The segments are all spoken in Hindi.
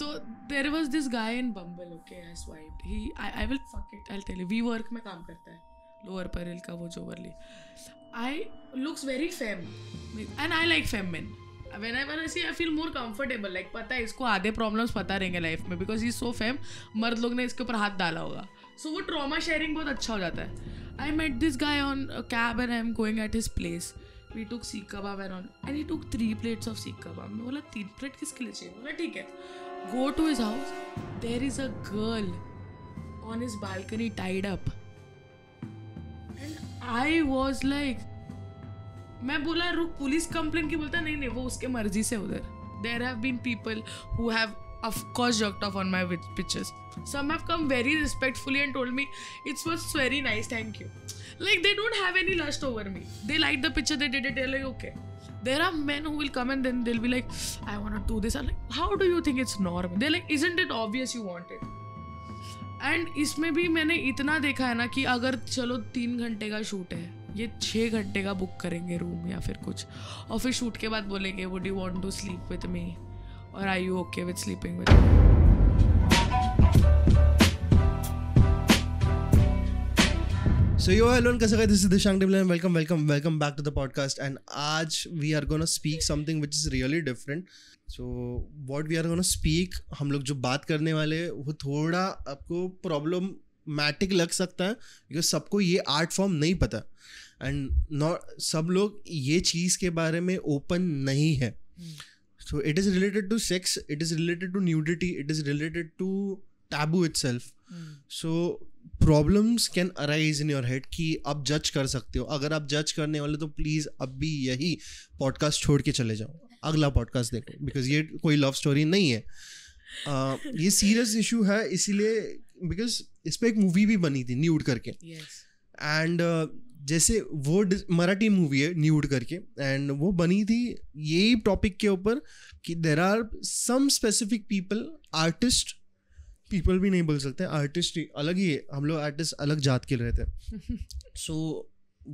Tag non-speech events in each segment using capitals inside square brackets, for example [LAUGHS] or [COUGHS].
So there was this guy in Bumble, okay, I swiped. He, I, I will fuck it, I'll tell you. WeWork में काम करता है लोअर परेल का वो जो Worli I looks very fem and I like fem man when I one see I feel more comfortable like पता है इसको आधे प्रॉब्लम्स पता रहेंगे लाइफ में बिकॉज ही सो फेम मर्द लोग ने इसके ऊपर हाथ डाला होगा सो so, वो ट्रामा शेयरिंग बहुत अच्छा हो जाता है I met this guy on cab and I am going at his place we took seekh kebab and on and he took three plates of seekh kebab मैं बोला तीन प्लेट किसके लिए चाहिए बोला ठीक है Go to his house. There is a girl on his balcony tied up. And I was like, मैं बोला रुक पुलिस कंप्लेन की बोलता नहीं नहीं वो उसके मर्जी से उधर there have been people who have of course jerked off on my pictures. Some have come very respectfully and told me it was very nice, thank you. Like they don't have any lust over me. They liked the picture, they did it, they're like okay. there are men who will come and then they'll be like, I want to do this. I'm like, how do you think it's normal? They're like, isn't it obvious you want it? And इसमें भी मैंने इतना देखा है ना कि अगर चलो तीन घंटे का शूट है ये छः घंटे का बुक करेंगे रूम या फिर कुछ और फिर शूट के बाद बोलेंगे would you want to sleep with me और I you okay with sleeping with me so you hello कैसे कहते this is Dishang welcome welcome welcome back to the podcast and आज we are gonna speak something which is really different so what we are gonna speak हम लोग जो बात करने वाले वो थोड़ा आपको प्रॉब्लमैटिक लग सकता है बिकॉज सबको ये आर्ट फॉर्म नहीं पता एंड नॉट सब लोग ये चीज़ के बारे में ओपन नहीं है so it is related to sex it is related to nudity it is related to taboo itself so problems can arise in your head कि आप जज कर सकते हो अगर आप जज करने वाले तो प्लीज़ अब भी यही पॉडकास्ट छोड़ के चले जाओ अगला पॉडकास्ट देखो बिकॉज ये कोई लव स्टोरी नहीं है ये सीरियस इशू है इसीलिए बिकॉज इस पर एक मूवी भी बनी थी न्यूड करके एंड yes. uh, जैसे वो मराठी मूवी है न्यूड करके एंड वो बनी थी यही टॉपिक के ऊपर कि there are some specific people artist people भी नहीं बोल सकते आर्टिस्ट ही अलग ही है हम लोग आर्टिस्ट अलग जात के रहते हैं सो [LAUGHS] so,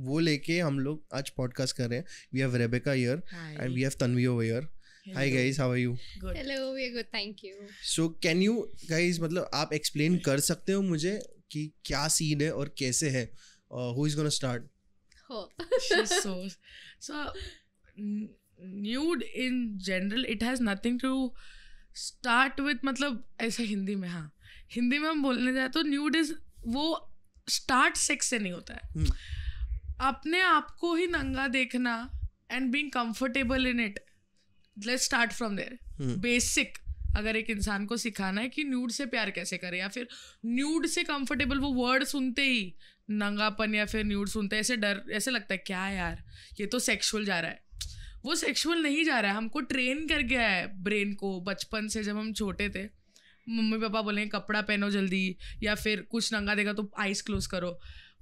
वो लेके हम लोग आज पॉडकास्ट कर रहे हैं we have Rebecca here and we have Tanvi over here hi guys how are you hello we are good thank you so can you guys मतलब आप एक्सप्लेन कर सकते हो मुझे कि क्या सीन है और कैसे है who is gonna start so so nude in general it has nothing to start with मतलब ऐसे हिंदी में हाँ हिंदी में हम बोलने जाए तो न्यूड इज वो स्टार्ट सेक्स से नहीं होता है हम्म। अपने आप को ही नंगा देखना and being comfortable in it let start from there basic अगर एक इंसान को सिखाना है कि न्यूड से प्यार कैसे करे या फिर न्यूड से कंफर्टेबल वो वर्ड सुनते ही नंगापन या फिर न्यूड सुनते ऐसे डर ऐसे लगता है क्या यार ये तो सेक्सुअल जा रहा है वो सेक्सुअल नहीं जा रहा है हमको ट्रेन कर गया है ब्रेन को बचपन से जब हम छोटे थे मम्मी पापा बोले कपड़ा पहनो जल्दी या फिर कुछ नंगा देगा तो आइस क्लोज करो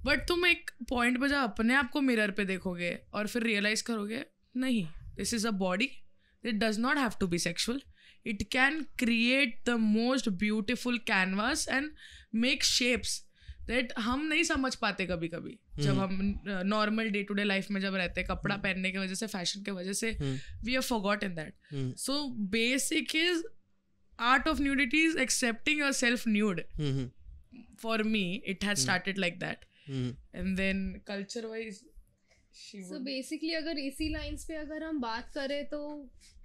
बट तुम एक पॉइंट पर जाओ अपने आप को मिरर पे देखोगे और फिर रियलाइज करोगे नहीं this is a body that does not have to be sexual it can create the most beautiful canvas and make shapes that हम नहीं समझ पाते कभी कभी हम्म। जब हम normal day to day life में जब रहते हैं कपड़ा हम्म। पहनने की वजह से फैशन की वजह से we are forgot in that so basic is art of nudity is accepting yourself nude for me it has started like that and then culture wise so basically अगर इसी लाइंस पे अगर हम बात करें तो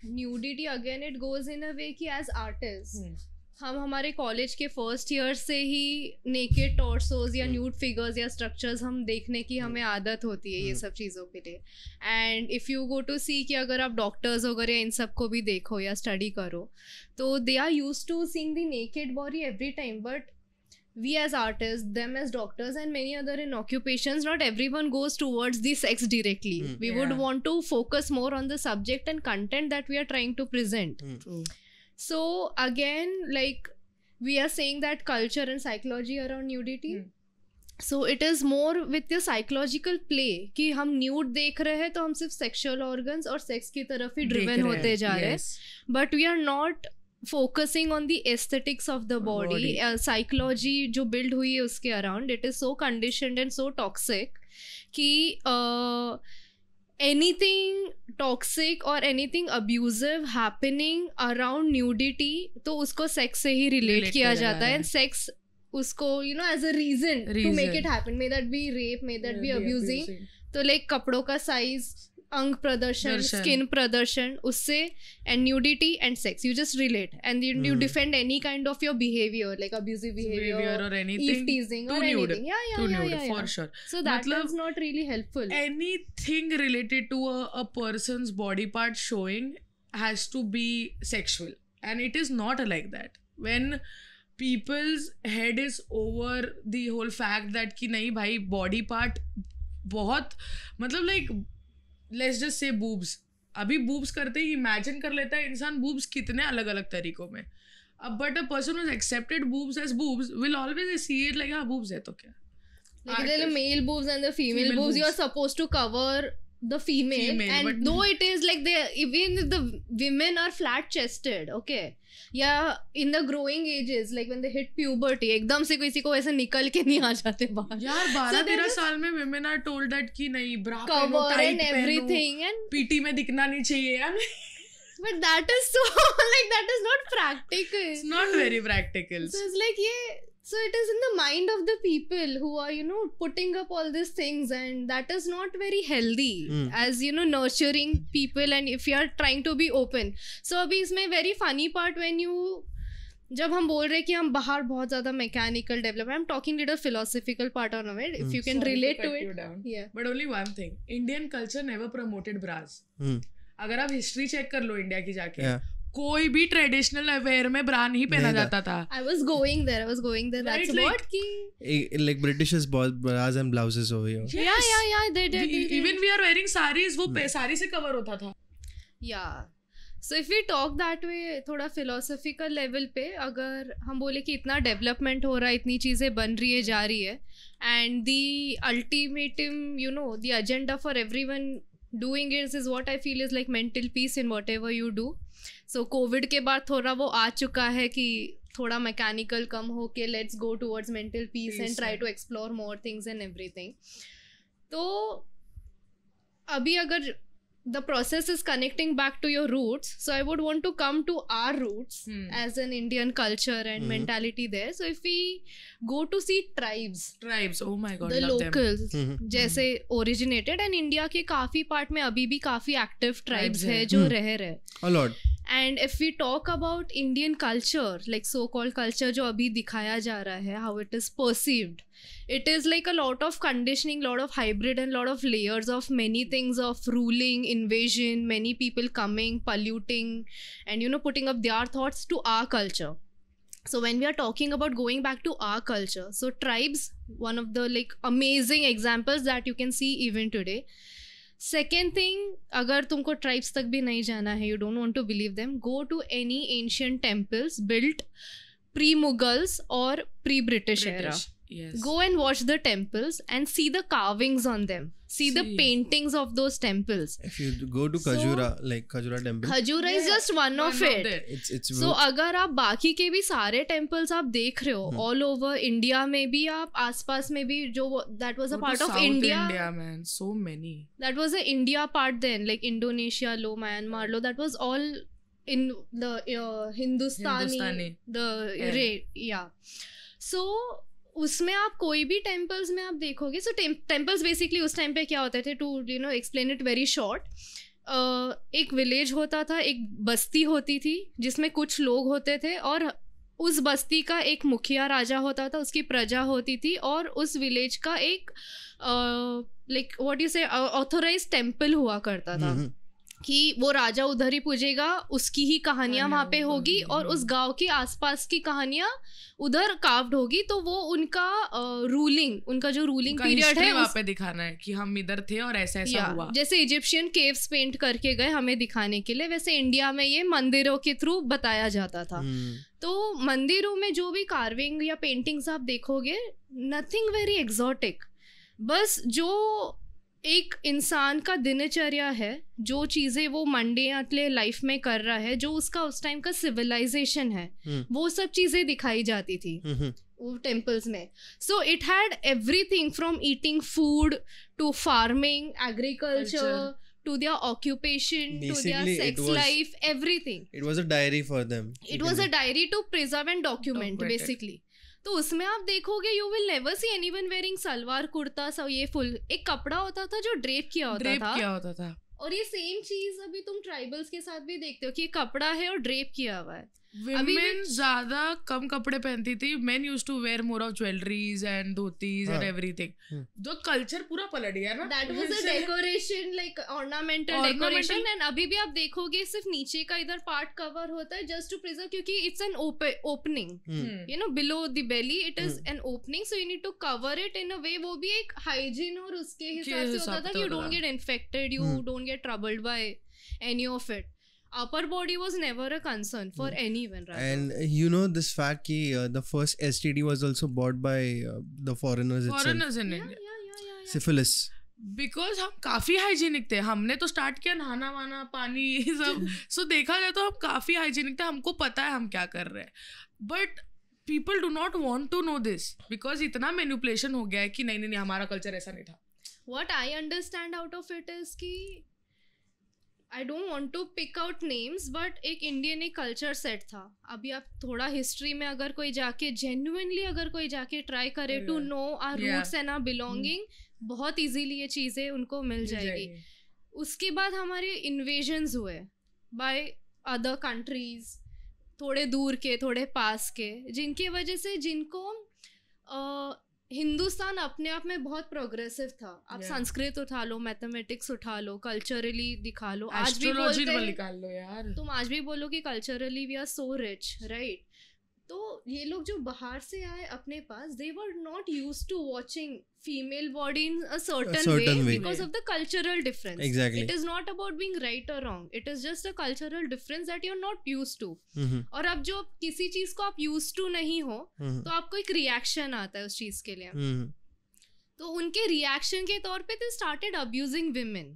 nudity again it goes in a way कि एज आर्टिस्ट हम हमारे कॉलेज के फर्स्ट ईयर से ही नेकेड टॉर्सोज या न्यूड hmm. फिगर्स या स्ट्रक्चर्स हम देखने की hmm. हमें आदत होती है ये hmm. सब चीज़ों के लिए and if you go to see कि अगर आप डॉक्टर्स वगैरह इन सब को भी देखो या स्टडी करो तो they are used to seeing the naked body every time but we as artist them as doctors and many other in occupation not every one goes towards the sex directly we would want to focus more on the subject and content that we are trying to present so again like we are saying that culture and psychology around nudity so it is more with your psychological play कि हम न्यूड देख रहे हैं तो हम सिर्फ सेक्शुअल ऑर्गन्स और सेक्स की तरफ ही ड्रिवन होते जा रहे हैं but we are not focusing on the aesthetics of the body psychology जो बिल्ड हुई है उसके around it is so conditioned and so toxic कि uh, एनीथिंग टॉक्सिक और anything abusive happening around nudity तो उसको सेक्स से ही रिलेट किया जाता है एंड सेक्स उसको you know as a reason to make it happen may that be rape may that be abusing तो लाइक कपड़ों का साइज अंग प्रदर्शन स्किन प्रदर्शन उससे and nudity and sex you just relate and you defend any kind of your behaviour like abusive behaviour और एनीथिंग टीजिंग और एनीथिंग या या या for sure so that is not really helpful anything related to a person's body part showing has to be sexual and it is not like that when people's head is over the whole fact that कि नहीं भाई बॉडी पार्ट बहुत मतलब like like, let's just say boobs अभी बूब्स करते ही इमेजिन कर लेता है इंसान बूब्स कितने अलग अलग तरीकों में अब but a person is accepted boobs as boobs will always see it like हाँ बूब्स है तो क्या like the male boobs and the female, female boobs, boobs you're supposed to cover the female, female and though it is like they even the women are flat chested okay या in the growing ages like when they hit puberty एकदम से किसी को ऐसे निकल के नहीं आ जाते बाहर यार 12 13 so साल में वेमेन आर टोल्ड दैट कि नहीं ब्रा पहनो टाइट एवरीथिंग एंड पीटी में दिखना नहीं चाहिए यार but that is so like that is not practical it's not very practical so it's like ये so it is in the mind of the people who are you know putting up all these things and that is not very healthy mm. as you know nurturing people and if you are trying to be open so abhi isme very funny part when you जब हम बोल रहे हैं कि हम बाहर बहुत ज्यादा mechanical develop I am talking little philosophical part on it if you can relate to it but only one thing Indian culture never promoted bras अगर आप हिस्ट्री चेक कर लो इंडिया की जाके yeah. कोई भी ट्रेडिशनल अवेयर में ब्रा नहीं पहना जाता था I was going there I was going there that's what की लाइक ब्रिटिश इज बहुत bras and blouses over here या या या they did even we are wearing saris वो साड़ी से कवर होता था या so if we talk that way थोड़ा फिलोसफिकल लेवल पे अगर हम बोले कि इतना डेवलपमेंट हो रहा है इतनी चीज़ें बन रही है जा रही है and the ultimate you know the agenda for every one doing it's is what I feel is like mental peace in whatever you do so so, Covid के बाद थोड़ा वो आ चुका है कि थोड़ा मैकेनिकल कम हो के let's go towards mental peace and try to explore more things and everything तो अभी अगर the process is connecting back to your roots so I would want to come to our roots as an Indian culture and mentality there so if you go to see tribes tribes the local जैसे ओरिजिनेटेड एंड इंडिया के काफी पार्ट में अभी भी काफी एक्टिव ट्राइब्स है जो hmm. रह रहे and if we talk about Indian culture like so called culture जो अभी दिखाया जा रहा है how it is perceived it is like a lot of conditioning lot of hybrid and lot of layers of many things of ruling invasion many people coming polluting and you know putting up their thoughts to our culture so when we are talking about going back to our culture so tribes one of the like amazing examples that you can see even today second thing अगर तुमको ट्राइब्स तक भी नहीं जाना है you don't want to believe them go to any ancient temples built pre Mughals और pre British era yes go and watch the temples and see the carvings on them see, the See. paintings of those temples If you go to So- Kajura, like Kajura temple, Khajuraho is Yeah, just one of One it them. it's it's सो अगर आप बाकी के भी सारे टेम्पल्स आप देख रहे हो हम्म। ऑल ओवर इंडिया में भी आप आसपास में भी जो that was a Go to part of South India India man so many that was a India part then, like Indonesia, Lo, Myanmar, Lo. That was all in the uh, Hindustani, Hindustani. the Yeah. ra- yeah. So उसमें आप कोई भी टेम्पल्स में आप देखोगे सो टेम्पल्स बेसिकली उस टाइम पे क्या होते थे to you know explain it very short एक विलेज होता था एक बस्ती होती थी जिसमें कुछ लोग होते थे और उस बस्ती का एक मुखिया राजा होता था उसकी प्रजा होती थी और उस विलेज का एक like what you say authorise temple हुआ करता था mm-hmm. कि वो राजा उधर ही पूजेगा उसकी ही कहानियां वहाँ पे होगी और उस गांव के आसपास की कहानियां उधर काव्ड होगी तो वो उनका रूलिंग उनका जो रूलिंग पीरियड है वहां पे दिखाना है कि हम इधर थे और ऐसा ऐसा हुआ जैसे इजिप्शियन केव्स पेंट करके गए हमें दिखाने के लिए वैसे इंडिया में ये मंदिरों के थ्रू बताया जाता था हम्म। तो मंदिरों में जो भी कार्विंग या पेंटिंग्स आप देखोगे नथिंग वेरी एग्जॉटिक बस जो एक इंसान का दिनचर्या है जो चीजें वो मंडे अगले लाइफ में कर रहा है जो उसका उस टाइम का सिविलाइजेशन है हम्म। वो सब चीजें दिखाई जाती थी टेम्पल्स हम्म, हम्म। में so it had every from eating food to farming agriculture to their occupation to their sex life every it was a diary for them it was a diary to preserve and document basically तो उसमें आप देखोगे you will never see one wearing salwar kurta सब ये फुल एक कपड़ा होता था जो ड्रेप किया होता था किया होता था और ये सेम चीज अभी तुम ट्राइबल्स के साथ भी देखते हो कि ये कपड़ा है और ड्रेप किया हुआ है विमेन ज्यादा कम कपड़े पहनती थी men used to wear more of jewelleries and dhotis and everything जो कल्चर पूरा पलट गया ना that was a decoration like ornamental decoration and अभी भी आप देखोगे सिर्फ नीचे का इधर पार्ट कवर होता है जस्ट टू प्रिजर्व क्योंकि it's an opening you know below the belly it is an opening so you need to cover it in a way वो भी एक हाइजीन और उसके हिसाब से होता था you don't get infected you don't get troubled by any of it upper body was never a concern for mm. anyone rather. and you know this fact ki, uh, the first std was also bought by uh, the foreigners foreigners itself. in yeah, india yeah, yeah, yeah, yeah. syphilis because हम काफ़ी हाइजीनिक थे हमने तो स्टार्ट किया नहाना वाना पानी ये सब सो देखा जाए तो हम काफ़ी हाइजीनिक थे हमको पता है हम क्या कर रहे हैं but people do not want to know this because इतना मैन्यूपुलेशन हो गया है कि नहीं नहीं नहीं हमारा कल्चर ऐसा नहीं था what I understand out of it is कि I don't want to pick out names but एक इंडियन एक कल्चर सेट था अभी आप थोड़ा हिस्ट्री में अगर कोई जाके जेन्यूनली अगर कोई जाके ट्राई करे to know our roots and our belonging बहुत ईजीली ये चीज़ें उनको मिल जाएगी उसके बाद हमारे इन्वेजन्स हुए बाय अदर कंट्रीज थोड़े दूर के थोड़े पास के जिनके वजह से जिनको हिंदुस्तान अपने आप में बहुत प्रोग्रेसिव था आप yeah. संस्कृत उठा लो मैथमेटिक्स उठा लो कल्चरली दिखा लो आज भी बोलते निकाल लो यार तुम आज भी बोलो कि culturally we are so rich right तो ये लोग जो बाहर से आए अपने पास they were not used to watching female body in certain because of the cultural difference it is not about being right और wrong it is just a cultural difference that you're not used to और अब जो किसी चीज को आप यूज टू नहीं हो mm-hmm. तो आपको एक रिएक्शन आता है उस चीज के लिए mm-hmm. तो उनके रिएक्शन के तौर पे they started abusing women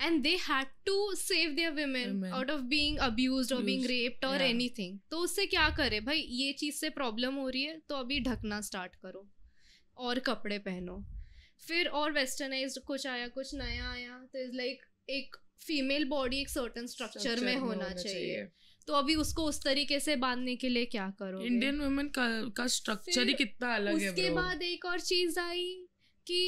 and they had to save their women out of being abused और बीइंग रेप्ड और एनीथिंग तो उससे क्या करे भाई ये चीज़ से प्रॉब्लम हो रही है तो अभी ढकना स्टार्ट करो और कपड़े पहनो फिर और वेस्टर्नाइज कुछ आया कुछ नया आया तो इज लाइक एक फीमेल बॉडी एक सर्टन स्ट्रक्चर में होना, चाहिए, चाहिए। तो अभी उसको उस तरीके से बांधने के लिए क्या करो इंडियन वुमेन का का स्ट्रक्चर ही कितना अलग उसके है उसके बाद एक और चीज आई कि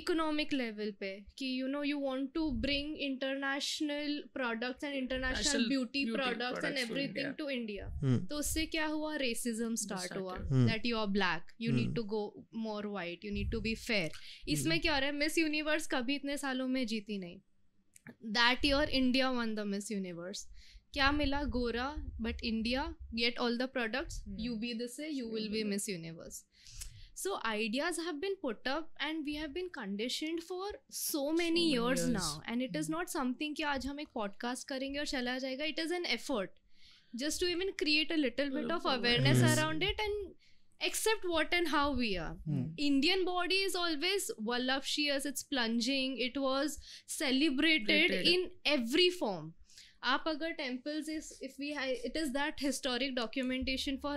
इकोनॉमिक लेवल पे कि you know you want to bring international products and international beauty products and everything to India तो उससे क्या हुआ रेसिज्म स्टार्ट हुआ that you are black you need to go more white you need to be fair इसमें hmm. क्या हो रहा है मिस यूनिवर्स कभी इतने सालों में जीती नहीं that year India won the Miss Universe क्या मिला गोरा but India get all the products you be this you will be Miss Universe so ideas have been put up and we have been conditioned for so many many years, years. now and it is Hmm. not something कि आज हम एक podcast करेंगे और चला जाएगा it is an effort just to even create a little bit of Little awareness awareness. around it and accept what and how we are Hmm. Indian body is always voluptuous, it's plunging, it was celebrated Rated. in every form. आप अगर temples is if we ha- it is that historic documentation for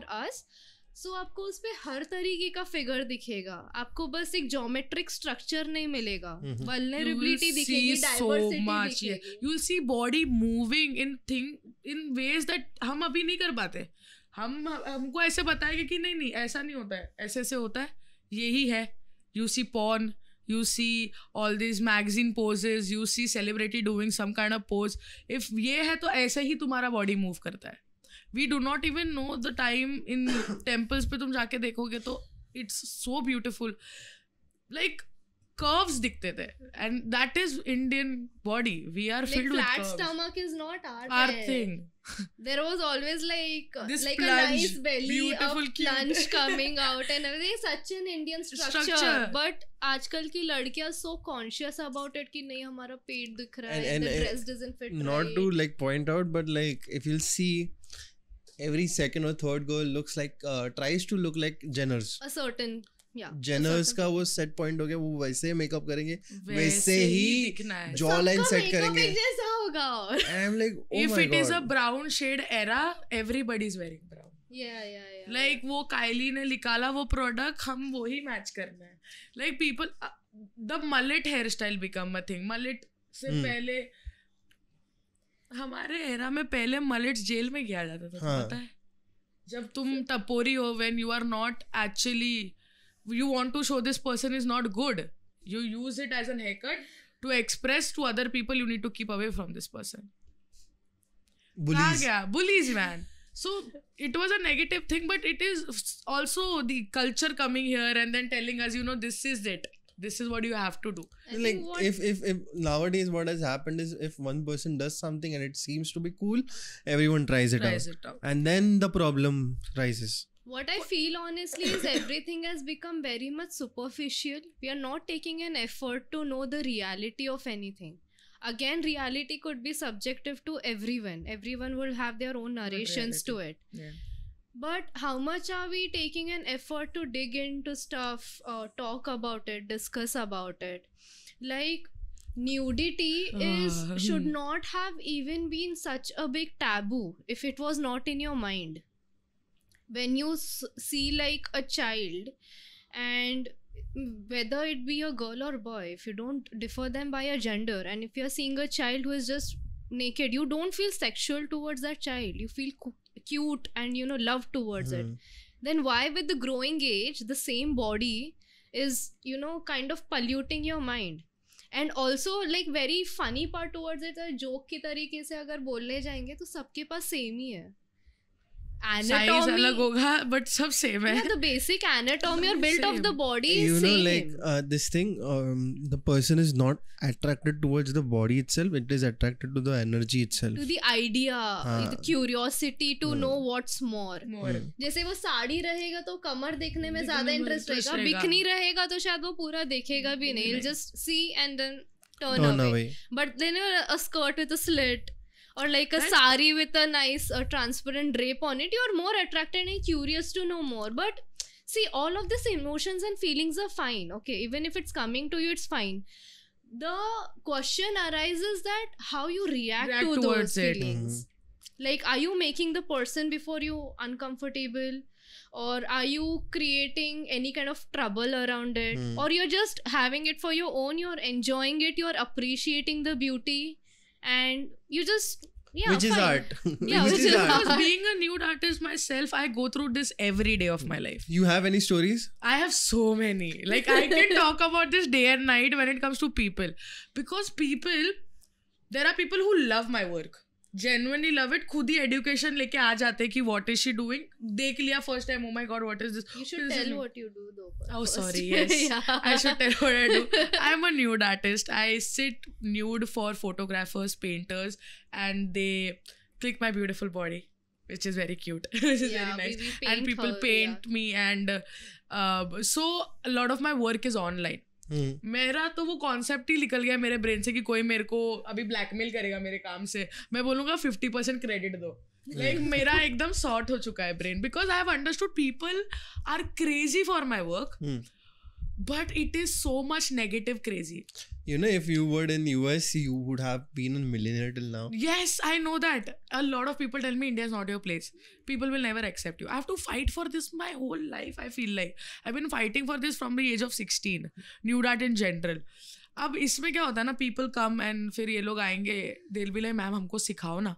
so so, आपको पर हर तरीके का फिगर दिखेगा आपको बस एक जोमेट्रिक स्ट्रक्चर नहीं मिलेगा वल्नरेबिलिटी हम्म, हम्म। दिखेगी much you will see body moving in thing in ways that हम अभी नहीं कर पाते हम हमको ऐसे बताएगा कि नहीं नहीं ऐसा नहीं होता है ऐसे ऐसे होता है यही है you see porn you see all these magazine poses you see celebrity doing some kind of pose if ये है तो ऐसे ही तुम्हारा बॉडी मूव करता है we do not even know the time in temples पे तुम जाके देखोगे तो it's so beautiful like curves दिखते थे and that is Indian body we are filled with flat stomach is not our our thing there was always like [LAUGHS] this like plunge, a nice belly a plunge coming [LAUGHS] out and everything such an indian structure, structure. but आजकल की लड़कियां सो कॉन्शियस अबाउट इट कि नहीं हमारा पेट दिख रहा है dress doesn't fit not to like point out but like if you see every second or third girl looks like uh, tries to look like Jenner's. A certain Jenner's का वो सेट पॉइंट हो गया वो वैसे मेकअप करेंगे वैसे ही जॉ लाइन सेट करेंगे जैसा होगा I am like if it is a brown shade era everybody is wearing brown like वो काइली ने निकाला वो प्रोडक्ट हम वो ही मैच करना है like people the mullet hair style become a thing mullet से hmm. पहले हमारे एरा में पहले मलेट्स जेल में किया जाता था तो हाँ. पता है जब तुम टपोरी हो when you are not actually you want to show this person is not good you use it as an hair to express to other people you need to keep away from this person कहा गया bullies man so it was a negative thing but it is also the culture coming here and then telling us you know this is it this is what you have to do I like if, if if nowadays what has happened is if one person does something and it seems to be cool everyone tries it, tries out. it out and then the problem rises what i feel honestly is everything has become very much superficial we are not taking an effort to know the reality of anything again reality could be subjective to everyone everyone will have their own narrations to it yeah. But how much are we taking an effort to dig into stuff, uh, talk about it, discuss about it? Like, nudity ah. is [LAUGHS] should not have even been such a big taboo if it was not in your mind when you s- see like a child and whether it be a girl or boy if you don't differ them by a gender and if you're seeing a child who is just naked you don't feel sexual towards that child you feel cute and you know love towards it Hmm. then why with the growing age the same body is you know kind of polluting your mind and also like very funny part towards it joke की तरीके से अगर बोलने जाएंगे तो सबके पास सेम ही है नो जैसे वो साड़ी रहेगा तो कमर देखने में ज्यादा इंटरेस्ट तो रहेगा बिखनी रहेगा तो शायद वो पूरा देखेगा भी नहीं just see and but then skirt with slit or like a right? sari with a nice uh, transparent drape on it you're more attracted and curious to know more but see all of these emotions and feelings are fine okay even if it's coming to you it's fine the question arises that how you react, react to those feelings mm-hmm. like are you making the person before you uncomfortable or are you creating any kind of trouble around it mm. or you're just having it for your own you're enjoying it you're appreciating the beauty and you just yeah, which fine. is art. Yeah, [LAUGHS] which, which is, is art. Because [LAUGHS] being a nude artist myself, I go through this every day of my life. You have any stories? I have so many. Like I can [LAUGHS] talk about this day and night when it comes to people, because people, there are people who love my work genuinely love it खुद ही एडुकेशन लेके आ जाते कि व्हाट इज शी डूइंग देख लिया first time oh my God what is this you should tell what you do though oh sorry yes I should tell what I do I am a nude artist I sit nude for photographers painters and they click my beautiful body which is very cute which [LAUGHS] is yeah, very nice we, we and people her, paint yeah. me and uh, so a lot of my work is online hmm. मेरा तो वो कॉन्सेप्ट ही निकल गया मेरे ब्रेन से कि कोई मेरे को अभी ब्लैकमेल करेगा मेरे काम से मैं बोलूंगा फिफ्टी परसेंट क्रेडिट दो लाइक मेरा एकदम सॉर्ट हो चुका है brain because I have understood people are crazy for my work but it is so much negative crazy you know if you were in us you would have been a millionaire till now yes i know that a lot of people tell me india is not your place people will never accept you i have to fight for this my whole life i feel like i've been fighting for this from the age of 16 New that in general अब इसमें क्या होता है ना पीपल कम एंड फिर ये लोग आएंगे दिल भी लाइ मैम हमको सिखाओ ना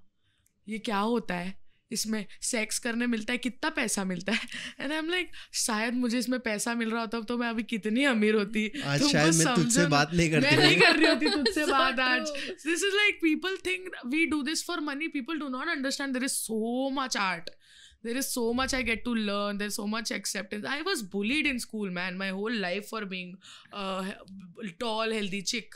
ये क्या होता है इसमें सेक्स करने मिलता है कितना पैसा मिलता है एंड आई एम लाइक शायद मुझे इसमें पैसा मिल रहा होता तो मैं अभी कितनी अमीर होती आज शायद मैं तुझसे बात नहीं करती मैं नहीं कर रही होती तुझसे [LAUGHS] बात आज this is like people think we do this for money people do not understand there is so much art there is so much i get to learn there's so much acceptance i was bullied in school man my whole life for being a tall healthy chick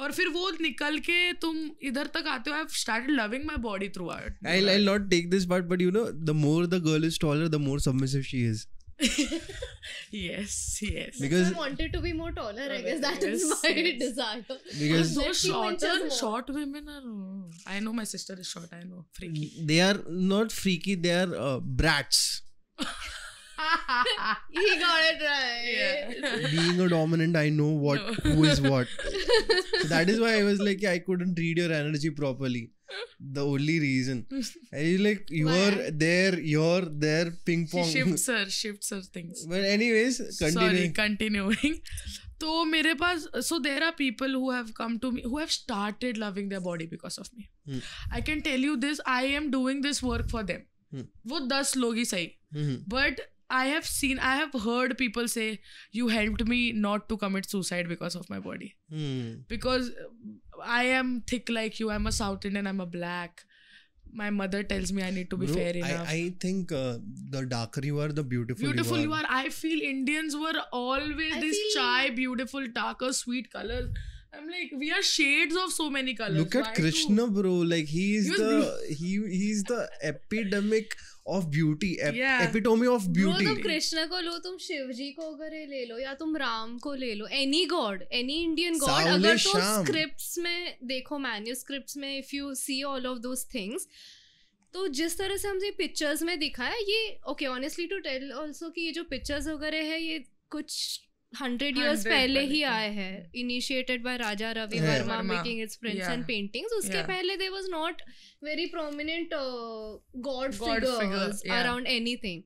और फिर वो निकल के तुम इधर तक आते हो I have started loving my body throughout I I not take this but but you know the more the girl is taller the more submissive she is yes yes because I wanted to be more taller I guess that yes, is my yes. desire because so shorter short women are I know my sister is short I know freaky they are not freaky they are uh, brats he got it right. Yeah. Being a dominant, I know what who is what. So that is why I was like, I couldn't read your energy properly. The only reason. [LAUGHS] I was like, you're Why? there, you're there, ping she pong. shifts her shifts her things But anyways, Sorry, continue. continuing. तो [LAUGHS] मेरे पास so there are people who have come to me who have started loving their body because of me Hmm. I can tell you this I am doing this work for them Hmm. वो दस लोग ही सही हम्म, but I have seen, I have heard people say, "You helped me not to commit suicide because of my body." Hmm. Because uh, I am thick like you. I'm a South Indian. I'm a black. My mother tells me I need to be Bro, fair enough. I, I think uh, the darker you are, the beautiful. Beautiful you are. you are. I feel Indians were always I this feel... chai, beautiful, darker, sweet colors. I'm like, we are shades of so many colors. Look at Why Krishna, too? bro. Like he is he the beautiful. he he's the [LAUGHS] epidemic of beauty epitome of beauty तुम कृष्ण को लो तुम शिव जी को अगर ले लो या तुम राम को ले लो any God any Indian God अगर तो स्क्रिप्ट्स में देखो मैन्यूस्क्रिप्ट्स में if you see all of those things तो जिस तरह से हमसे पिक्चर्स में दिखा है ये okay honestly to tell also कि ये जो पिक्चर्स वगैरह है ये कुछ हंड्रेड इयर्स 100 पहले ही पहले, आए हैं initiated by Raja Ravi Yeah. Varma Varma, making its prints yeah. And paintings उसके Yeah. पहले they was not very prominent uh, god, God figures figure, yeah. around anything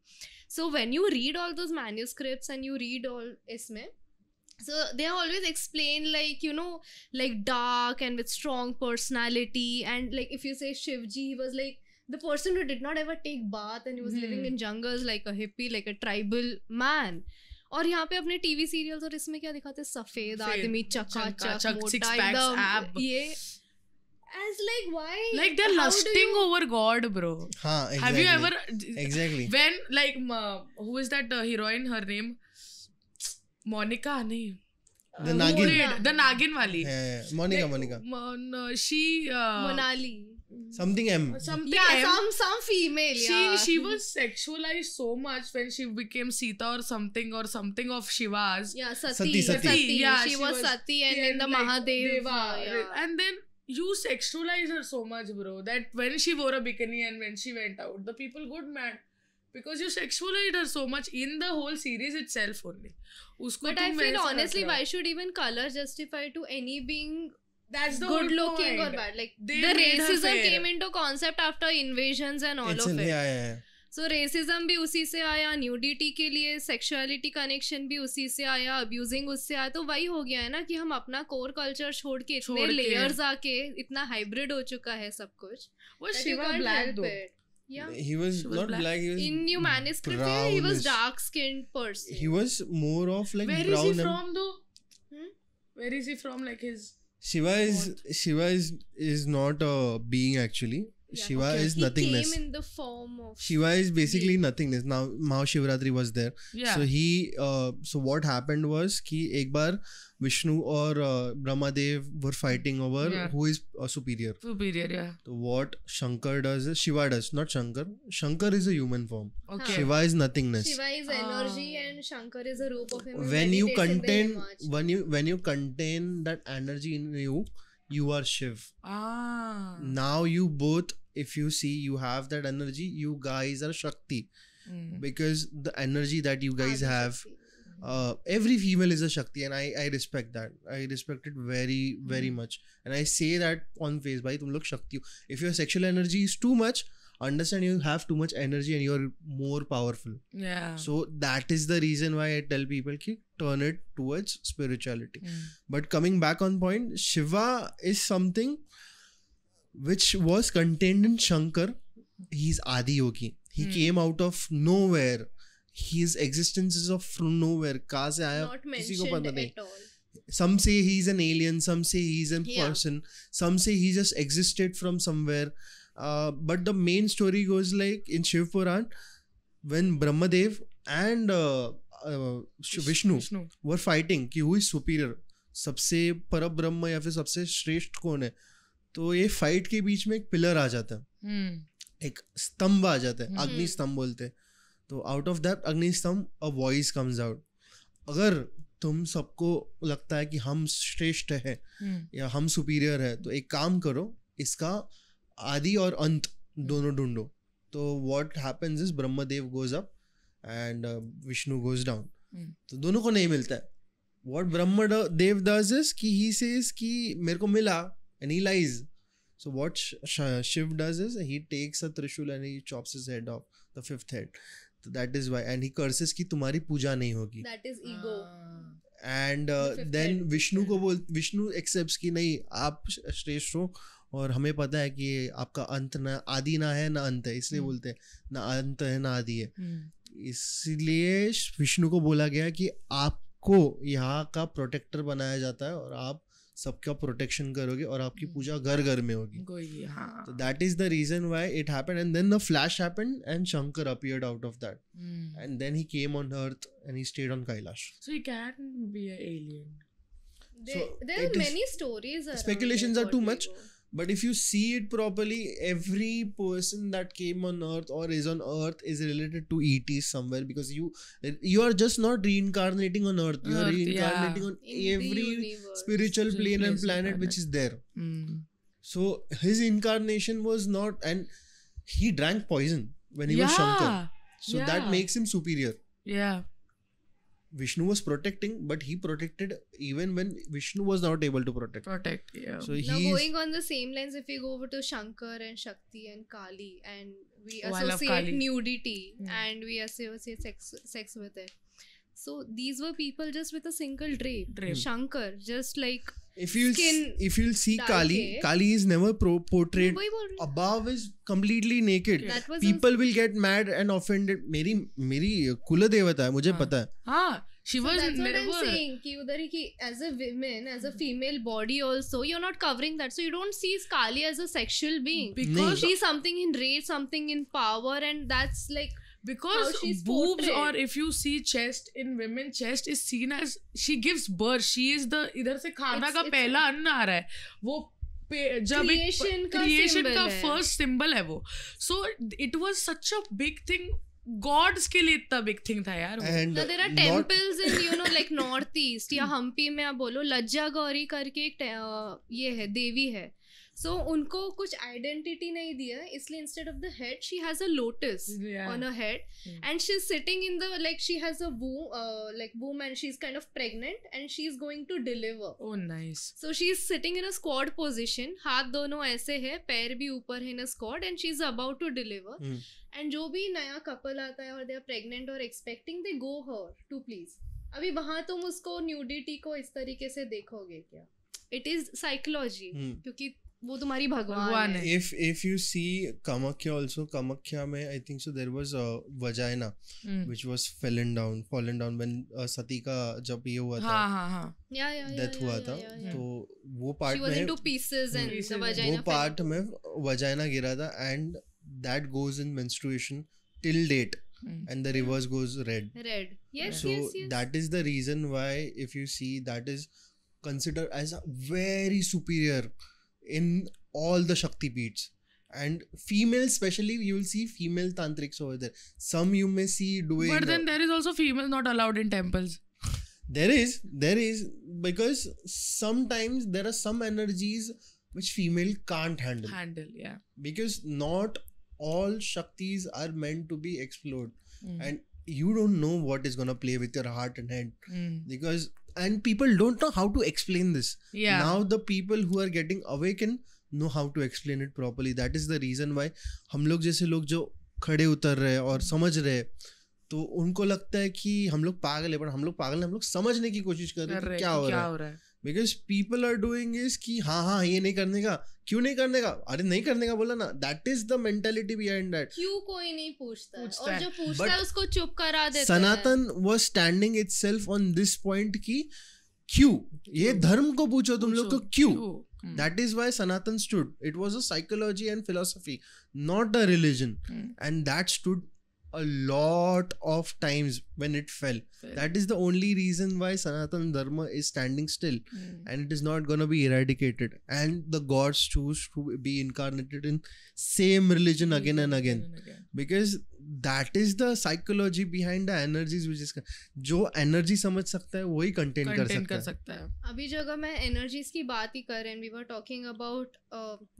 so when you read all those manuscripts and you read all isme so they are always explained like you know like dark and with strong personality and like if you say shivji he was like the person who did not ever take bath and he was living Hmm. in jungles like a hippie like a tribal man और यहाँ पे अपने टीवी सीरियल्स और इसमें क्या दिखाते सफेद आदमी चकाचक मोटा एकदम ये as like why like they're How lusting you... over god bro huh, exactly. have you ever exactly when like uh, who is that uh, heroine her name monica nahi the uh, nagin the nagin wali yeah, yeah. monica like, monica mon, uh, she uh, monali something M. Something yeah, M. some some female. She yeah. she was sexualized so much when she became Sita or something or something of Shiva's. Yeah, Sati. Sati. Sati. Sati. Yeah, she, she was, was Sati and, then the like Mahadeva. Yeah. And then you sexualize her so much, bro. That when she wore a bikini and when she went out, the people got mad. because you sexualized her so much in the whole series itself only Usko but I feel honestly why should even color justify to any being that's the good looking point. or bad like they the racism came into concept after invasions and all it's of in, it yeah, yeah, yeah. So racism भी उसी से आया न्यूडिटी के लिए सेक्सुअलिटी कनेक्शन भी उसी से आया अब्यूजिंग उससे आया तो वही हो गया है ना कि हम अपना कोर कल्चर छोड़ के इतने लेयर्स आके इतना हाइब्रिड हो चुका है सब कुछ वो Shiva black though Yeah. He was, was not black. black. He was in new manuscript. Brownish. He was dark skinned person. He was more of like. Where brown is he from though? Hmm? Where is he from? Like his Shiva is Shiva is is not a uh, being actually. Yeah, Shiva okay. is he nothingness. Came in the form of Shiva is basically being. nothingness. Now Mahashivratri was there. Yeah. So he uh, so what happened was ki ek bar Vishnu और Brahma Dev were fighting over who is superior superior या तो what Shankar does Shiva does not Shankar Shankar is a human form Shiva is nothingness Shiva is energy and Shankar is a रूप of him when you contain when you when you contain that energy in you you are Shiv now you both if you see you have that energy you guys are Shakti because the energy that you guys have uh, every female is a Shakti, and I, I respect that. I respect it very, very hmm. much. And I say that on face, by tum look Shakti. If your sexual energy is too much, understand you have too much energy and you're more powerful. Yeah. So that is the reason why I tell people ki turn it towards spirituality. Mm. But coming back on point, Shiva is something which was contained in Shankar. He's Adi Yogi. He mm. came out of nowhere his existence is of from nowhere कहाँ से आया किसी को पता नहीं some say he is an alien some say he is a yeah. person some say he just existed from somewhere uh, but the main story goes like in Shiv Puran when Brahmadev and uh, uh, Vishnu, Vishnu were fighting कि who is superior सबसे पर ब्रह्म या फिर सबसे श्रेष्ठ कौन है तो ये फाइट के बीच में एक पिलर आ जाता है hmm. एक स्तंभ आ जाता है hmm. अग्नि स्तंभ बोलते हैं तो आउट ऑफ दैट अग्निस्तंभ अ वॉइस कम्स आउट अगर तुम सबको लगता है कि हम श्रेष्ठ है हम्म। या हम सुपीरियर है तो एक काम करो इसका आदि और अंत दोनों ढूंढो तो what happens is Brahmadev goes up and Vishnu goes down तो दोनों को नहीं मिलता है वॉट ब्रह्म देव दस इज कि ही सेज कि मेरे को मिला and he lies so what Shiv does is he takes a trishul and he chops his head of the fifth head that is why and he curses की तुम्हारी पूजा नहीं होगी एंड देन विष्णु को बोल विष्णु एक्सेप्ट की नहीं आप श्रेष्ठ हो और हमें पता है कि आपका अंत ना आदि ना है ना अंत है इसलिए hmm. बोलते हैं ना अंत है ना आदि है hmm. इसलिए विष्णु को बोला गया कि आपको यहाँ का प्रोटेक्टर बनाया जाता है और आप सबका प्रोटेक्शन करोगे और आपकी हम्म। पूजा घर घर में होगी तो that is the reason why it happened and then the flash happened and Shankar appeared out of that and then he came on earth and he stayed on Kailash so he can be a alien there are many stories speculations are too much But if you see it properly, every person that came on Earth or is on Earth is related to ET somewhere because you you are just not reincarnating on Earth. You are reincarnating yeah. on In every universe, spiritual plane and planet, planet, which is there. Mm. So his incarnation was not, and he drank poison when he yeah. was Shankar. So yeah. that makes him superior. Yeah. Vishnu was protecting, but he protected even when Vishnu was not able to protect. Protect, yeah. So now going on the same lines, if we go over to Shankar and Shakti and Kali, and we oh, associate nudity and we associate sex sex with it. So these were people just with a single drape. drape. Hmm. Shankar, just like if you if you'll see Kali, hai. Kali is never pro- portrayed above is completely naked. People will get mad and offended. meri meri कुल देवता है मुझे पता है. हाँ. She was so that's never. What I'm saying ki udhar ही कि as a woman as a female body also you're not covering that so you don't see Kali as a sexual being because she's something in rage something in power and that's like because boobs or if you see chest in women chest is seen as she gives birth she is the इधर से खाना it's, का it's, पहला अन्न आ रहा है वो जब क्रिएशन का, creation का फर्स्ट सिंबल है वो so it was such a big thing gods के लिए इतना बिग थिंग था यार there are temples in you know like north east या हम्पी में आप बोलो लज्जा गौरी करके एक ये है देवी है सो so, उनको कुछ आइडेंटिटी नहीं दिया इसलिए instead of the head she has a lotus on a head and she is sitting in the like she has a woo like womb and she is kind of pregnant and she is going to deliver oh nice so she is sitting in a squat position हाथ दोनों ऐसे है पैर भी ऊपर है in a squat and she is about to deliver and जो भी नया कपल आता है और दे आर प्रेग्नेंट और expecting they go her to please अभी वहां तुम उसको न्यूडिटी को इस तरीके से देखोगे क्या इट इज साइकोलॉजी क्योंकि वो तुम्हारी भगवान है if if you see Kamakhya also Kamakhya में I think so there was a vagina which was fallen down fallen down when Sati का जब ये हुआ था हां हां हां या या या डेथ हुआ था तो वो पार्ट में टू पीसेस एंड वो पार्ट में वजाइना गिरा था and that goes in menstruation till date and the reverse goes red red yes so yes, yes. that is the reason why if you see that is considered as a very superior mm. in all the Shakti beats. And female, especially, you will see female tantrics over there. Some you may see doing. But then there is also female not allowed in temples. There is, there is, because sometimes there are some energies which female can't handle. Handle, yeah. Because not all Shaktis are meant to be explored. Mm. And you don't know what is going to play with your heart and head. Mm. Because and people don't know how to explain this. Yeah. Now the people who are getting awakened know how to explain it properly. That is the reason why हम लोग जैसे लोग जो खड़े उतर रहे और समझ रहे तो उनको लगता है कि हम लोग पागल है पर हम लोग पागल हम लोग समझने की कोशिश कर रहे हैं क्या हो रहा है because people are doing is कि हाँ हाँ ये नहीं करने का क्यों नहीं करने का अरे नहीं करने का बोला ना that is the mentality behind that क्यों कोई नहीं पूछता, पूछता और जो पूछता है उसको चुप करा देते Sanatan was standing itself on this point की क्यों ये धर्म को पूछो तुम लोग को क्यों that is why Sanatan stood it was a psychology and philosophy not a religion and that stood a lot of times when it fell. Fair. That is the only reason why Sanatan Dharma is standing still mm. and it is not going to be eradicated. And the gods choose to be incarnated in same religion again, and, again. and again. Because that is the psychology behind the energies which is जो एनर्जी समझ सकता है वही कंटेन कर सकता, कर सकता है अभी जो अगर मैं एनर्जीज की बात ही कर and we were talking about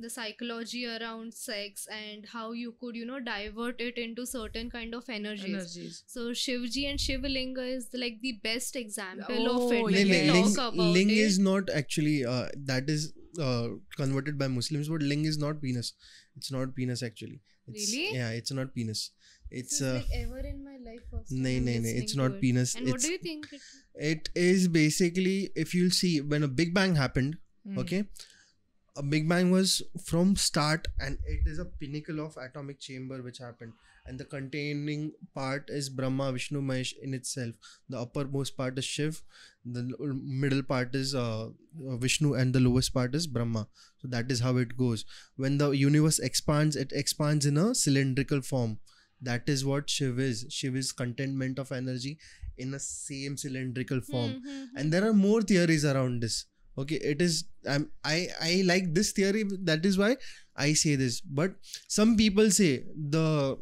the psychology around sex and how you could you know divert it into certain kind of energies so Shivji and Shivling is like the best example of it ling is not actually that is converted by muslims but ling is not penis it's not penis actually it's, really yeah it's not penis it's a uh, like ever in my life nahin, nahin, nahin, it's not penis and it's, what do you think it is basically if you'll see when a big bang happened mm. okay a big bang was from start and it is a pinnacle of atomic chamber which happened and the containing part is brahma vishnu mahesh in itself the uppermost part is shiv the middle part is uh, uh, vishnu and the lowest part is brahma so that is how it goes when the universe expands it expands in a cylindrical form that is what shiv is shiv is contentment of energy in a same cylindrical form mm-hmm. and there are more theories around this okay it is i i like this theory that is why i say this but some people say the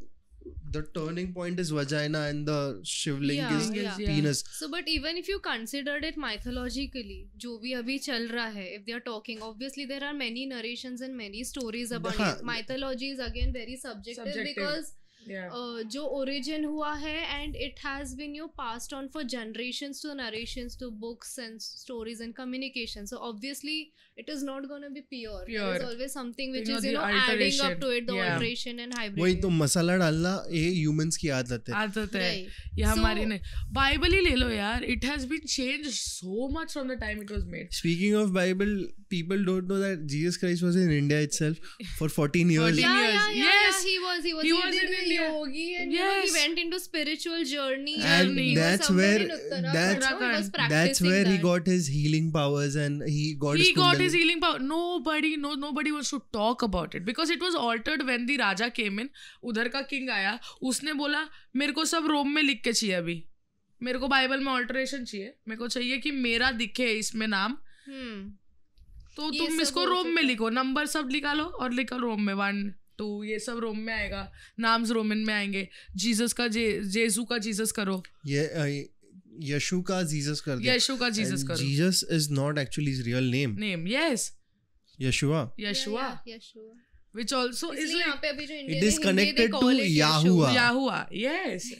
the turning point is vagina and the shivling yeah, is yeah. penis so but even if you considered it mythologically jo bhi abhi chal raha hai if they are talking obviously there are many narrations and many stories about it mythology is again very subjective, subjective. because जो ओरिजिन हुआ है and it has been you passed on for generation to narration to books and stories and communication so obviously it is not gonna be pure always something which is you know adding up to it the alteration and hybrid वही तो मसाला डालना ये ह्यूमंस की आदत है आदत है ये हमारी नहीं बाइबल ही ले लो यार it has been change so much from the time it was made speaking of Bible people don't know that Jesus Christ was in India itself for 14 years yes he was he was yeah, raja came in उधर का किंग आया उसने बोला मेरे को सब रोम में लिख के चाहिए अभी मेरे को बाइबल में ऑल्टरेशन चाहिए मेरे को चाहिए कि मेरा दिखे इसमें नाम हम्म। तो तुम इसको रोम में लिखो नंबर सब निकालो और लिखो रोम में वन तो ये सब रोम में आएगा नाम्स रोमन में आएंगे जीसस का जे जेसू का जीसस करो ये यशु का जीसस कर दिया यशु का जीसस करो Jesus is not actually his real name name yes Yeshua Yeshua Yeshua which also is यहां पे अभी जो Indian it is connected to Yahua Yahua yes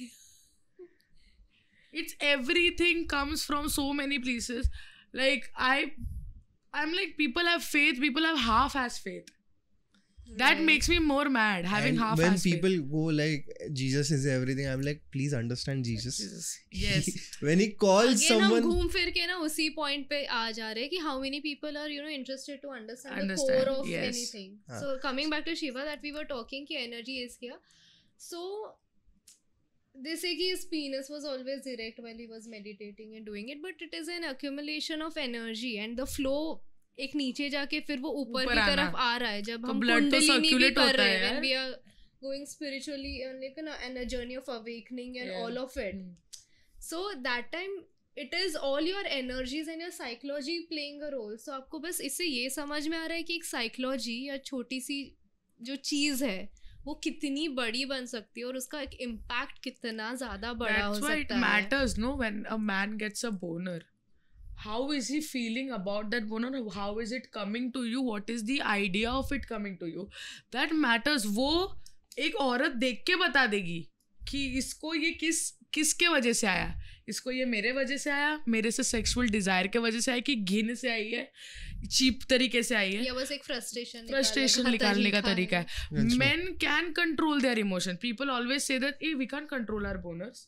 it's everything comes from so many places like I I am like people have faith people have half has faith That Right. makes me more mad having and half when as people faith. go like Jesus is everything, I'm like, please understand Jesus. Jesus. [LAUGHS] Yes. when he calls Again, हम someone, घूम फिर के ना उसी पॉइंट पे आ जा रहे हैं कि how many people are you know interested to understand, the Understand, core of yes. anything. हाँ. So coming back to Shiva that we were talking कि energy is here. So they say कि his penis was always erect while he was meditating and doing it, but it is an accumulation of energy and the flow एक नीचे जाके फिर वो ऊपर की तरफ आ रहा है जब तो हम तो कुंडलिनी भी कर रहे हैं we are going spiritually and a journey of awakening and all of it so that time it is all your energies and your psychology playing a role so आपको बस इससे ये समझ में आ रहा है कि एक साइकोलॉजी या छोटी सी जो चीज़ है वो कितनी बड़ी बन सकती है और उसका एक इम्पैक्ट कितना ज्यादा बड़ा That's हो सकता है no when a man gets a boner how is he feeling about that bonus how is it coming to you what is the idea of it coming to you that matters वो एक औरत देख के बता देगी कि इसको ये किस किसके वजह से आया इसको ये मेरे वजह से आया मेरे से सेक्सुअल डिजायर के वजह से आया कि घिन से आई है चीप तरीके से आई है या बस एक फ्रस्ट्रेशन फ्रस्ट्रेशन निकालने का तरीका है men can control their emotion people always say that a we can control our bonus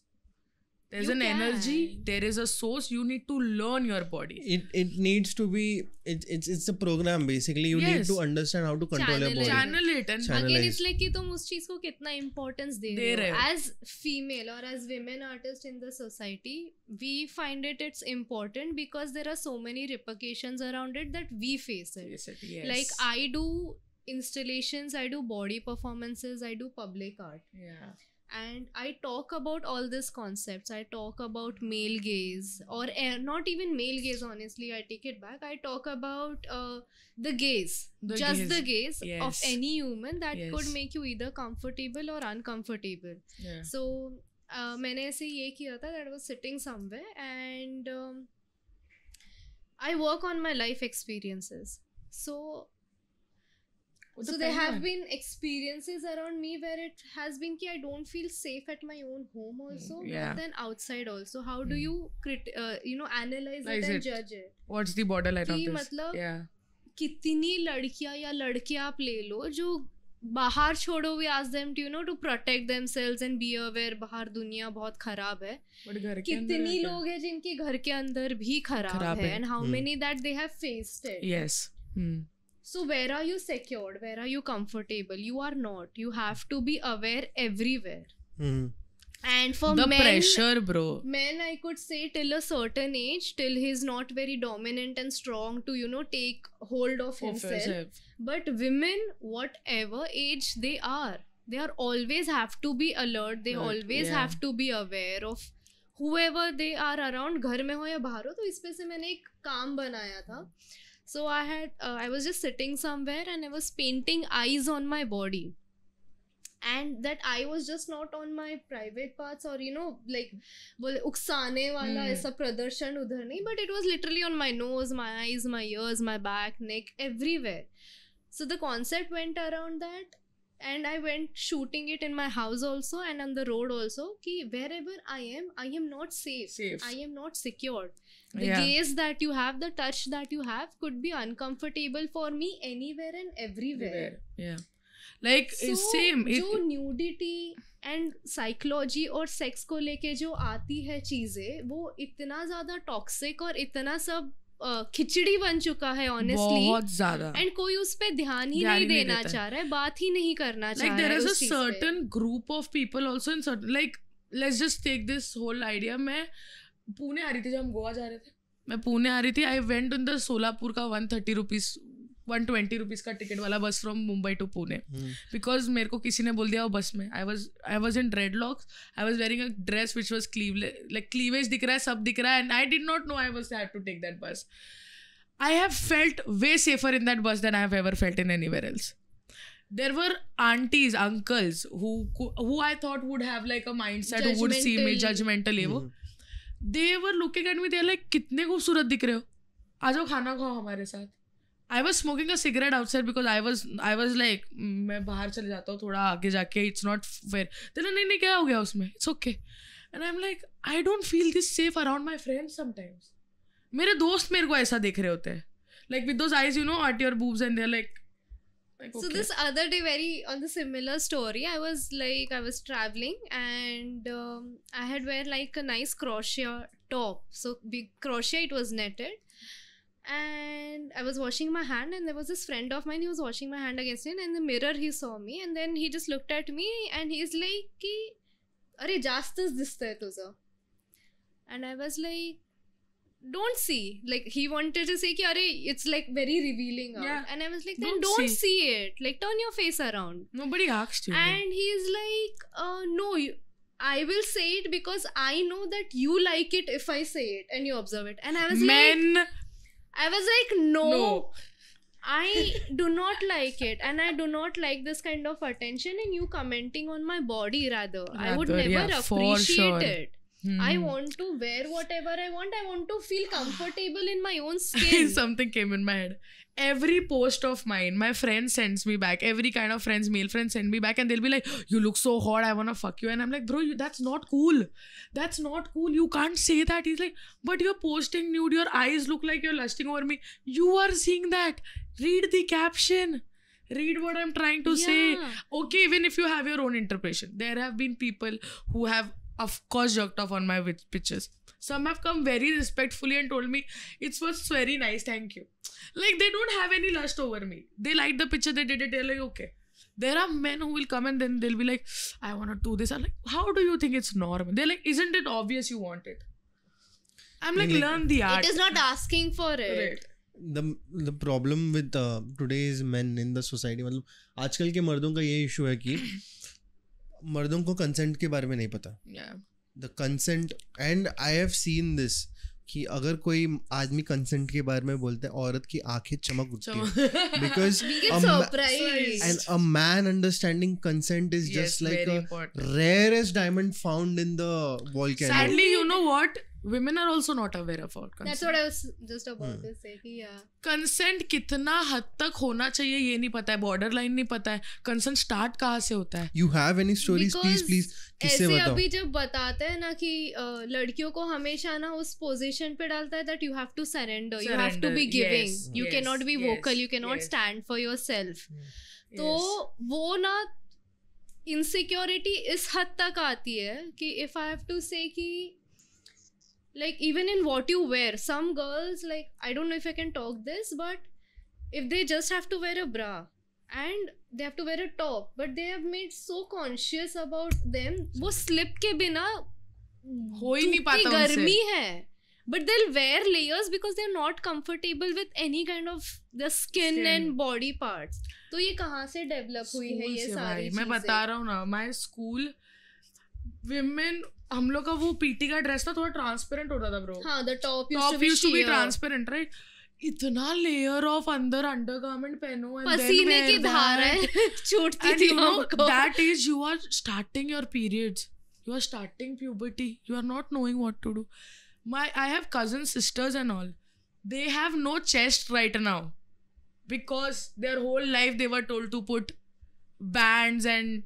there's you an can. energy there is a source you need to learn your body it it needs to be it, it's it's a program basically you yes. need to understand how to control channel your body it. channel it and again it's like ki tum us cheez ko kitna importance de rahe ho as female or as women artist in the society we find it it's important because there are so many repercussions around it that we face it, yes, it yes. like i do installations i do body performances i do public art yeah and i talk about all these concepts i talk about male gaze or uh, not even male gaze honestly i take it back i talk about uh, the gaze The just gaze. the gaze of Yes. any human that could Yes. make you either comfortable or uncomfortable yeah so uh, मैंने ऐसे ये किया था that I was sitting somewhere and um, I work on my life experiences so there have on. been experiences around me where it has been ki i don't feel safe at my own home also yeah. but then outside also how do you crit- uh, you know analyze like it and it. judge it what's the borderline of this मतलब yeah. कितनी लड़कियां या लड़के आप ले लो जो बाहर छोड़ो we ask them to you know to protect themselves and be aware बाहर दुनिया बहुत खराब है कितनी लोग हैं जिनके घर के अंदर भी खराब, खराब है and how many that they have faced it yes So where are you secured? Where are you comfortable? You are not. You have to be aware everywhere. Hmm. And for the men, pressure bro men I could say till a certain age, till he's not very dominant and strong to you know take hold of of himself. yourself. But women, whatever age they are, they are always have to be alert. They Right, always yeah. have to be aware of whoever they are around. घर में हो या बाहर हो तो इस पे से मैंने एक काम बनाया था. So I had uh, I was just sitting somewhere and I was painting eyes on my body. And that eye was just not on my private parts or you know like बोले उकसाने वाला Hmm. ऐसा प्रदर्शन उधर नहीं but it was literally on my nose, my eyes, my ears, my back, neck, everywhere. So the concept went around that and I went shooting it in my house also and on the road also कि wherever I am, I am not safe. Safe. I am not secured. the yeah. gaze that you have the touch that you have could be uncomfortable for me anywhere and everywhere everywhere. yeah like so, it's same it, जो nudity एंड साइकोलॉजी और सेक्स को लेके जो आती है चीजें वो इतना ज्यादा टॉक्सिक और इतना सब Uh, खिचड़ी बन चुका है ऑनेस्टली बहुत ज्यादा एंड कोई उस पर ध्यान ही नहीं देना चाह रहा है बात ही नहीं करना चाह रहा है like certain group of people also in like let's just take this whole idea मैं पुणे आ रही थी जब हम गोवा जा रहे थे मैं पुणे आ रही थी I went in the Solapur का one thirty rupees one twenty rupees का टिकट वाला bus from Mumbai to Pune because मेरे को किसी ने बोल दिया वो बस में I was I was in red locks I was wearing a dress which was cleavage like cleavage दिख रहा है सब दिख रहा है and I did not know I was have to take that bus I have felt way safer in that bus than I have ever felt in anywhere else there were aunties uncles who I thought would have like a mindset would see me see वो hmm. They were looking at me they like कितने खूबसूरत दिख रहे हो आ जाओ खाना खाओ हमारे साथ I was smoking a cigarette outside because I was I was like मैं बाहर चले जाता हूँ थोड़ा आगे जाके इट्स नॉट फेयर तो नहीं नहीं क्या हो गया उसमें it's okay and I am like I don't feel this safe around my friends sometimes मेरे दोस्त मेरे को ऐसा देख रहे होते हैं like with those eyes you know at your boobs and there like Like So this other day, very on the similar story, I was like I was traveling and um, I had wear like a nice crochet top. So big crochet, it was netted. And I was washing my hand, and there was this friend of mine. He was washing my hand against it. And in the mirror, he saw me, and then he just looked at me, and he's like, "कि अरे जास्तच दिसतंय तुझं." And I was like, don't see like he wanted to say ki, Are, it's like very revealing out. Yeah. and i was like then don't, don't see. see. it like turn your face around nobody asked you and he's like uh, no you, i will say it because i know that you like it if i say it and you observe it and i was men like, i was like no, no. I do not like it and I do not like this kind of attention and you commenting on my body rather. rather I would never yeah, appreciate sure. it. Hmm. I want to wear whatever I want. I want to feel [GASPS] comfortable in my own [LAUGHS] skin. Something came in my head. Every post of mine, my friend sends me back. Every kind of friends, male friends send me back, and they'll be like, You look so hot. I want to fuck you. And I'm like, Bro, you, that's not cool. That's not cool. You can't say that. He's like, But you're posting nude. Your eyes look like you're lusting over me. You are seeing that. Read the caption read what i'm trying to yeah. say okay even if you have your own interpretation there have been people who have of course jerked off on my pictures some have come very respectfully and told me it's was very nice thank you like they don't have any lust over me they like the picture they did it like okay there are man who will come and then they'll be like I want to this like how do you think it's normal they like isn't it obvious you want it I am like learn the are it is not asking for it the the problem with today's man in the society मतलब आजकल के मर्दों का ये इशू है कि मर्दों को कंसेंट के बारे में नहीं पता the consent and I have seen this कि अगर कोई आदमी कंसेंट के बारे में बोलते हैं औरत की आंखें चमक उठती है because and a man understanding consent is just like rarest diamond found in the wall can sadly you know what women are also not aware about consent. That's what I was just about hmm. to say. Yeah. Consent कितना हद तक होना चाहिए ये नहीं पता है बॉर्डर लाइन नहीं पता है कंसेंट स्टार्ट कहाँ से होता है you have any stories please please किससे बताओ अभी जब बताते हैं ना कि लड़कियों को हमेशा ना उस पोजीशन पे डालता है that you have to surrender you have to be giving you can not be vocal you can not stand for yourself तो वो ना इनसिक्योरिटी इस हद तक आती है कि if I have to say कि like even in what you wear some girls like i don't know if i can talk this but if they just have to wear a bra and they have to wear a top but they have made so conscious about them wo slip के बिना हो ही नहीं पाता garmi hai but they'll wear layers because they're not comfortable with any kind of the skin, skin. and body parts to ye kahan se develop hui hai ye sari main bata raha hu na my school women हम लोग का वो पीटी का ड्रेस था थोड़ा ट्रांसपेरेंट होता था ब्रो हाँ top top to be transparent right इतना लेयर ऑफ अंदर अंडरगारमेंट पहनो पसीने की धारा [LAUGHS] छूटती थी हमको that is you are starting your periods you are starting puberty you are not knowing what to do my I have cousin sisters and all they have no chest right now because their whole life they were told to put bands and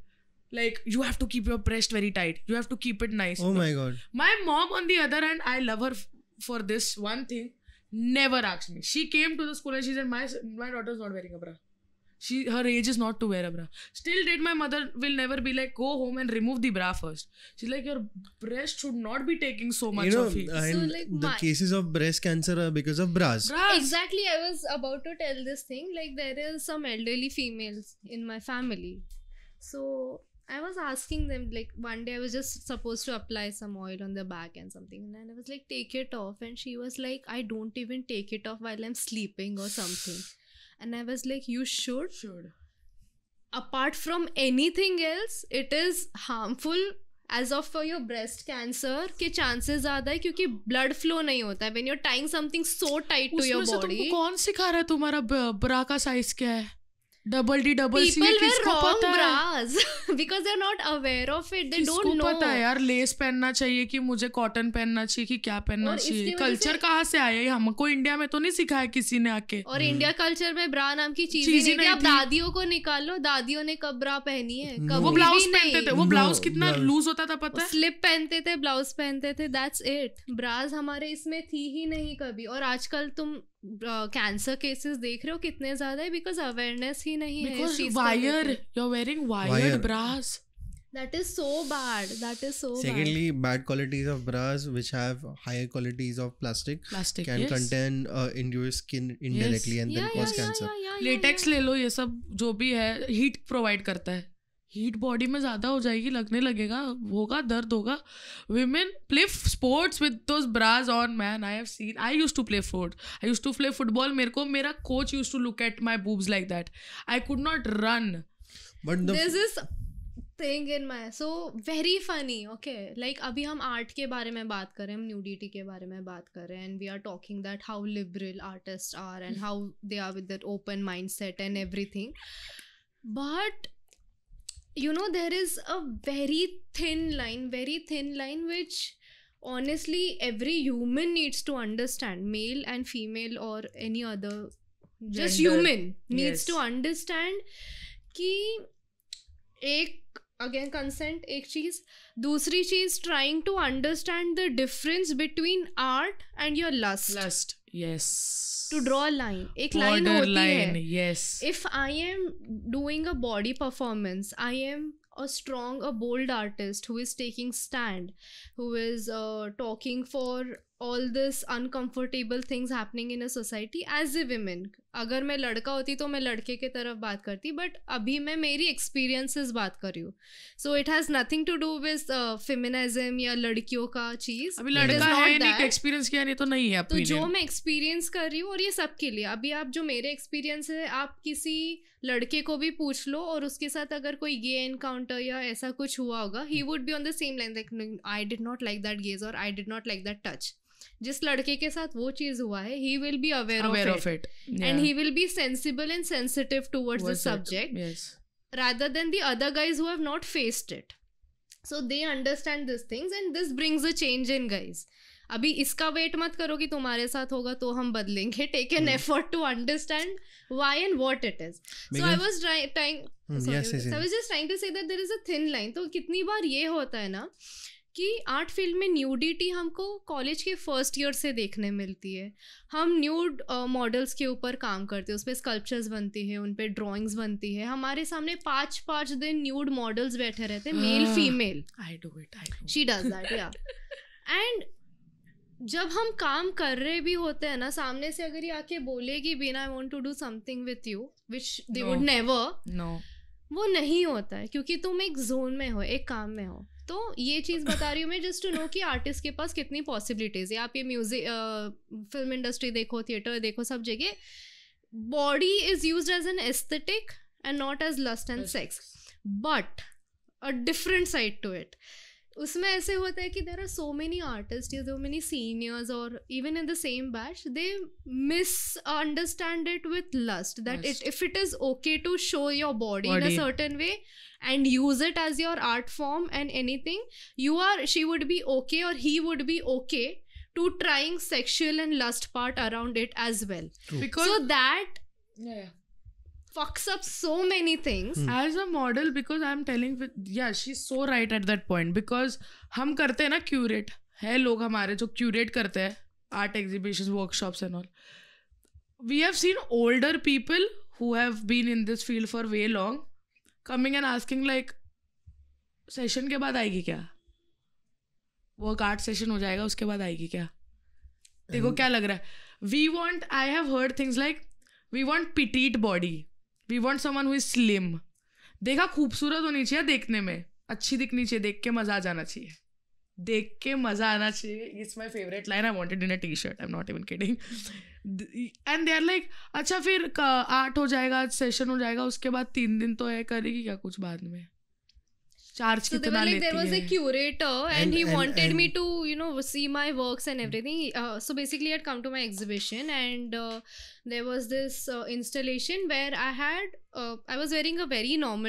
like you have to keep your breast very tight you have to keep it nice oh my god my mom on the other hand i love her f- for this one thing never asked me she came to the school and she said my my daughter's not wearing a bra she her age is not to wear a bra still did my mother will never be like go home and remove the bra first she's like your breast should not be taking so much you know, of heat so like the cases of breast cancer are because of bras. bras exactly i was about to tell this thing like there is some elderly females in my family so I was asking them like one day I was just supposed to apply some oil on the back and something and I was like take it off and she was like I don't even take it off while I'm sleeping or something and I was like you should should apart from anything else it is harmful as of for your breast cancer के chances ज्यादा है क्योंकि blood flow नहीं होता है when you tying something so tight to your body कौन सिखा रहा है तुम्हारा bra का size क्या है डबल डी डबल सी किसको पता bras because they are not aware of it they don't know किसको पता है यार लेस पहनना चाहिए कि मुझे कॉटन पहनना चाहिए कि क्या पहनना चाहिए कल्चर कहाँ से आया है हमको इंडिया में तो नहीं सिखाया किसी ने आके और इंडिया कल्चर में ब्रा नाम की चीज नहीं थी आप दादियों को निकालो दादियों ने कब ब्रा पहनी है कब वो ब्लाउज पहनते थे वो ब्लाउज कितना लूज होता था पता है स्लिप पहनते थे ब्लाउज पहनते थे दैट्स इट ब्रास हमारे इसमें थी ही नहीं कभी और आजकल तुम कैंसर uh, केसेस देख रहे हो कितने ज्यादा है बिकॉज अवेयरनेस ही नहीं Because है wire you are wearing wire bras that is so bad that is so secondly bad, bad qualities of bras which have higher qualities of plastic, plastic can yes. contain uh, injure skin indirectly yes. and yeah, then yeah, cause yeah, cancer yeah, yeah, latex yeah, yeah. ले लो ये सब जो भी है हीट प्रोवाइड करता है हीट बॉडी में ज़्यादा हो जाएगी लगने लगेगा होगा दर्द होगा women play sports with those bras on man I have seen I used to play fort I used to play football मेरे को मेरा coach used to look at my boobs like that I could not run but this is thing in my so very funny okay like अभी हम आर्ट के बारे में बात कर रहे हैं हम न्यूडिटी के बारे में बात कर रहे हैं and we are talking that how liberal artist are and how they are with that open mindset and everything but you know there is a very thin line very thin line which honestly every human needs to understand male and female or any other just Gender. human needs Yes. to understand कि एक अगेन कंसेंट एक चीज दूसरी चीज trying to understand the difference between art and your lust lust yes to draw line एक लाइन बॉर्डर होती लाइन है yes if I am doing a body performance, I am a strong, a bold artist who is taking stand, who is uh, talking for all this uncomfortable things happening in a society as a women अगर मैं लड़का होती तो मैं लड़के के तरफ बात करती बट अभी मैं मेरी एक्सपीरियंसेस बात कर रही हूँ so it has nothing to do with feminism या लड़कियों का चीज़ अभी लड़का है नहीं एक्सपीरियंस किया तो नहीं है तो जो मैं एक्सपीरियंस कर रही हूँ और ये सबके लिए अभी आप जो मेरे एक्सपीरियंस है आप किसी लड़के को भी पूछ लो और उसके साथ अगर कोई गे एनकाउंटर या ऐसा कुछ हुआ होगा he would be on the same line like I did not like that gaze और I did not like that touch जिस लड़के के साथ वो चीज हुआ है he will be aware of it and he will be sensible and sensitive towards the subject rather than the other guys who have not faced it so they understand this things and this brings a change in guys अभी इसका वेट मत करो कि तुम्हारे साथ होगा तो हम बदलेंगे take an effort to understand why and what it is so I was trying I was just trying to say that there is a thin line तो कितनी बार ये होता है ना कि आर्ट फील्ड में न्यूडिटी हमको कॉलेज के फर्स्ट ईयर से देखने मिलती है हम न्यूड मॉडल्स के ऊपर काम करते हैं उस पर स्कल्पचर्स बनती है उन पर ड्राॅइंग्स बनती है हमारे सामने पाँच पाँच दिन न्यूड मॉडल्स बैठे रहते हैं male female I do it she does that या एंड जब हम काम कर रहे भी होते हैं ना सामने से अगर ये आके बोलेगी बिना I want to do something with you which they would never know वो नहीं होता है क्योंकि तुम एक जोन में हो एक काम में हो तो ये चीज़ बता रही हूँ मैं जस्ट टू नो कि आर्टिस्ट के पास कितनी पॉसिबिलिटीज़ है आप ये म्यूजिक फिल्म इंडस्ट्री देखो थिएटर देखो सब जगह body is use as an aesthetic and not as lust and sex but a different side to it उसमें ऐसे होता है कि there are so many artist या सो मेनी सीनियर्स और even in the same batch they misunderstand it with lust that it if it is okay to show your body in a certain way and use it as your art form and anything you are she would be okay or he would be okay to trying sexual and lust part around it as well True. because so that yeah fucks up so many things hmm. as a model because i'm telling with yeah she's so right at that point because हम करते हैं ना क्यूरेट है लोग हमारे जो क्यूरेट करते हैं art exhibition workshops and all we have seen older people who have been in this field for way long coming and asking like session के बाद आएगी क्या वर्क आर्ट सेशन हो जाएगा उसके बाद आएगी क्या देखो mm. क्या लग रहा है we want I have heard things like we want petite body we want someone who is slim देखा खूबसूरत होनी चाहिए देखने में अच्छी दिखनी चाहिए देख के मज़ा आ जाना चाहिए देख के मज़ा आना चाहिए it's my favourite line I wanted in a T shirt I am not even kidding and they are like अच्छा फिर आठ हो जाएगा सेशन हो जाएगा उसके बाद तीन दिन तो है करेगी क्या कुछ बाद में वेरी नॉर्मल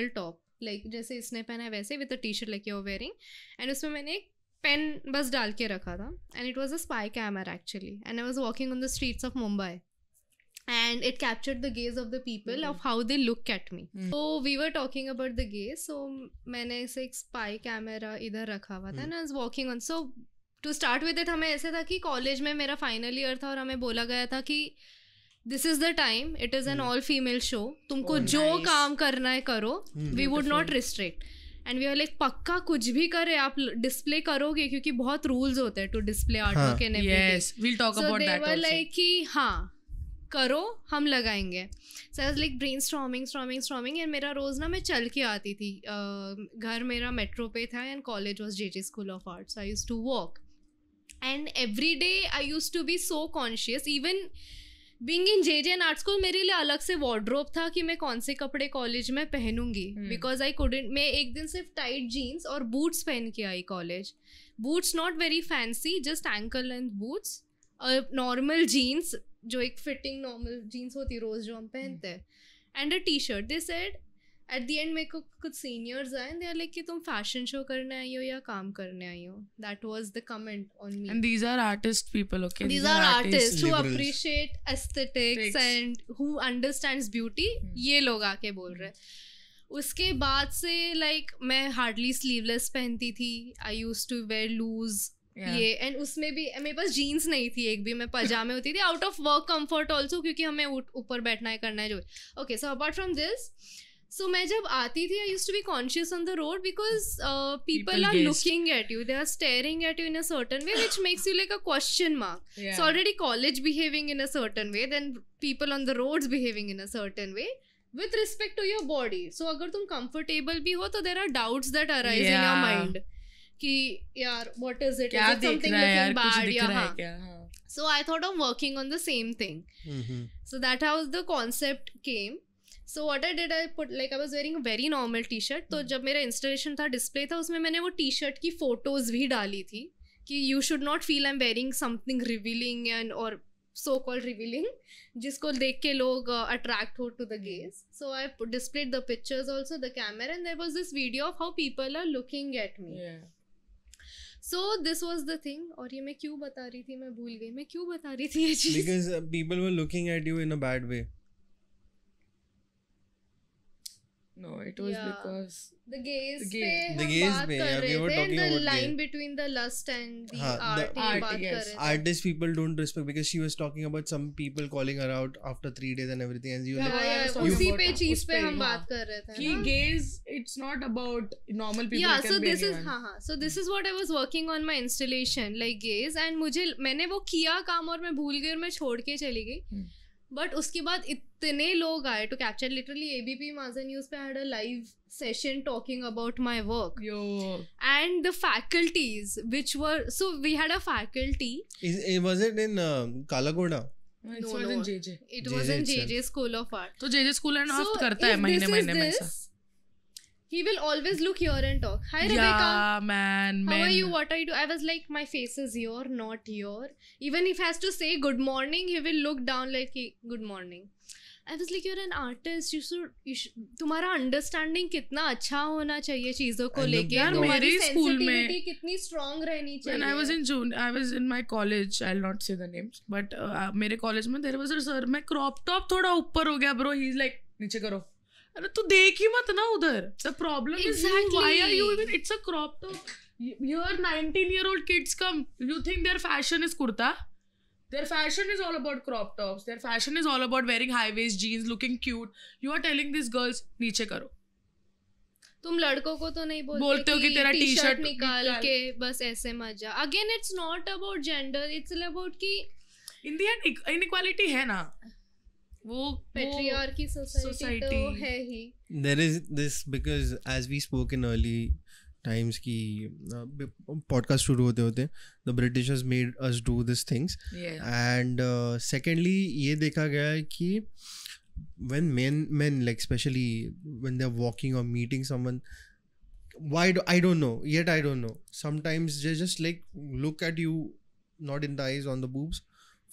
टॉप लाइक जैसे इसने है वैसे with T shirt like you and उसमें मैंने एक पेन बस डाल के रखा था and it was a spy camera actually and I was walking on the streets of Mumbai and it capture the gaze of the people of how they look at me so we were talking about the gaze so मैंने ऐसे एक स्पाई कैमरा इधर रखा हुआ था and hmm. I walking on so to start with it हमें ऐसे था कि कॉलेज में मेरा फाइनल ईयर था और हमें बोला गया था कि this is the time it is an all female show तुमको oh, जो काम करना है करो we would not restrict and we are like पक्का कुछ भी करे आप डिस्प्ले करोगे क्योंकि बहुत रूल्स होते हैं to display artwork and everything we'll talk about that also like कि हाँ करो हम लगाएंगे सो आज like brainstorming storming storming and मेरा रोज़ ना मैं चल के आती थी घर मेरा मेट्रो पे था and college was J J school of arts I used to walk and every day I used to be so conscious even being in J J an art school मेरे लिए अलग से वार्ड्रोप था कि मैं कौन से कपड़े कॉलेज में पहनूंगी बिकॉज आई कुडेंट मैं एक दिन सिर्फ टाइट जीन्स और बूट्स पहन के I college boots not very fancy just ankle length boots normal jeans जो एक फिटिंग नॉर्मल जीन्स होती रोज़ जो हम पहनते हैं and a T shirt they said at the and मेरे को कुछ सीनियर्स आए दे आर लाइक कि तुम फैशन शो करने आई हो या काम करने आई हो that was the comment on me and these are artist people okay these are artist who appreciate aesthetics and who understands beauty ये लोग आके बोल रहे हैं उसके बाद से लाइक like, मैं हार्डली स्लीवलेस पहनती थी I used to wear loose ये एंड उसमें भी मेरे पास जीन्स नहीं थी एक भी मैं पजामे होती थी out of work comfort also क्योंकि हमें ऊपर बैठना है करना है जो okay so apart from this So मैं जब आती थी I used to be conscious on the road because people are looking at you they are staring at you in a certain way which makes you like a question mark it's already college behaving in a certain way then people on the roads behaving in a certain way with respect to your body so अगर तुम कंफर्टेबल भी हो तो there are doubts that arise in your mind कि यार what is it is something looking bad या हां so I thought of working on the same thing so that how the concept came so what I did I put like I was wearing very normal T shirt तो hmm. जब मेरा इंस्टॉलेशन था डिस्प्ले था उसमें मैंने वो टी शर्ट की फोटोज़ भी डाली थी कि you should not feel I am wearing something revealing and और सो कॉल्ड रिविलिंग जिसको देख के लोग अट्रैक्ट uh, हो to the gaze so I displayed the pictures also the camera and there was this video of how people are looking at me so this was the thing और ये मैं क्यों बता रही थी मैं भूल गई मैं क्यों बता रही थी ये चीज because people were looking at you in a bad way No, it was yeah. because the gaze, the gaze. पे the gaze बात पे, कर yeah, रहे about the line gaze. between the lust and the Haan, art the the art, yes. artist people don't respect because she was talking about some people calling her out after three days and everything and you yeah, like, yeah, yeah, so उसी pe चीज pe hum baat kar rahe the ki gaze it's not about normal people yeah so this is ha ha so this is what I was working on my installation like gaze and मुझे मैंने वो किया काम और मैं भूल गई और मैं छोड़ के चली गई बट उसके बाद इतने लोग आए to capture literally ABP Majha news पे had a live session talking about my work and the faculties which were so we had a faculty was it in Kala Ghoda it was in JJ it was in JJ school of art तो जेजे स्कूल एंड Art करता है महीने महीने में ऐसा. He will always look here and talk. Hi, Rebecca. Yeah, man. How man. are you? What are you doing? I was like, my face is your not your Even if he has to say good morning, he will look down like, good morning. I was I was like you're an artist you should तुम्हारा अंडरस्टैंडिंग कितना अच्छा होना चाहिए चीज़ों को लेके मेरे स्कूल में कितनी स्ट्रांग रहनी चाहिए I was in June I was in my college I not say the names but मेरे कॉलेज में देर वॉज सर मैं क्रॉप टॉप थोड़ा ऊपर हो गया ब्रो ही लाइक नीचे करो अरे तू देख ही मत ना उधर the problem is why are you even it's a crop top your 19 year old kids come you think their fashion is kurta their fashion is all about crop tops their fashion is all about wearing high waist jeans looking cute you are telling this girls नीचे करो तुम लड़कों को तो नहीं बोलते, बोलते हो कि तेरा टी शर्ट निकाल के बस ऐसे मजा again it's not about gender it's about कि इन इनइक्वालिटी e- है ना वो patriarchy is this because as we spoke in early times की पॉडकास्ट uh, शुरू होते होते the British made us do this things and secondly ये देखा गया है कि when man man like specially when they walking और meeting some why I don't know yet I don't know sometimes J just like look at you not in the eyes on the boobs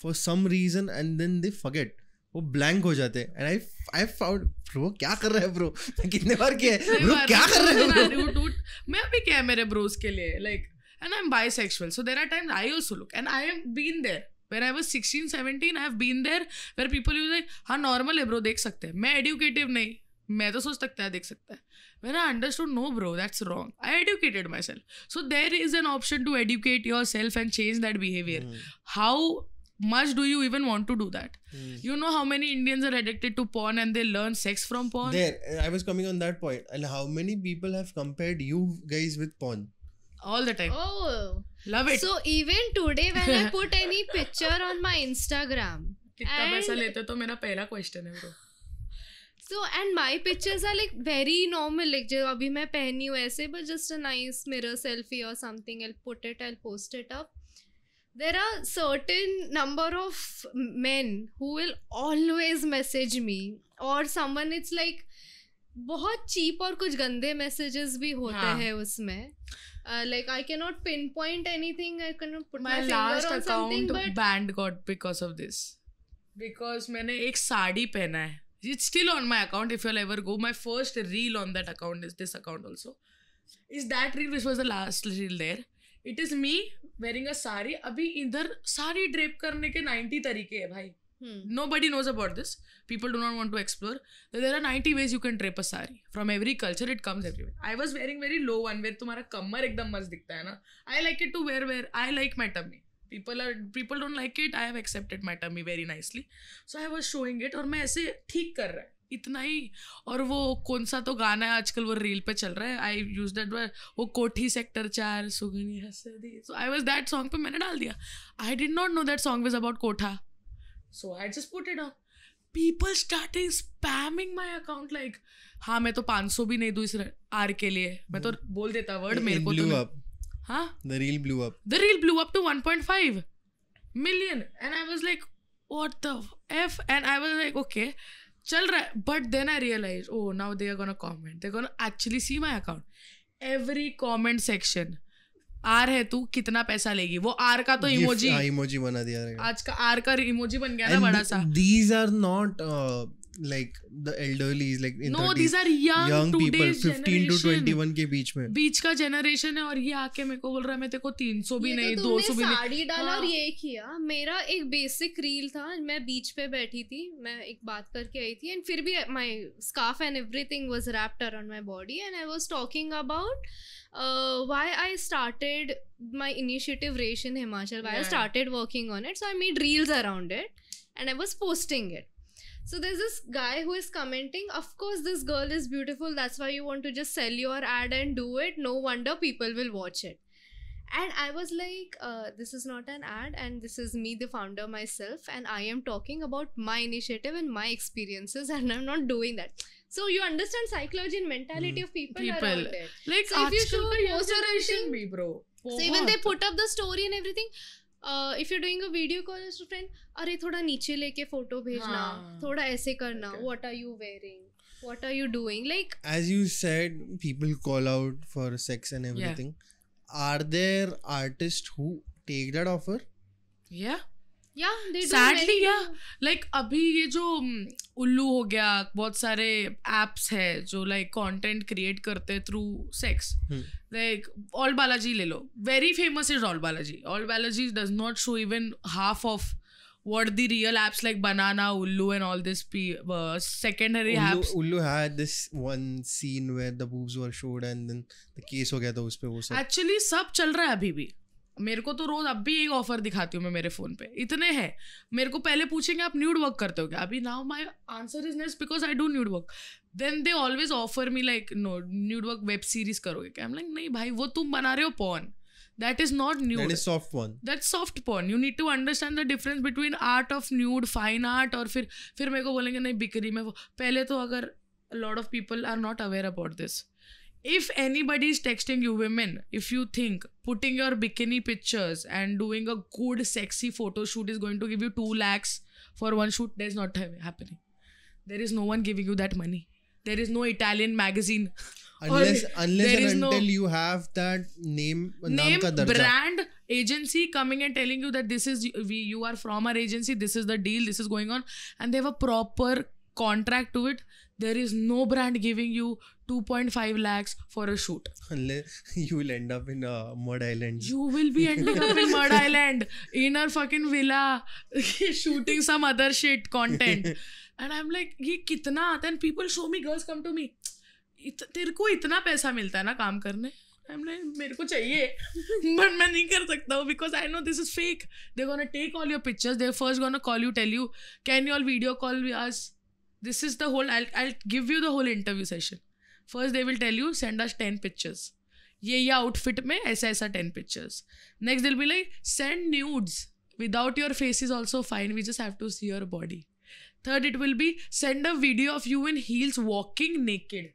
for some reason and then they forget वो ब्लैंक हो जाते हैं and I I found bro क्या कर रहा है ब्रो कितने बार किया है ब्रो क्या कर रहे हो ब्रो मैं अभी क्या है मेरे ब्रोस के लिए like and I am bisexual so there are times I also look and I have been there where I was sixteen seventeen I have been there where people use like हाँ नॉर्मल है ब्रो देख सकते हैं मैं एडुकेटिव नहीं मैं तो सोच सकता है देख सकता है when I understood no bro that's wrong I educated myself so there is an option to educate yourself and change that behaviour how much do you even want to do that you know how many Indians are addicted to porn and they learn sex from porn there i was coming on that point and how many people have compared you guys with porn all the time oh love it so even today when i [LAUGHS] put any picture on my instagram कितना पैसा and- लेते हो तो मेरा पहला क्वेश्चन है bro so and my pictures are like very normal like जो अभी मैं पहनी हूँ ऐसे but just a nice mirror selfie or something i'll put it i'll post it up there are certain number of man who will always message me or someone it's like बहुत चीप और कुछ गंदे मैसेजेस भी होते हाँ. हैं उसमें like I can not pinpoint anything I can not put last account banned got because of this because मैंने एक साड़ी पहना है it's still on my account if you ever go my first reel on that account is this account also is that reel which was the last reel there it is me wearing a sari अभी इधर साड़ी ड्रेप करने के नाइनटी तरीके है भाई nobody knows about this people do not want to explore there are ninety ways you can drape a sari from every culture it comes every I was wearing very low one where तुम्हारा कमर एकदम मस्त दिखता है ना I like it to wear where I like my tummy people are people don't like it I have accepted my tummy very nicely so I was showing it और मैं ऐसे ठीक कर रहा है इतना ही और वो कौन सा तो गाना है आजकल वो रील पे चल रहा है आई यूज दैट वो कोठी सेक्टर चार सुगनी हसदी so I was that song पे मैंने डाल दिया I did not know that song was about कोठा so I just put it on people starting spamming my account like हाँ मैं तो पाँच सौ भी नहीं दू इस आर के लिए मैं तो hmm. बोल देता वर्ड मेरे को तो हाँ the reel blew up the reel blew up to one point five million and I was like what the F and I was like okay चल रहा है but then I realise oh now they are gonna comment they gonna actually see my account every comment section are है तू कितना पैसा लेगी वो आर का तो इमोजी इमोजी हाँ, बना दिया आज का आर का इमोजी बन गया ना बड़ा सा these are not like the elderly is like in no 30s, these are young young people 15 to 21 के बीच में बीच का generation है और ये आके मेरे को बोल रहा है मैं तेरे को 300 भी नहीं तो 200 भी नहीं साड़ी डाला और ये किया मेरा एक बेसिक रील था मैं बीच पे बैठी थी मैं एक बात करके आई थी एंड फिर भी scarf and everything was wrapped around my body and I was talking about uh, why I started my initiative Ration Himachal, why yeah. I started working on it. So I made reels around it and I was posting it. So there's this guy who is commenting, of course, this girl is beautiful. That's why you want to just sell your ad and do it. No wonder people will watch it. And I was like, uh, this is not an ad, and this is me, the founder myself, and I am talking about my initiative and my experiences, and I'm not doing that. So you understand psychology and mentality mm. of people, people. around it. Like, so if you show most be bro. So even they put up the story and everything. If you doing a video call to friend अरे थोड़ा नीचे लेके फोटो भेजना हाँ. थोड़ा ऐसे करना what are you wearing what are you doing like as you said people call out for sex and everything are there artist who take that offer या सैडली या लाइक अभी ये जो उल्लू हो गया बहुत सारे एप्स है जो लाइक कंटेंट क्रिएट करते हैं through sex like ALT Balaji ले लो very famous is ALT Balaji ALT Balaji does not show even half of what the real apps like Banana, Ullu, and all this p- uh, secondary Ullu, apps. Ullu had this one scene where the boobs were showed and then the case हो गया था उस पे वो सब. Actually सब चल रहा है अभी भी. मेरे को तो रोज अब भी एक ऑफर दिखाती हूँ मैं मेरे फोन पे इतने हैं मेरे को पहले पूछेंगे आप न्यूड वर्क करते हो क्या अभी now my answer is Ness because I do nude work then they always offer me like no nude work web series करोगे क्या लाइक नहीं भाई वो तुम बना रहे हो porn that is not nude soft porn that soft porn you need to understand the difference between art of nude fine art और फिर फिर मेरे को बोलेंगे नहीं बिक्री में वो पहले तो अगर lot of people are not aware about this if anybody is texting you women if you think putting your bikini pictures and doing a good sexy photo shoot is going to give you 2 lakhs for one shoot that's not happening there is no one giving you that money there is no italian magazine [LAUGHS] unless unless and until no you have that name name brand agency coming and telling you that this is we you are from our agency this is the deal this is going on and they have a proper contract to it there is no brand giving you 2.5 lakhs for a shoot unless you will end up in uh, mud islands You will be ending up in Mud Island in a fucking villa [LAUGHS] shooting some other shit content. [LAUGHS] And I'm like, ये कितना आता है? And people show me, girls come to me. It, तेरे को इतना पैसा मिलता है ना काम करने I'm like, मेरे को चाहिए बट मैं नहीं कर सकता हूँ because I know this is fake they gonna take all your pictures they first gonna call you tell you can you all video call us this is the whole I'll, I'll give you the whole interview session first they will tell you send us 10 pictures yeah yeah outfit may ssa 10 pictures next they'll be like send nudes without your face is also fine we just have to see your body third it will be send a video of you in heels walking naked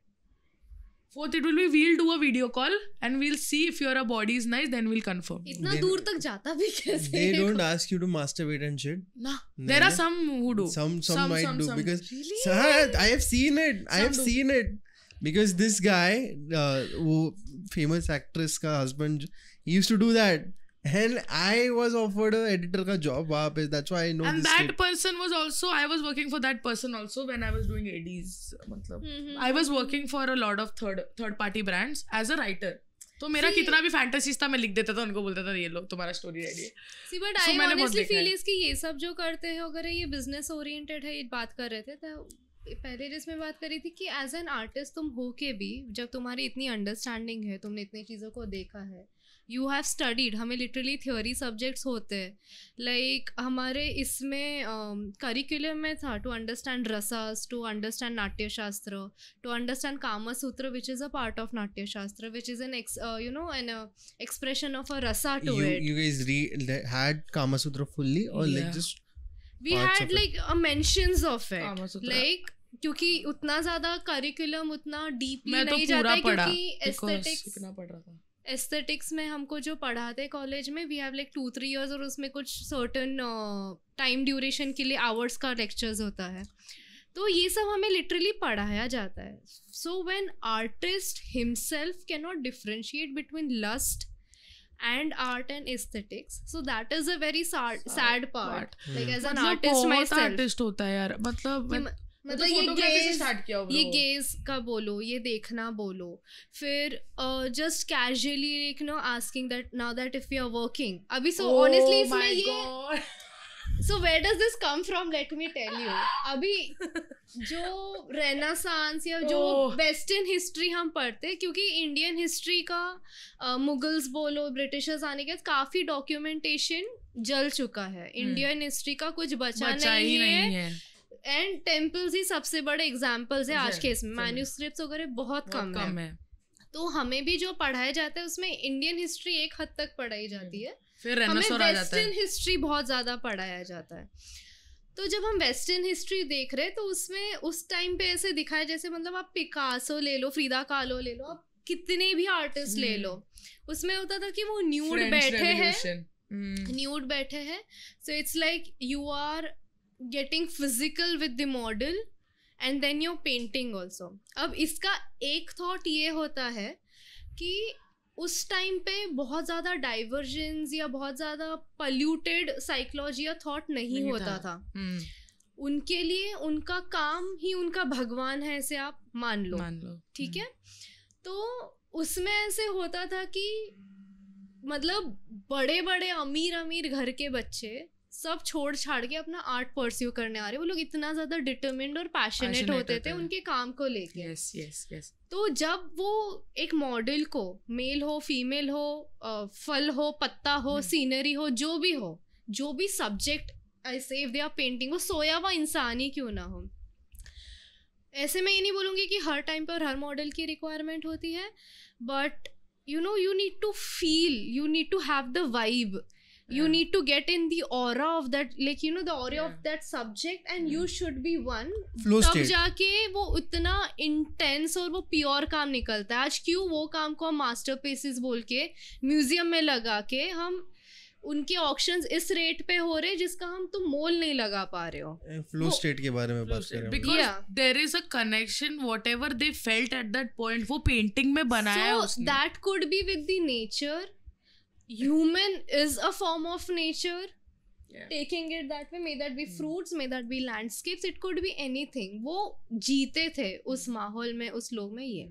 fourth it will be we'll do a video call and we'll see if your body is nice then will confirm इतना दूर तक जाता भी कैसे they don't ask you to masturbate and shit ना there are some who do some some might do because I have seen it I have seen it because this guy वो फेमस एक्ट्रेस का husband he used to do that And i was offered a editor ka job wahan pe that's why i know and that state. person was also i was working for that person also when i was doing ads matlab mm-hmm. i was working for a lot of third third party brands as a writer तो मेरा कितना भी फैंटेसीज था मैं लिख देता था उनको बोलता था ये लो तुम्हारा स्टोरी रेडी है see but I honestly feel is कि ये सब जो करते हैं अगर ये बिजनेस ओरिएंटेड है ये बात कर रहे थे तो पहले जिसमें बात करी थी कि एज एन आर्टिस्ट तुम हो के भी जब तुम्हारी इतनी अंडरस्टैंडिंग है तुमने इतनी चीज़ों को देखा है यू हैव स्टडीड हमें लिटरली थ्योरी सब्जेक्ट्स होते हैं लाइक like, हमारे इसमें करिकुलम um, में था to understand rasas to understand Natyashastra to understand Kamasutra which is a part of Natyashastra which is an you know an expression of a rasa to it you guys had Kamasutra fully or yeah. like just we had uh, like क्योंकि उतना ज्यादा करिकुलम उतना डीपली तो नहीं जाता है क्योंकि एस्थेटिक्स कितना पढ़ रहा था एस्थेटिक्स में हमको जो पढ़ाते कॉलेज में we have like two three years और उसमें कुछ सर्टन टाइम ड्यूरेशन के लिए आवर्स का लेक्चर्स होता है तो ये सब हमें लिटरली पढ़ाया जाता है so when artist himself can not differentiate between lust and art and aesthetics so that is a very sad sad, sad part like as hmm. an मतलब artist myself artist होता है यार मतलब मतलब, मतलब ये गेज स्टार्ट किया ये गेज का बोलो ये देखना बोलो फिर just casually like no asking that now that if you are working अभी सो ऑनेस्टली oh इसमें ये so where does this come from let me tell you अभी जो रेनासांस या जो वेस्टर्न oh। हिस्ट्री हम पढ़ते क्योंकि इंडियन हिस्ट्री का मुगल्स बोलो ब्रिटिशर्स आने के काफ़ी डॉक्यूमेंटेशन जल चुका है इंडियन हम्म। हिस्ट्री का कुछ बचा, नहीं, है। एंड टेम्पल्स ही सबसे बड़े एग्जाम्पल्स है आज के इसमें मैन्यूस्क्रिप्ट वगैरह बहुत कम कम है तो हमें भी जो पढ़ाया जाता है उसमें इंडियन हिस्ट्री एक हद तक पढ़ाई जाती हम्म। है फिर हमें वेस्टर्न हिस्ट्री बहुत ज़्यादा पढ़ाया जाता है तो जब हम वेस्टर्न हिस्ट्री देख रहे हैं तो उसमें उस टाइम पे ऐसे दिखाया जैसे मतलब आप पिकासो ले लो फ्रीदा कालो ले लो आप कितने भी आर्टिस्ट ले हम्म। लो उसमें होता था कि वो न्यूड बैठे हैं न्यूड हम्म। बैठे हैं so it's like you are getting physical with the model and then your painting also अब इसका एक थॉट ये होता है कि उस टाइम पे बहुत ज़्यादा डाइवर्जेंस या बहुत ज़्यादा पल्यूटेड साइकोलॉजी या थॉट नहीं, नहीं होता था, था। हम्म। उनके लिए उनका काम ही उनका भगवान है ऐसे आप मान लो मान लो ठीक है हम्म। तो उसमें ऐसे होता था कि मतलब बड़े बड़े अमीर अमीर घर के बच्चे सब छोड़ छाड़ के अपना आर्ट परस्यू करने आ रहे वो लोग इतना ज़्यादा डिटर्मिंड और पैशनेट होते थे उनके काम को लेके यस यस यस तो जब वो एक मॉडल को मेल हो फीमेल हो फल हो पत्ता हो सीनरी हम्म। हो जो भी हो जो भी सब्जेक्ट ऐसे इफ दे आर पेंटिंग वो सोया हुआ इंसान ही क्यों ना हो ऐसे मैं ये नहीं बोलूँगी कि हर टाइम पर हर मॉडल की रिक्वायरमेंट होती है but you know you need to feel you need to have the vibe you hmm. need to get in the aura of that like you know the aura of that subject and you hmm. should be one Flow तब जाके वो इतना इंटेंस और वो प्योर काम निकलता है आज क्यों वो काम को हम मास्टरपीसेस बोल के म्यूजियम में लगा के हम उनके ऑप्शन इस रेट पे हो रहे जिसका हम तुम तो मोल नहीं लगा पा रहे हो फ्लो स्टेट के बारे में बात कर रहे हैं is a connection whatever they felt at that point वो पेंटिंग में बनाया so, that could be with the nature human is a form of nature yeah. taking it that way may that be fruits may that be landscapes it could be anything वो जीते थे उस माहौल में उस लोग में ये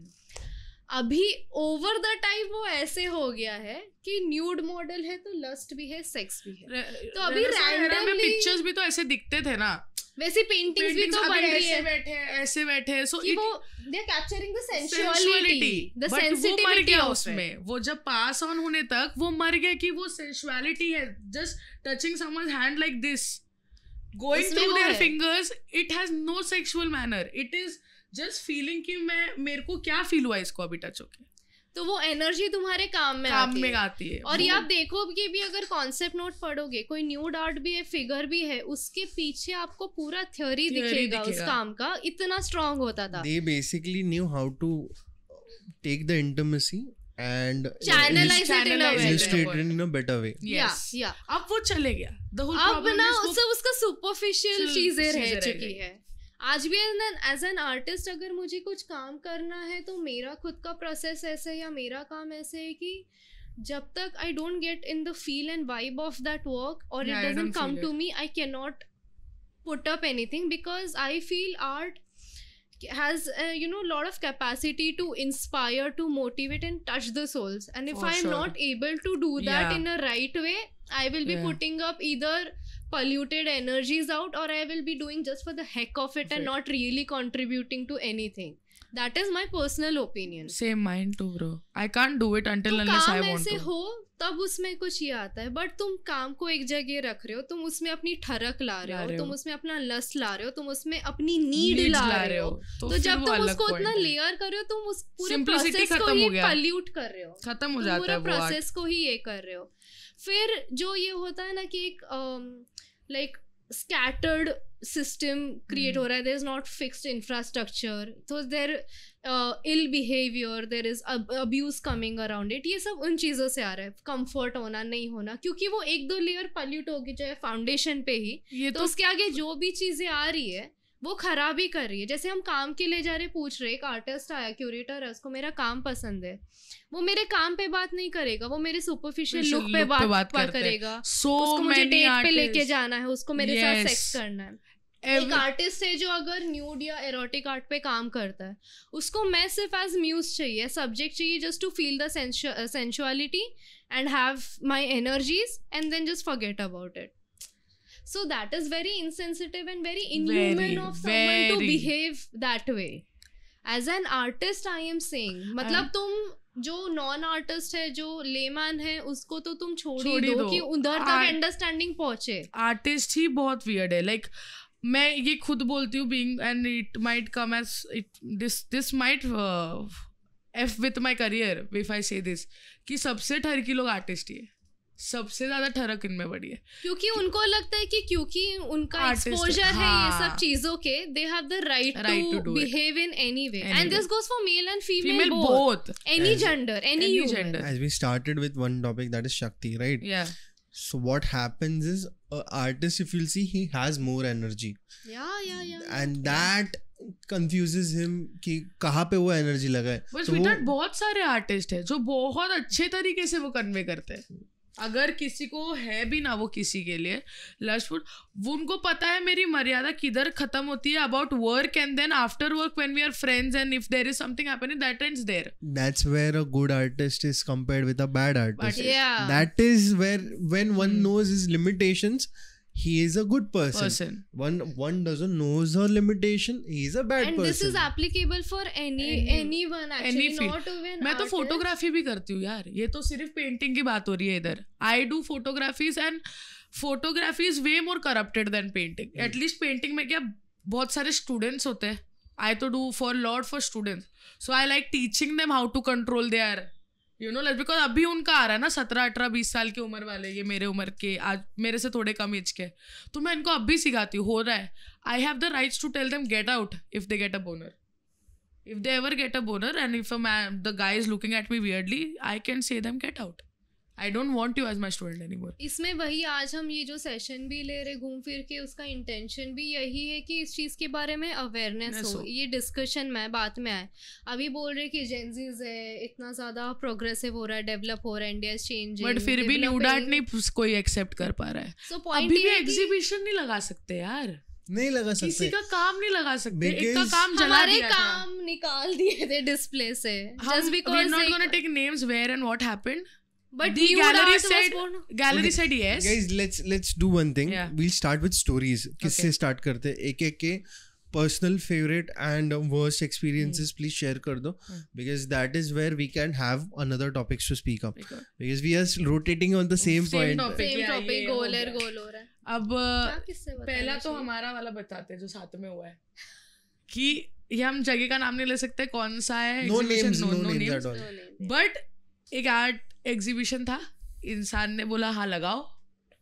अभी ओवर द टाइम वो ऐसे हो गया है कि न्यूड मॉडल है तो लस्ट भी है सेक्स भी है र, तो अभी रैंडमली पिक्चर्स भी तो ऐसे दिखते थे ना वैसे पेंटिंग्स भी तो बन रही है बैठे ऐसे बैठे सो so वो they are capturing the sensuality the sensitivity मर गया उसमें वो जब पास ऑन होने तक वो मर गया कि वो सेंसुअलिटी है just touching someone's hand like this going through their fingers it has no sexual manner it is just feeling कि मैं मेरे को क्या फील हुआ इसको अभी टच होके तो वो एनर्जी तुम्हारे काम में काम आती में है। आती है और ये आप देखो कि भी अगर कॉन्सेप्ट नोट पढ़ोगे कोई न्यूड आर्ट भी है फिगर भी है उसके पीछे आपको पूरा थ्योरी दिखेगा, उस काम का इतना स्ट्रांग होता था they basically knew how to take the intimacy and channelize in a better way yes या अब वो चले गया अब ना उसका सुपरफिशियल चीजें रह चुकी है आज भी एज एन आर्टिस्ट अगर मुझे कुछ काम करना है तो मेरा खुद का प्रोसेस ऐसा है या मेरा काम ऐसे है कि जब तक I don't get in the feel and vibe of that work और it doesn't come to me I can not put up anything because I feel art has uh, you know a lot of capacity to inspire to motivate and touch the souls and if oh, i am sure. not able to do that yeah. in a right way i will be yeah. putting up either polluted energies out or i will be doing just for the heck of it okay. and not really contributing to anything that is my personal opinion same mind too bro i can't do it until तो unless i want to ho, तब उसमें कुछ ये आता है बट तुम काम को एक जगह रख रहे हो तुम उसमें अपनी ठरक ला रहे हो तुम उसमें अपना लस ला रहे हो तुम उसमें अपनी नीड ला, ला रहे हो तो, तो जब तुम उसको इतना लेयर कर रहे हो तुम उस पूरे प्रोसेस को ही पल्यूट कर रहे हो खत्म हो जाता है पूरे प्रोसेस को ही ये कर रहे हो फिर जो ये होता है ना कि एक लाइक स्कैटर्ड सिस्टम क्रिएट हो रहा है there is not fixed infrastructure तो there ill behaviour there is abuse coming around it ये सब उन चीज़ों से आ रहा है कम्फर्ट होना नहीं होना क्योंकि वो एक दो लेयर पल्यूट होगी जो है फाउंडेशन पे ही तो, तो उसके आगे जो भी चीज़ें आ रही है वो खराब ही कर रही है जैसे हम काम के लिए जा रहे पूछ रहे एक आर्टिस्ट आया क्यूरेटर है उसको मेरा काम पसंद है वो मेरे काम पे बात नहीं करेगा वो मेरे सुपरफिशियल लुक पे बात, पे बात पर करेगा so उसको मुझे डेट पे लेके जाना है उसको मेरे yes. साथ सेक्स करना है Every... एक आर्टिस्ट है जो अगर न्यूड या एरोटिक आर्ट पे काम करता है उसको मैं सिर्फ एज म्यूज चाहिए सब्जेक्ट चाहिए just to feel the sensuality and have my energies and then just forget about it So that is very insensitive and very inhuman very, of someone very. to behave that way. As an artist, I am saying, uh, मतलब तुम जो नॉन आर्टिस्ट है जो लेमान है उसको तो तुम छोड़ ही दो, दो कि उधर तक अंडरस्टैंडिंग पहुंचे आर्टिस्ट ही बहुत वियर्ड है लाइक like, मैं ये खुद बोलती हूँ being and it might come as it this this might F with my career विफ I say this कि सबसे की लोग आर्टिस्ट ही है सबसे ज्यादा ठरक इनमें बड़ी है क्योंकि उनको लगता है कि क्योंकि उनका एक्सपोजर हाँ. है ये सब हाँ। चीजों के they have the right to behave in any way and this goes for male and female both any gender any gender as we started with one topic that is Shakti right या so what happens is uh, artist if you'll see he has more energy yeah yeah yeah and that confuses him कि कहाँ पे वो एनर्जी लगा है बस तो बहुत सारे आर्टिस्ट हैं जो बहुत अच्छे तरीके से वो कन्वे करते हैं अगर किसी को है भी ना वो किसी के लिए लश फूड वो उनको पता है मेरी मर्यादा किधर खत्म होती है about work and then after work when we are friends and if there is something happening that ends there that's where a good artist is compared with a bad artist that is where when one knows his limitations he is a good person. person. One one doesn't knows her limitation. He is a bad and person. And this is applicable for any anyone actually any not even मैं तो फोटोग्राफी भी करती हूँ यार ये तो सिर्फ पेंटिंग की बात हो रही है इधर I do photographies and photography is way more corrupted than painting at least painting में क्या बहुत सारे स्टूडेंट्स होते हैं आई तो do for lot for students so I like teaching them how to control their you know like because अभी उनका आ रहा है ना सत्रह अठारह बीस साल की उम्र वाले ये मेरे उम्र के आज मेरे से थोड़े कम एज के तो मैं इनको अब भी सिखाती हूँ हो रहा है I have the rights to tell them get out if they get a boner if they ever get a boner and if the guy is looking at me verily I can say them get out I don't want you as my student any more इसमें वही आज हम ये जो सेशन भी ले रहे घूम फिर के उसका इंटेंशन भी यही है कि इस चीज़ के बारे में अवेयरनेस हो ये डिस्कशन में बात में आए अभी बोल रहे कि जेंजीज है इतना ज़्यादा प्रोग्रेसिव हो रहा है डेवलप हो रहा है इंडिया चेंज बट फिर भी न्यू डाट नहीं कोई एक्सेप्ट कर पा रहा है so, अभी भी एग्जीबिशन नहीं लगा सकते यार नहीं लगा सकते किसी का काम नहीं लगा सकते इनका काम जला दिया काम निकाल दिए थे डिस्प्ले से just because we are not gonna take names where and what happened But the gallery said gallery okay. said yes. Guys, let's let's do one thing. Yeah. We'll start with stories. किससे okay. start करते हैं एक एक के personal favorite and worst experiences mm. please share kar do mm. because that is where we can have another topics to speak up because, because we are rotating on the same, same point topic, same yeah, topic yeah, goal yeah. goal ho raha hai अब पहला तो हमारा वाला बताते हैं जो साथ में हुआ है कि ये हम जगह का नाम नहीं ले सकते कौन सा है बट एक आर्ट एग्जीबिशन था इंसान ने बोला हाँ लगाओ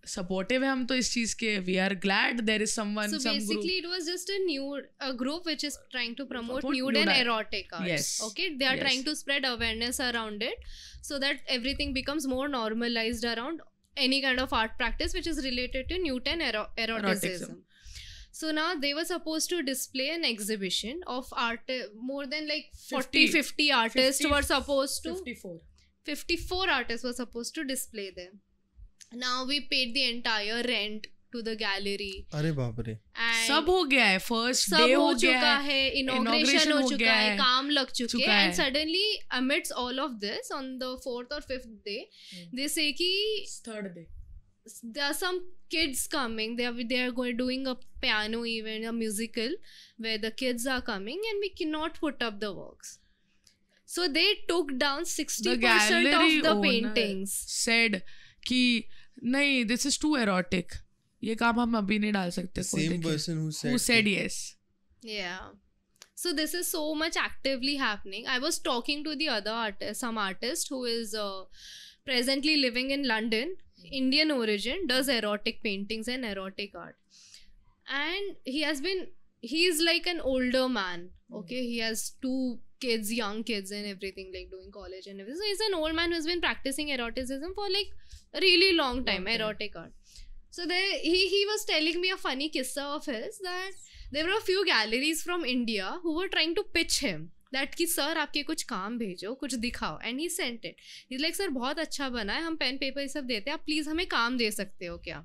सपोर्टिव है हम तो इस चीज के we are glad there is someone so basically it was just a new a group which is trying to promote nude and erotic arts okay they are trying to spread awareness around it so that everything becomes more normalized around any kind of art practice which is related to nude and eroticism so now they were were to display an exhibition of art more than like 40 50, artist were 50, to 54 54 artists were supposed to display there. Now we paid the entire rent to the gallery. अरे बाप रे सब हो गया है फर्स्ट डे हो चुका है इनॉग्रेशन हो चुका है काम लग चुके हैं and suddenly admits all of this on the fourth और फिफ्थ डे दे से कि third day there are some kids coming they are they are going doing a piano event a musical where the kids are coming and we cannot put up the works so they took down 60% of the paintings said कि नहीं दिस इज टू एरोटिक ये काम हम अभी नहीं डाल सकते same person who said who said yes yeah so this is so much actively happening i was talking to the other artist some artist who is uh, presently living in london indian origin does erotic paintings and erotic art and he has been he is like an older man okay he has two kids, young kids, and everything, like doing college and everything. So he's an old man who's been practicing eroticism for like a really long time, okay. erotic art. So there, he he was telling me a funny kissa of his that there were a few galleries from India who were trying to pitch him. That कि सर आपके कुछ काम भेजो कुछ दिखाओ and he sent it is like sir बहुत अच्छा बना है हम पेन पेपर ये सब देते हैं आप प्लीज़ हमें काम दे सकते हो क्या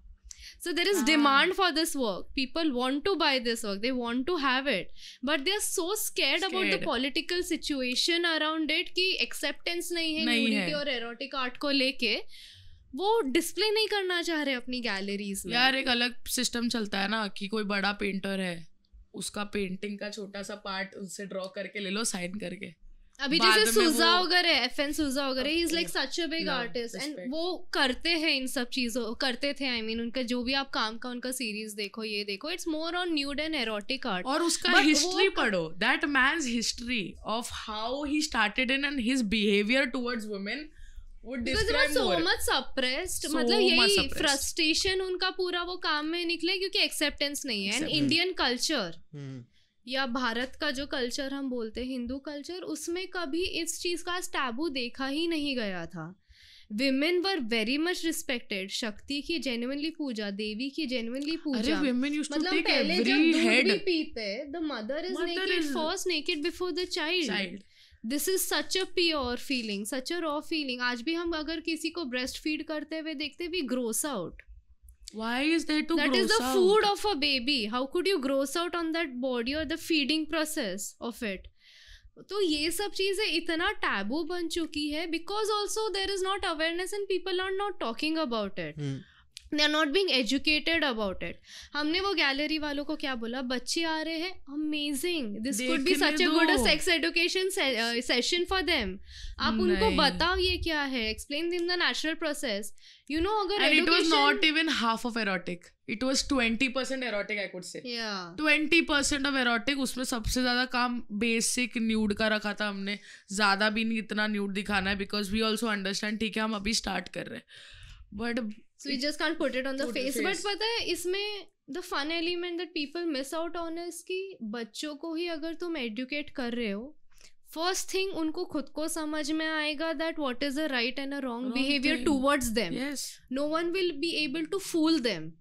so there is ah. demand for this work people want to buy this work they want to have it but they are so scared, scared. about the political situation around it ki acceptance nahi hai nahi nudity aur erotic art ko leke वो डिस्प्ले नहीं करना चाह रहे अपनी गैलरीज में यार एक अलग सिस्टम चलता है ना कि कोई बड़ा पेंटर है उसका पेंटिंग का छोटा सा पार्ट उनसे ड्रॉ करके ले लो साइन करके अभी जैसे सुजा वगैरह है एफएन सुजा वगैरह he is like such a big artist and वो करते हैं इन सब चीज़ों करते थे आई I मीन mean, उनका जो भी आप काम का उनका सीरीज देखो ये देखो it's more on nude and erotic art और उसका हिस्ट्री तो पढ़ो that man's history of how he started in and his behaviour towards women मतलब यही फ्रस्ट्रेशन उनका पूरा वो काम में निकले क्योंकि एक्सेप्टेंस नहीं है एंड इंडियन कल्चर या भारत का जो कल्चर हम बोलते हैं हिंदू कल्चर उसमें कभी इस चीज़ का टैबू देखा ही नहीं गया था women were very much respected Shakti की जेन्युइनली पूजा देवी की जेन्युइनली पूजा मतलब पहले जब दूध भी पीते the mother is naked first naked before the child this is such a pure feeling such a raw feeling आज भी हम अगर किसी को ब्रेस्ट फीड करते हुए देखते we gross out why is there to that is gross the out? food of a baby how could you gross out on that body or the feeding process of it तो ये सब चीजें इतना टैबू बन चुकी है because also there is not awareness and people are not talking about it Hmm. they are not being educated about it हमने वो गैलरी वालों को क्या बोला बच्चे आ रहे हैं amazing this could be such a good sex education session for them आप उनको बताओ ये क्या है explain them the natural process you know अगर it was not even half of erotic it was twenty percent erotic I could say twenty percent of erotic उसमें सबसे ज्यादा काम बेसिक न्यूड का रखा था हमने ज्यादा भी नहीं इतना न्यूड दिखाना है बिकॉज वी ऑल्सो अंडरस्टैंड ठीक है हम अभी स्टार्ट कर रहे हैं but so you just can't put it on the face. face पता है इसमें the fun element that people miss out on is कि बच्चों को ही अगर तुम एडुकेट कर रहे हो फर्स्ट थिंग उनको खुद को समझ में आएगा that what is a right and a wrong behaviour towards them no one will be able to fool them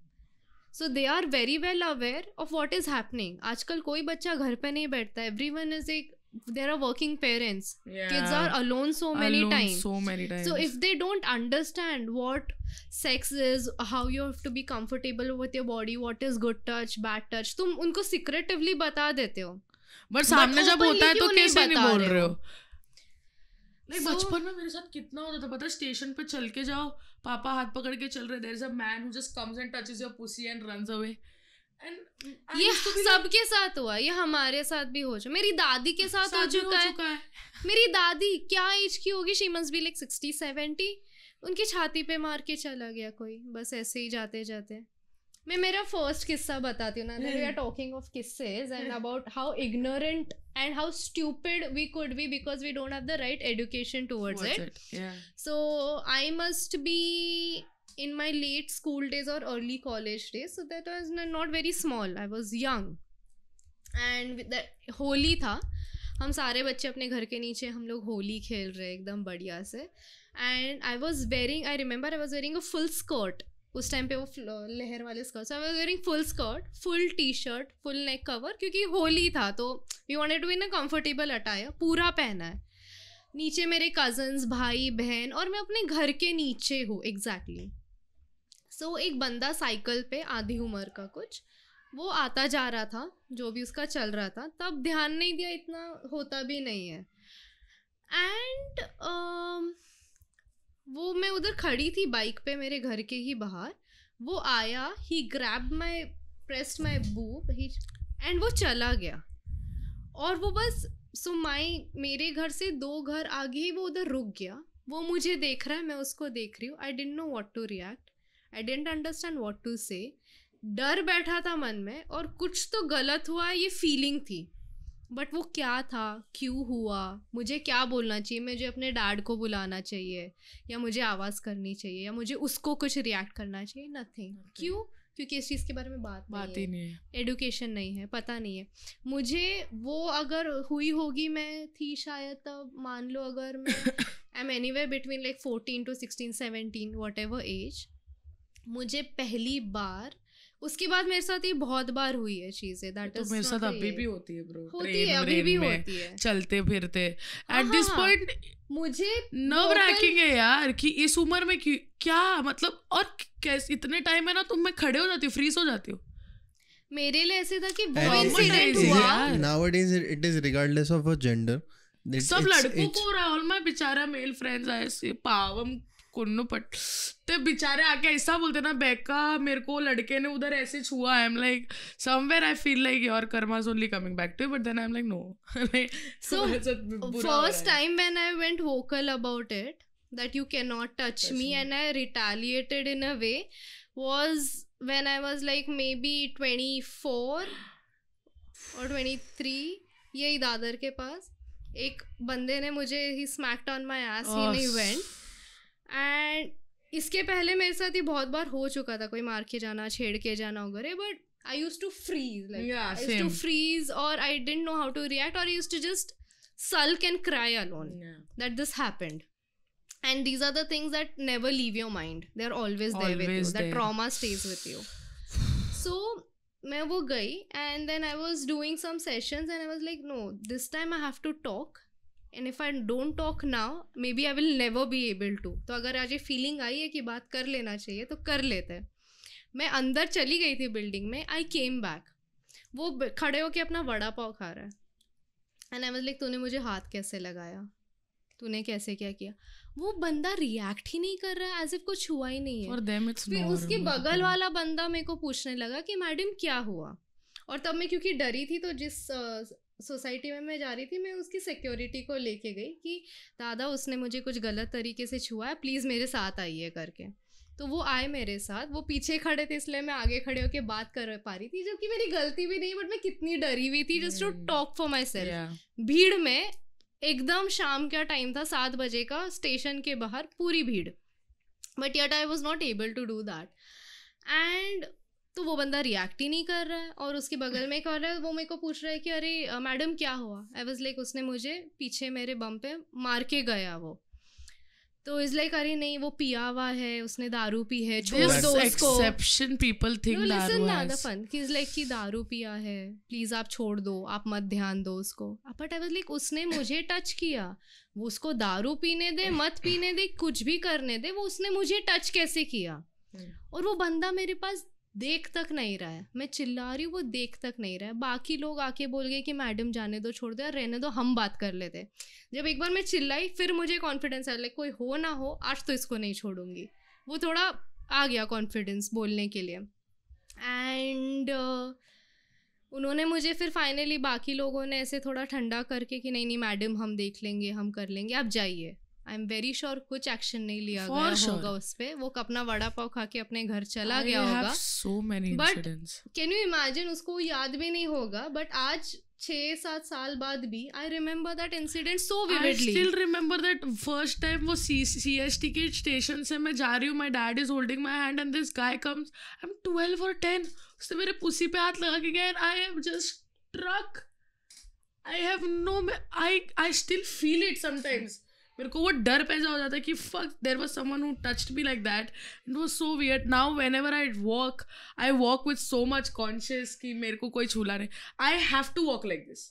so they are very well aware of what is happening आजकल कोई बच्चा घर पर नहीं बैठता एवरी वन इज एक there are working parents yeah. kids are alone so many alone times so many times so if they don't understand what sex is how you have to be comfortable with your body what is good touch bad touch तुम उनको secretively बता देते हो बट सामने जब होता है तो कैसे नहीं बोल रहे हो नहीं so, बचपन में मेरे साथ कितना होता था पता स्टेशन पे चल के जाओ पापा हाथ पकड़ के चल रहे there is a man who just comes and touches your pussy and runs away ये सबके साथ हुआ ये हमारे साथ भी हो चुका मेरी दादी के साथ, हो चुका है, मेरी दादी क्या एज की होगी she must be like sixty seventy उनकी छाती पे मार के चला गया कोई बस ऐसे ही जाते जाते मैं मेरा फर्स्ट किस्सा बताती हूँ ना we are talking of किस्सेज and about how ignorant and how stupid we could be because we don't have the right education towards it so I must be in my late school days or early college days. So that was not very small. I was young. And Holi था हम सारे बच्चे अपने घर के नीचे हम लोग होली खेल रहे एकदम बढ़िया से and I was wearing I remember I was wearing a full skirt उस टाइम पे वो लहर वाले skirt I was wearing full skirt full T shirt full neck cover क्योंकि होली था तो we want to in a comfortable attire पूरा पहना है नीचे मेरे कजन्स भाई बहन और मैं अपने घर के नीचे हूँ एग्जैक्टली exactly. सो so, एक बंदा साइकिल पे आधी उम्र का कुछ वो आता जा रहा था जो भी उसका चल रहा था तब ध्यान नहीं दिया इतना होता भी नहीं है एंड uh, वो मैं उधर खड़ी थी बाइक पे मेरे घर के ही बाहर वो आया he grab my pressed my boob he and वो चला गया और वो बस सो माई मेरे घर से दो घर आगे ही वो उधर रुक गया वो मुझे देख रहा है मैं उसको देख रही हूँ I didn't know what to react I didn't understand what to say डर बैठा था मन में और कुछ तो गलत हुआ ये फीलिंग थी बट वो क्या था क्यों हुआ मुझे क्या बोलना चाहिए मुझे अपने डैड को बुलाना चाहिए या मुझे आवाज़ करनी चाहिए या मुझे उसको कुछ रिएक्ट करना चाहिए नथिंग okay. क्यों क्योंकि इस चीज़ के बारे में बात बात ही नहीं है एडुकेशन नहीं है पता नहीं है मुझे वो अगर हुई होगी मैं थी शायद तब मान लो अगर मैं I am any way between like fourteen to sixteen seventeen whatever age मुझे पहली बार उसके बाद मेरे साथ ये बहुत बार हुई है चीजें दैट तो मेरे साथ अभी भी होती है ब्रो होती है अभी भी होती है चलते फिरते एट दिस पॉइंट मुझे नर्व रैकिंग है यार कि इस उम्र में क्या मतलब और कैसे इतने टाइम है ना तुम मैं खड़े हो जाती हो फ्रीज हो जाती हो मेरे लिए ऐसे था कि वो इंसिडेंट हुआ nowadays it is regardless of a gender सब लड़कों को हो रहा ऑल माय बेचारा मेल फ्रेंड्स आई पावम कुन्नू पट तो बेचारे आके ऐसा बोलते ना बेका मेरे को लड़के ने उधर ऐसे छुआ I am like somewhere I feel like your is only coming back to but then I am like no so first time when I went vocal about it that you can not touch me and I retaliated in a way was when I was like maybe 24 और 23 यही दादर के पास एक बंदे ने मुझे he smacked on my ass he नहीं वेंट एंड इसके पहले मेरे साथ ये बहुत बार हो चुका था कोई मार के जाना छेड़ के जाना वगैरह but I use to freeze like to freeze और I don't know how to react और use to just sulk and cry alone yeah. that this happened and these are the things that never leave your mind they're always, always there with you there. that trauma stays with you so मैं वो गई and then I was doing some sessions and I was like no this time I have to talk and if I don't talk now maybe I will never be able to तो अगर आज ये फीलिंग आई है कि बात कर लेना चाहिए तो कर लेते हैं मैं अंदर चली गई थी बिल्डिंग में आई केम बैक वो खड़े होके अपना वड़ा पाव खा रहा है एंड आई वॉज लाइक तूने मुझे हाथ कैसे लगाया तूने कैसे क्या किया वो बंदा रिएक्ट ही नहीं कर रहा है एज इफ कुछ हुआ ही नहीं है और फिर उसके मतलब। बगल वाला बंदा मेरे को पूछने लगा कि मैडम क्या हुआ और तब मैं क्योंकि डरी थी तो जिस सोसाइटी में मैं जा रही थी मैं उसकी सिक्योरिटी को लेके गई कि दादा उसने मुझे कुछ गलत तरीके से छुआ है प्लीज़ मेरे साथ आइए करके तो वो आए मेरे साथ वो पीछे खड़े थे इसलिए मैं आगे खड़े होकर बात कर पा रही थी जबकि मेरी गलती भी नहीं बट मैं कितनी डरी हुई थी just to talk for myself भीड़ में एकदम शाम का टाइम था सात बजे का स्टेशन के बाहर पूरी भीड़ but yet I was not able to do that and तो वो बंदा रिएक्ट ही नहीं कर रहा है और उसके बगल में एक और वो मेरे को पूछ रहा है कि अरे मैडम क्या हुआ आई वॉज लाइक उसने मुझे पीछे मेरे बम पे मार के गया वो तो इज लाइक अरे नहीं वो पिया हुआ है उसने दारू पी है लाइक दारू पिया है प्लीज आप छोड़ दो आप मत ध्यान दो उसको बट आई वॉज लाइक उसने मुझे टच किया वो उसको दारू पीने दे मत पीने दे कुछ भी करने दे वो उसने मुझे टच कैसे किया hmm. और वो बंदा मेरे पास देख तक नहीं रहा है मैं चिल्ला रही हूँ वो देख तक नहीं रहा है बाकी लोग आके बोल गए कि मैडम जाने दो छोड़ दो रहने दो हम बात कर लेते जब एक बार मैं चिल्लाई फिर मुझे कॉन्फिडेंस आया लाइक कोई हो ना हो आज तो इसको नहीं छोड़ूंगी वो थोड़ा आ गया कॉन्फिडेंस बोलने के लिए एंड uh, उन्होंने मुझे फिर फाइनली बाकी लोगों ने ऐसे थोड़ा ठंडा करके कि नहीं नहीं मैडम हम देख लेंगे हम कर लेंगे आप जाइए आई एम वेरी श्योर कुछ एक्शन नहीं लिया गया sure. होगा उस पर वो अपना वड़ा पाव खा के अपने घर चला I गया होगा so many but can you imagine उसको याद भी नहीं होगा बट आज छह सात साल बाद भी I remember that incident so vividly still remember that first time वो सी सी एस टी के स्टेशन से मैं जा रही हूँ my dad is holding my hand and this guy comes I am twelve और टेन उससे मेरे पुसी पे हाथ लगा के गया and I am just struck I have no I I still feel it sometimes मेरे को वो डर पैसा हो जाता है कि fuck there was someone who touched me like that it was so weird now whenever I walk I walk with so much conscious कि मेरे को कोई छूला नहीं I have to walk like this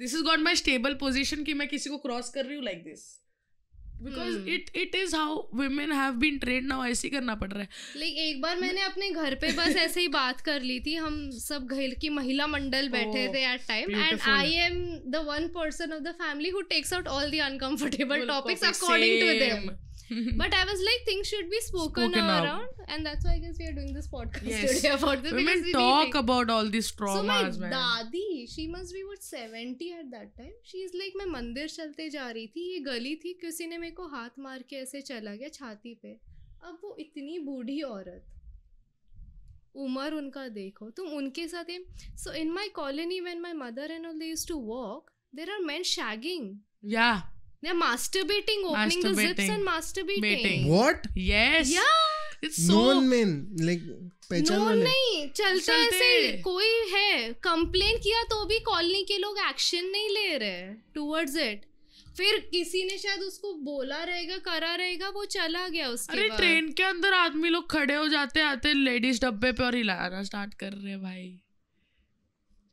this is got my stable position कि मैं किसी को क्रॉस कर रही हूँ like this because it it is how women have been trained now ऐसे करना पड़ रहा है लाइक एक बार मैंने अपने घर पे बस ऐसे ही बात कर ली थी हम सब घर की महिला मंडल बैठे oh, थे at time and I am the one person of the family who takes out all the uncomfortable topics according to them but I was like, things should be spoken, spoken around, up. and that's why I guess we are doing this podcast yes. today about this. Women we talk like, about all these traumas, so my man. Dadi, she must be what seventy at that time. She is like, मैं मंदिर चलते जा रही थी, ये गली थी, किसी ने मेरे को हाथ मार के ऐसे चला गया छाती पे. अब वो इतनी बूढ़ी औरत उम्र उनका देखो तुम उनके साथ so in my colony when my mother and all they use to walk there are man shagging या They're masturbating, opening masturbating. the zips and masturbating. Baiting. What? Yes. Yeah. It's so. Known men like पहचान नहीं चलते ऐसे कोई है कंप्लेन किया तो भी कॉलोनी के लोग एक्शन नहीं ले रहे टुवर्ड्स इट फिर किसी ने शायद उसको बोला रहेगा करा रहेगा वो चला गया उसके अरे ट्रेन के अंदर आदमी लोग खड़े हो जाते आते लेडीज डब्बे पे और हिलाना स्टार्ट कर रहे हैं भाई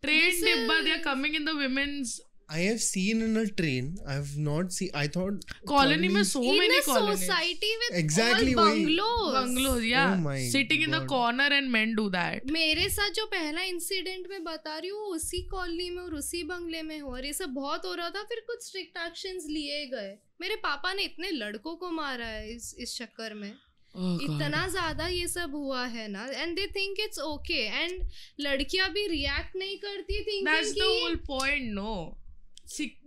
ट्रेन डिब्बा दिया coming in the women's I have seen in a train. I have not seen. I thought colony में so in many colonies. society with exactly all bungalows. Bungalows, yeah. Oh my Sitting God. in the corner and men do that. मेरे साथ जो पहला इंसिडेंट मैं बता रही हूँ उसी कॉलोनी में और उसी बंगले में हो और ये सब बहुत हो रहा था फिर कुछ स्ट्रिक्ट एक्शंस लिए गए मेरे पापा ने इतने लड़कों को मारा है इस इस चक्कर में Oh, इतना ज्यादा ये सब हुआ है ना and they think it's okay and लड़कियां भी रिएक्ट नहीं करती thinking that's the whole point no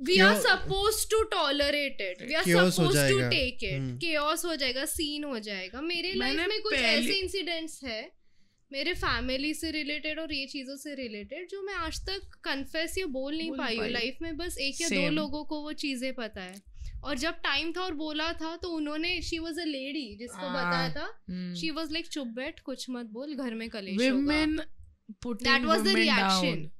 we are suppose to tolerate it we are suppose to take it case हो जाएगा सीन हो जाएगा मेरे लाइफ में कुछ ऐसे इंसिडेंट्स है मेरे फैमिली से रिलेटेड और ये चीज़ों से रिलेटेड जो मैं आज तक कन्फेस या बोल नहीं पाई हूँ लाइफ में बस एक या Same. दो लोगों को वो चीज़ें पता है और जब टाइम था और बोला था तो उन्होंने शी वॉज अ लेडी जिसको ah. बताया था शी वॉज लाइक चुप बैठ कुछ मत बोल घर में कलेश that was the reaction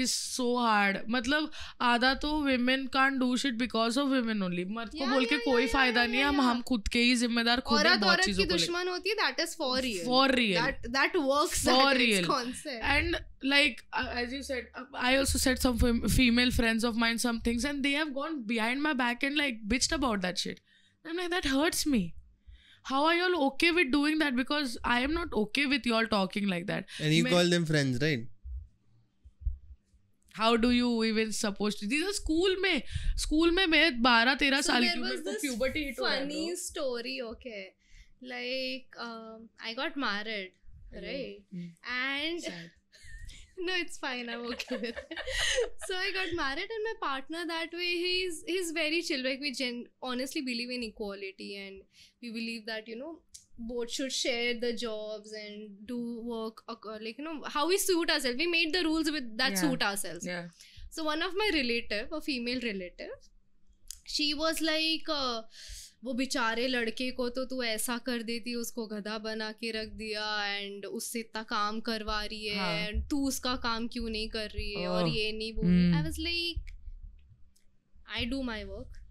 is so hard मतलब आधा तो women can do shit because of women only मर्द को बोल के कोई फायदा नहीं है हम हम खुद के ही जिम्मेदार खुद हैं बहुत चीजों को दुश्मन होती है that is for real for real that works for real and like uh, as you said uh, i also said some fem- female friends of mine some things and they have gone behind my back and like bitched about that shit i'm like that hurts me how are you all okay with doing that because i am not okay with you all talking like that and you Me- call them friends right how do you even suppose to this school में स्कूल में मैं बारह तेरह साल की मेरे को puberty hit funny story okay like I got married right and no it's fine i'm okay with it so i got married and my partner that way he's he's very chill like we gen- honestly believe in equality and we believe that you know both should share the jobs and do work like you know how we suit ourselves we made the rules with that yeah. suit ourselves yeah so one of my relative a female relative she was like uh, वो बेचारे लड़के को तो तू ऐसा कर देती उसको गधा बना के रख दिया एंड उससे इतना काम करवा रही है एंड हाँ. तू उसका काम क्यों नहीं कर रही है oh. और ये नहीं वो I was like I do my work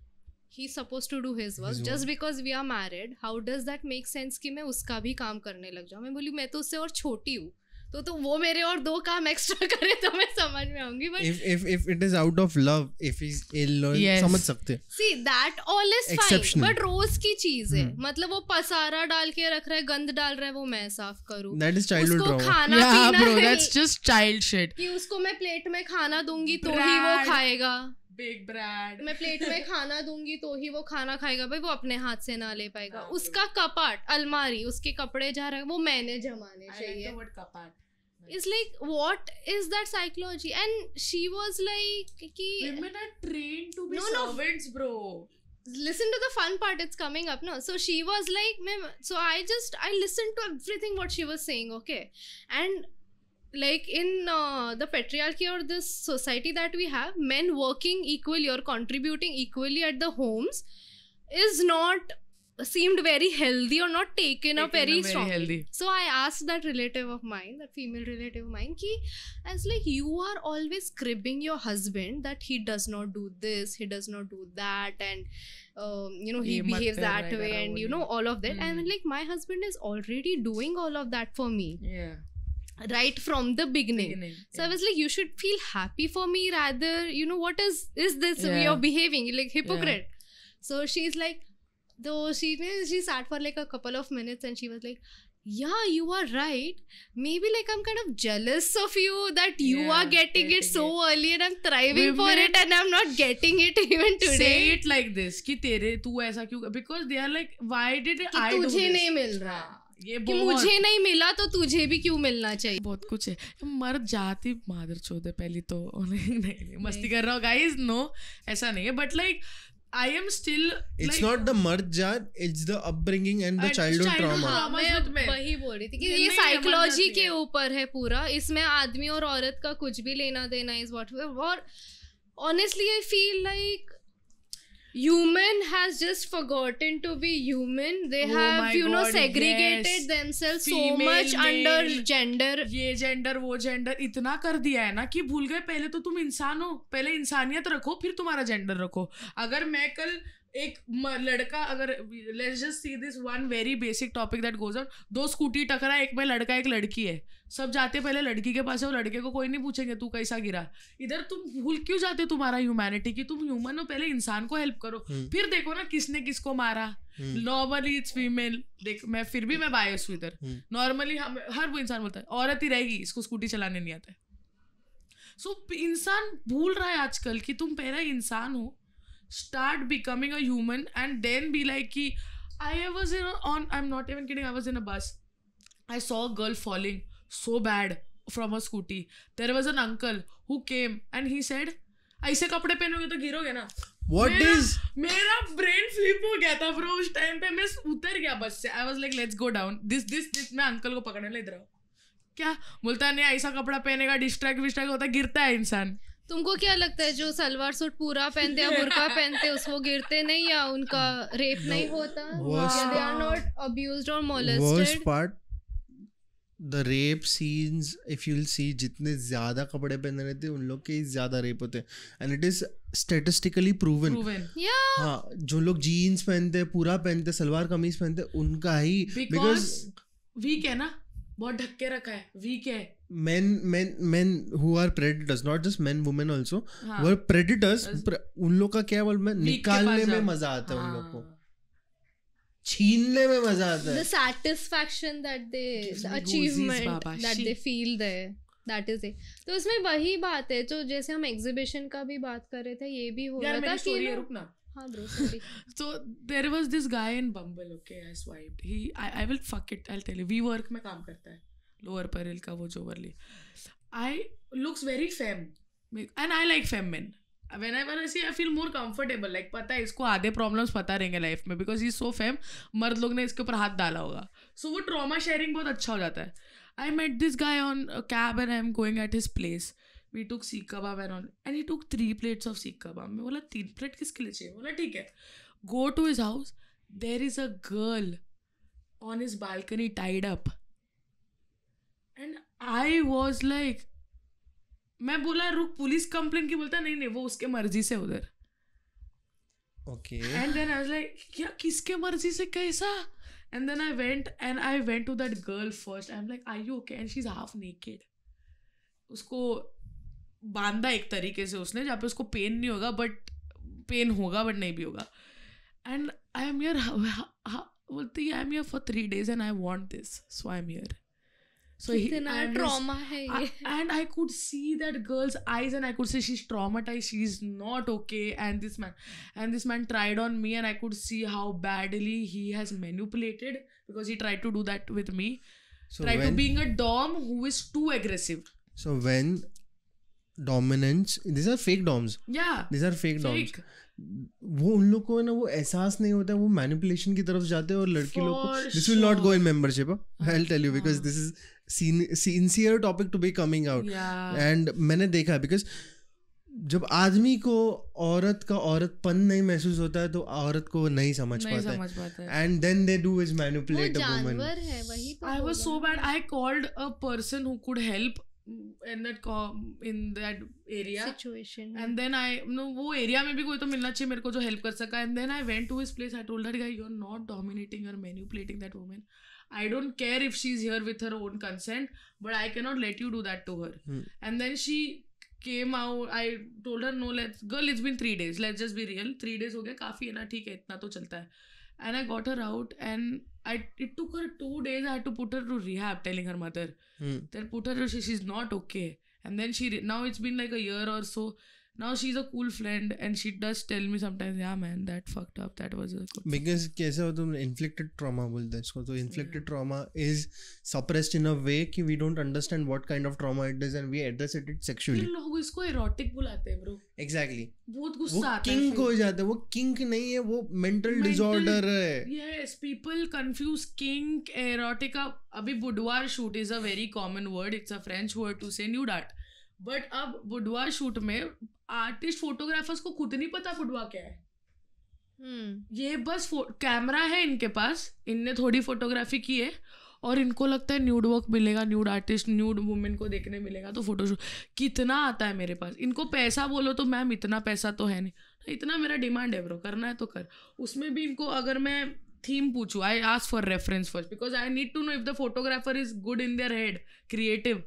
he suppose to do his work just because we are married how does that make sense कि मैं उसका भी काम करने लग जाऊँ मैं बोली मैं तो उससे और छोटी हूँ तो तो वो मेरे और दो काम एक्स्ट्रा [LAUGHS] करे तो मैं समझ में आऊंगी but if if if it is out of love if is ill समझ सकते see that all is fine but रोज की चीज है hmm. मतलब वो पसारा डाल के रख रहा है गंद डाल रहा है वो मैं साफ करूं दैट इज चाइल्डहुड उसको खाना yeah, पीना bro, that's just child shit कि उसको मैं प्लेट में खाना दूंगी तो ही वो खाएगा बिग ब्रैड मैं प्लेट में खाना दूंगी तो ही वो खाना खाएगा भाई वो अपने हाथ से ना ले पाएगा हाँ, उसका कपाट अलमारी उसके कपड़े जा रहा है वो मैंने जमाने चाहिए is like what is that psychology and she was like कि women are trained to be no, servants no. bro listen to the fun part it's coming up no so she was like so i just i listened to everything what she was saying okay and like in uh, the patriarchy or this society that we have men working equally or contributing equally at the homes is not seemed very healthy or not taken, up very, strong. very healthy. so i asked that relative of mine that female relative of mine ki as like you are always cribbing your husband that he does not do this he does not do that and um, you know he, he behaves that way and you know all of that mm. and hmm. like my husband is already doing all of that for me yeah right from the beginning, beginning so i was like you should feel happy for me rather you know what is is this yeah. way of behaving like hypocrite yeah. so she's like though she she sat for like a couple of minutes and she was like yeah you are right maybe like i'm kind of jealous of you that you yeah, are getting, getting it so it. early and i'm thriving for it and i'm not getting it [LAUGHS] even today say it like this ki tere tu aisa kyun because they are like why did i do this nahi mil raha ये कि मुझे नहीं मिला तो तुझे भी क्यों मिलना चाहिए बहुत कुछ है तो मर जाती मादर चौधरी पहली तो [LAUGHS] नहीं नहीं मस्ती कर रहा हूँ गाइज नो ऐसा नहीं है but like I am still. It's like, not the marjan, it's the upbringing and the childhood, childhood trauma. हाँ, मैं वही बोल रही थी कि ये साइकोलॉजी के ऊपर है पूरा इसमें आदमी और औरत का कुछ भी लेना देना इज वॉट और honestly I feel like human has just forgotten to be human they oh have you God, know segregated yes. themselves Female, so much male, under gender ye gender wo gender itna kar diya hai na ki bhul gaye pehle to tum insaan ho pehle insaniyat rakho फिर tumhara gender rakho agar main kal एक लड़का अगर let's just see this one very basic topic that goes on दो स्कूटी टकरा एक में लड़का एक लड़की है सब जाते पहले लड़की के पास है और लड़के को कोई नहीं पूछेंगे तू कैसा गिरा इधर तुम भूल क्यों जाते तुम्हारा ह्यूमैनिटी की तुम ह्यूमन हो पहले इंसान को हेल्प करो हम्म। फिर देखो ना किसने किसको मारा नॉर्मली इट्स फीमेल देख मैं फिर भी मैं बायस हूँ इधर नॉर्मली हम्म। हम हर वो इंसान बोलता है औरत ही रहेगी इसको स्कूटी चलाने नहीं आता सो इंसान भूल रहा है आजकल कि तुम पहले इंसान हो start becoming human and then be like कि I was in on I am not even kidding I was in a bus I saw girl falling so bad from a scooty there was an uncle who came and he said ऐसे कपड़े पहनोगे तो गिरोगे ना वॉट इज मेरा ब्रेन फ्लिप हो गया था फ्रो उस टाइम पे मैं उतर गया बस से I was like let's go down this this this मैं अंकल को पकड़ने ले रहा हूँ क्या बोलता नहीं ऐसा कपड़ा पहनेगा डिस्ट्रैक्ट विस्ट्रैक्ट होता गिरता है इंसान तुमको क्या लगता है जो सलवार सूट पूरा पहनते या बुरका [LAUGHS] पहनते उस वो गिरते नहीं या उनका रेप no. नहीं होता दे आर नॉट अब्यूज्ड और molested part the rape scenes if you will see जितने ज़्यादा कपड़े पहने रहते हैं उन लोग के ही ज़्यादा रेप होते हैं and it is statistically proven हाँ जो लोग जीन्स पहनते हैं पूरा पहनते सलवार कमीज पहनते उनका ही बिकॉज वीक है ना बहुत ढक के रखा है वीक है men men men who are predators not just men women also हाँ. were predators प्र, उन लोग का क्या बोल मैं निकालने में मजा आता है हाँ. उन लोग को छीनने में मजा आता है the satisfaction that they the achievement that they feel there that is it तो इसमें वही बात है जो जैसे हम एग्जीबिशन का भी बात कर रहे थे ये भी हो रहा था कि रुकना हाँ, [LAUGHS] so there was this guy in Bumble, okay, I swiped. He, I, I will fuck it. I'll tell you. We work में काम करता है लोअर परेल का वो जो वाली. I looks very fem. And I like fem men. When I one see I feel more comfortable like पता है इसको आधे प्रॉब्लम्स पता रहेंगे लाइफ में बिकॉज ही सो fem. मर्द लोग ने इसके ऊपर हाथ डाला होगा सो so, वो trauma शेयरिंग बहुत अच्छा हो जाता है I met this guy on cab and I am going at his place we took seekh kebab and all and he took three plates of seekh kebab मैं बोला तीन प्लेट किसके लिए चाहिए बोला ठीक है go to his house there is a girl on his balcony tied up and I was like मैं बोला रुक पुलिस कंप्लेन की बोलता नहीं नहीं वो उसके मर्जी से उधर okay and then I was like क्या किसके मर्जी से कैसा and then I went and I went to that girl first I am like I you okay and she is half naked उसको बांधा एक तरीके से उसने जहाँ पे उसको पेन नहीं होगा बट पेन होगा बट नहीं भी होगा एंड आई एम यर बोलती I am here for three days and I want this so I am here so कितना trauma है ये and I could see that girl's eyes and I could say she's traumatized she's not okay and this man and this man tried on me and I could see how badly he has manipulated because he tried to do that with me so tried when, to being a dom who is too aggressive so when dominance this are fake doms this are fake doms वो उन लोग को है ना वो एहसास नहीं होता वो मैनिपुलेशन की तरफ जाते हैं और लड़की लोग को this will not go in membership I tell you because this is sincere topic to be coming out and मैंने देखा बिकॉज जब आदमी को औरत का औरतपन नहीं महसूस होता है तो औरत को नहीं समझ पाता and then they do is manipulate a woman I was so bad I called a person who could help in that in that area situation and then I no wo area mein bhi koi to milna chahiye मेरे को जो help kar saka and then I went to his place I told her guy you're not dominating you're manipulating that woman I don't care if she's here with her own consent but I cannot let you do that to her hmm. and then she came out i told her no let's girl it's been 3 days let's just be real 3 days ho गया kafi hai na theek hai itna to chalta hai and I got her out and I it took her two days. I had to put her to rehab, telling her mother. Mm. Then put her she, she's not okay. And then she now it's been like a year or so now she's a cool friend and she does tell me sometimes yeah man that fucked up that was a good because कैसे हो तुम इन्फ्लिक्टेड ट्रॉमा बोलते हैं इसको तो inflicted trauma is suppressed in a way कि we don't understand what kind of trauma it is and we address it it फिर सेक्सुअली लोग इसको erotic बुलाते हैं ब्रो एग्जैक्टली बहुत वो गुस्सा आता है किंग फिर। हो जाता है वो किंग नहीं है वो मेंटल Mental- डिसऑर्डर है yes people confuse kink erotica अभी boudoir shoot is a very common word it's a french word to say nude art but अब बुडवा शूट में आर्टिस्ट फोटोग्राफर्स को खुद नहीं पता बुडवा क्या है hmm. ये बस कैमरा है इनके पास इनने थोड़ी फोटोग्राफी की है और इनको लगता है न्यूड वर्क मिलेगा न्यूड आर्टिस्ट न्यूड वुमेन को देखने मिलेगा तो फोटोशूट कितना आता है मेरे पास इनको पैसा बोलो तो मैम इतना पैसा तो है नहीं तो इतना मेरा डिमांड है ब्रो करना है तो कर उसमें भी इनको अगर मैं थीम पूछूँ I ask for reference first because I need to know if the photographer is good in their head creative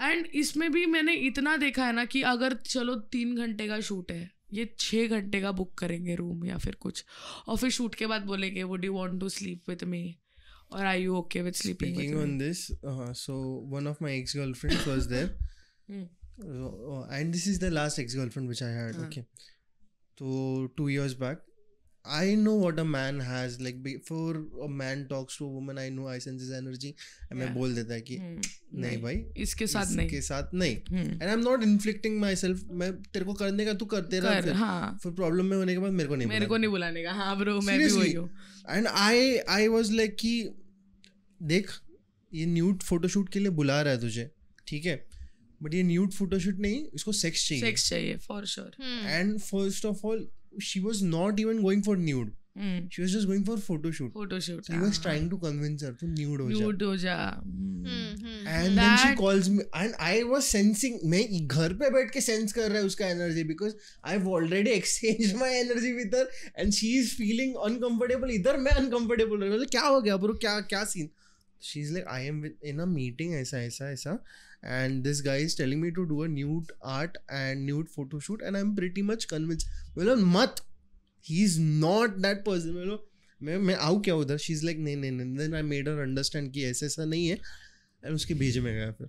and इसमें भी मैंने इतना देखा है ना कि अगर चलो तीन घंटे का शूट है ये छः घंटे का बुक करेंगे रूम या फिर कुछ और फिर शूट के बाद बोलेंगे वो do want to sleep with me और I you okay with sleeping on this so one of my ex girl girlfriend was there and this is the last ex girlfriend which I had तो two years back I know what a man has like before a man talks to a woman I know I sense his energy and मैं बोल देता है कि हम्म, नहीं भाई इसके साथ नहीं इसके साथ नहीं हम्म। and I'm not inflicting myself मैं तेरे को करने का तू करते रहा फिर हाँ. फिर प्रॉब्लम में होने के बाद मेरे को नहीं मेरे को नहीं बुलाने का हाँ ब्रो मैं भी वही हूँ and I I was like कि देख ये न्यूड फोटोशूट के लिए बुला रहा है तुझे ठीक है बट ये न्यूड फोटोशूट नहीं इसको सेक्स चाहिए सेक्स चाहिए for sure and first of all she was not even going for nude Mm. She was just going for photo shoot. Photo shoot. So he was trying to convince her to nude hoja. Nude hoja. Mm. Mm-hmm. And that... then she calls me and I was sensing मैं घर पे बैठ के sense कर रहा है उसका energy because I've already exchanged my energy with her and she is feeling uncomfortable इधर मैं uncomfortable रहा मतलब क्या हो गया ब्रो क्या क्या scene she is like I am in a meeting ऐसा ऐसा ऐसा and this guy is telling me to do a nude art and nude photo shoot and I'm pretty much convinced बोलो मत he is not that person बोलो मैं मैं आऊँ क्या उधर शी इज़ लाइक नहीं नहीं नहीं then I made her understand कि ऐसा ऐसा नहीं है एंड उसके भेजे में गया फिर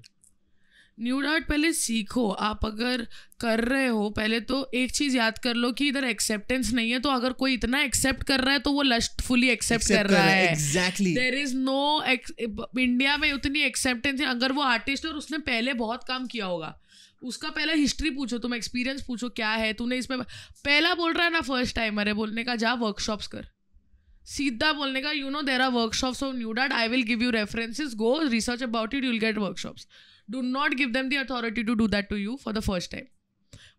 न्यू डार्ट पहले सीखो आप अगर कर रहे हो पहले तो एक चीज़ याद कर लो कि इधर एक्सेप्टेंस नहीं है तो अगर कोई इतना एक्सेप्ट कर रहा है तो वो लस्टफुली एक्सेप्ट कर रहा है exactly there is no India में उतनी एक्सेप्टेंस है अगर वो आर्टिस्ट और उसने पहले बहुत काम किया होगा उसका पहला हिस्ट्री पूछो तुम एक्सपीरियंस पूछो क्या है तूने इसमें पहला बोल रहा है ना फर्स्ट टाइम अरे बोलने का जा वर्कशॉप्स कर सीधा बोलने का you know there are workshops of nudity I will give you references go research about it you'll get workshops do not give them the authority to do that to you for the first time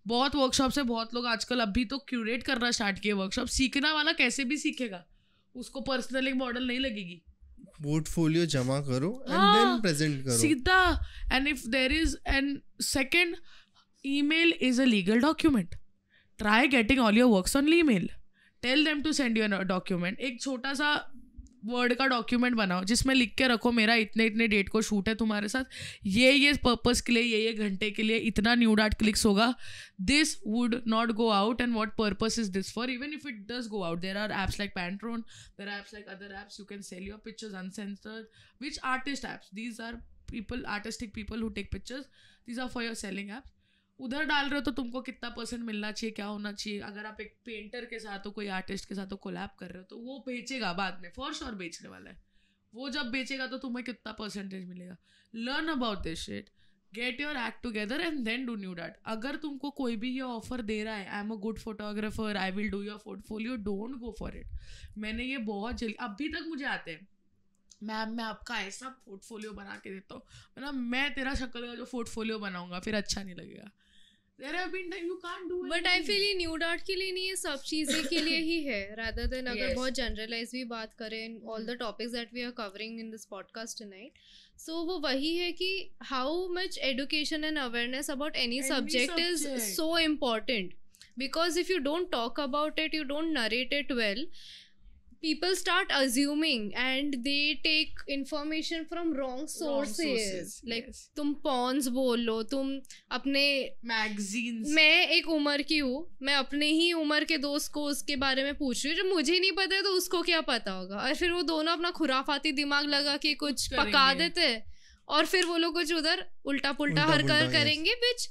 बहुत वर्कशॉप्स है बहुत लोग आजकल अभी तो क्यूरेट करना स्टार्ट किए वर्कशॉप सीखना वाला कैसे भी सीखेगा उसको पर्सनली मॉडल नहीं लगेगी पोर्टफोलियो जमा करो एंड देन प्रेजेंट करो सीधा and if there is and second email is a legal document try getting all your works on email tell them to send you document एक छोटा सा वर्ड का डॉक्यूमेंट बनाओ जिसमें लिख के रखो मेरा इतने इतने डेट को शूट है तुम्हारे साथ ये ये पर्पज़ के लिए ये ये घंटे के लिए इतना न्यू डाट क्लिक्स होगा this would not go out and what purpose is this for even if it does go out there are apps like Patreon there are apps like other apps you can sell your pictures uncensored which artist apps these are people artistic people who take pictures these are for your selling apps उधर डाल रहे हो तो तुमको कितना परसेंट मिलना चाहिए क्या होना चाहिए अगर आप एक पेंटर के साथ हो कोई आर्टिस्ट के साथ हो कोलैब कर रहे हो तो वो बेचेगा बाद में फॉर श्योर बेचने वाला है वो जब बेचेगा तो तुम्हें कितना परसेंटेज मिलेगा learn about this shit get your act together and then do nudity अगर तुमको कोई भी ये ऑफर दे रहा है I am a good photographer I will do your portfolio don't go for it मैंने ये बहुत जल्दी अभी तक मुझे आते हैं मैम मैं आपका ऐसा पोर्टफोलियो बना के देता हूँ मतलब मैं तेरा शक्ल का जो पोर्टफोलियो बनाऊंगा फिर अच्छा नहीं लगेगा बट आई फील ये न्यू के के लिए लिए नहीं सब चीज़ें ही है राधर देन अगर बहुत जनरलाइज भी बात करें all the podcast night so वो वही है कि how much education and awareness about any subject is so important because if you don't talk about it you don't narrate it well people start assuming and they take information from wrong sources, like तुम पॉन्स बोल लो तुम अपने मैगजीन मैं एक उम्र की हूँ मैं अपने ही उम्र के दोस्त को उसके बारे में पूछ रही हूँ जब मुझे नहीं पता है तो उसको क्या पता होगा और फिर वो दोनों अपना खुराफाती दिमाग लगा के कुछ पका देते और फिर वो लोग कुछ उधर उल्टा पुलटा हर कर करेंगे बिच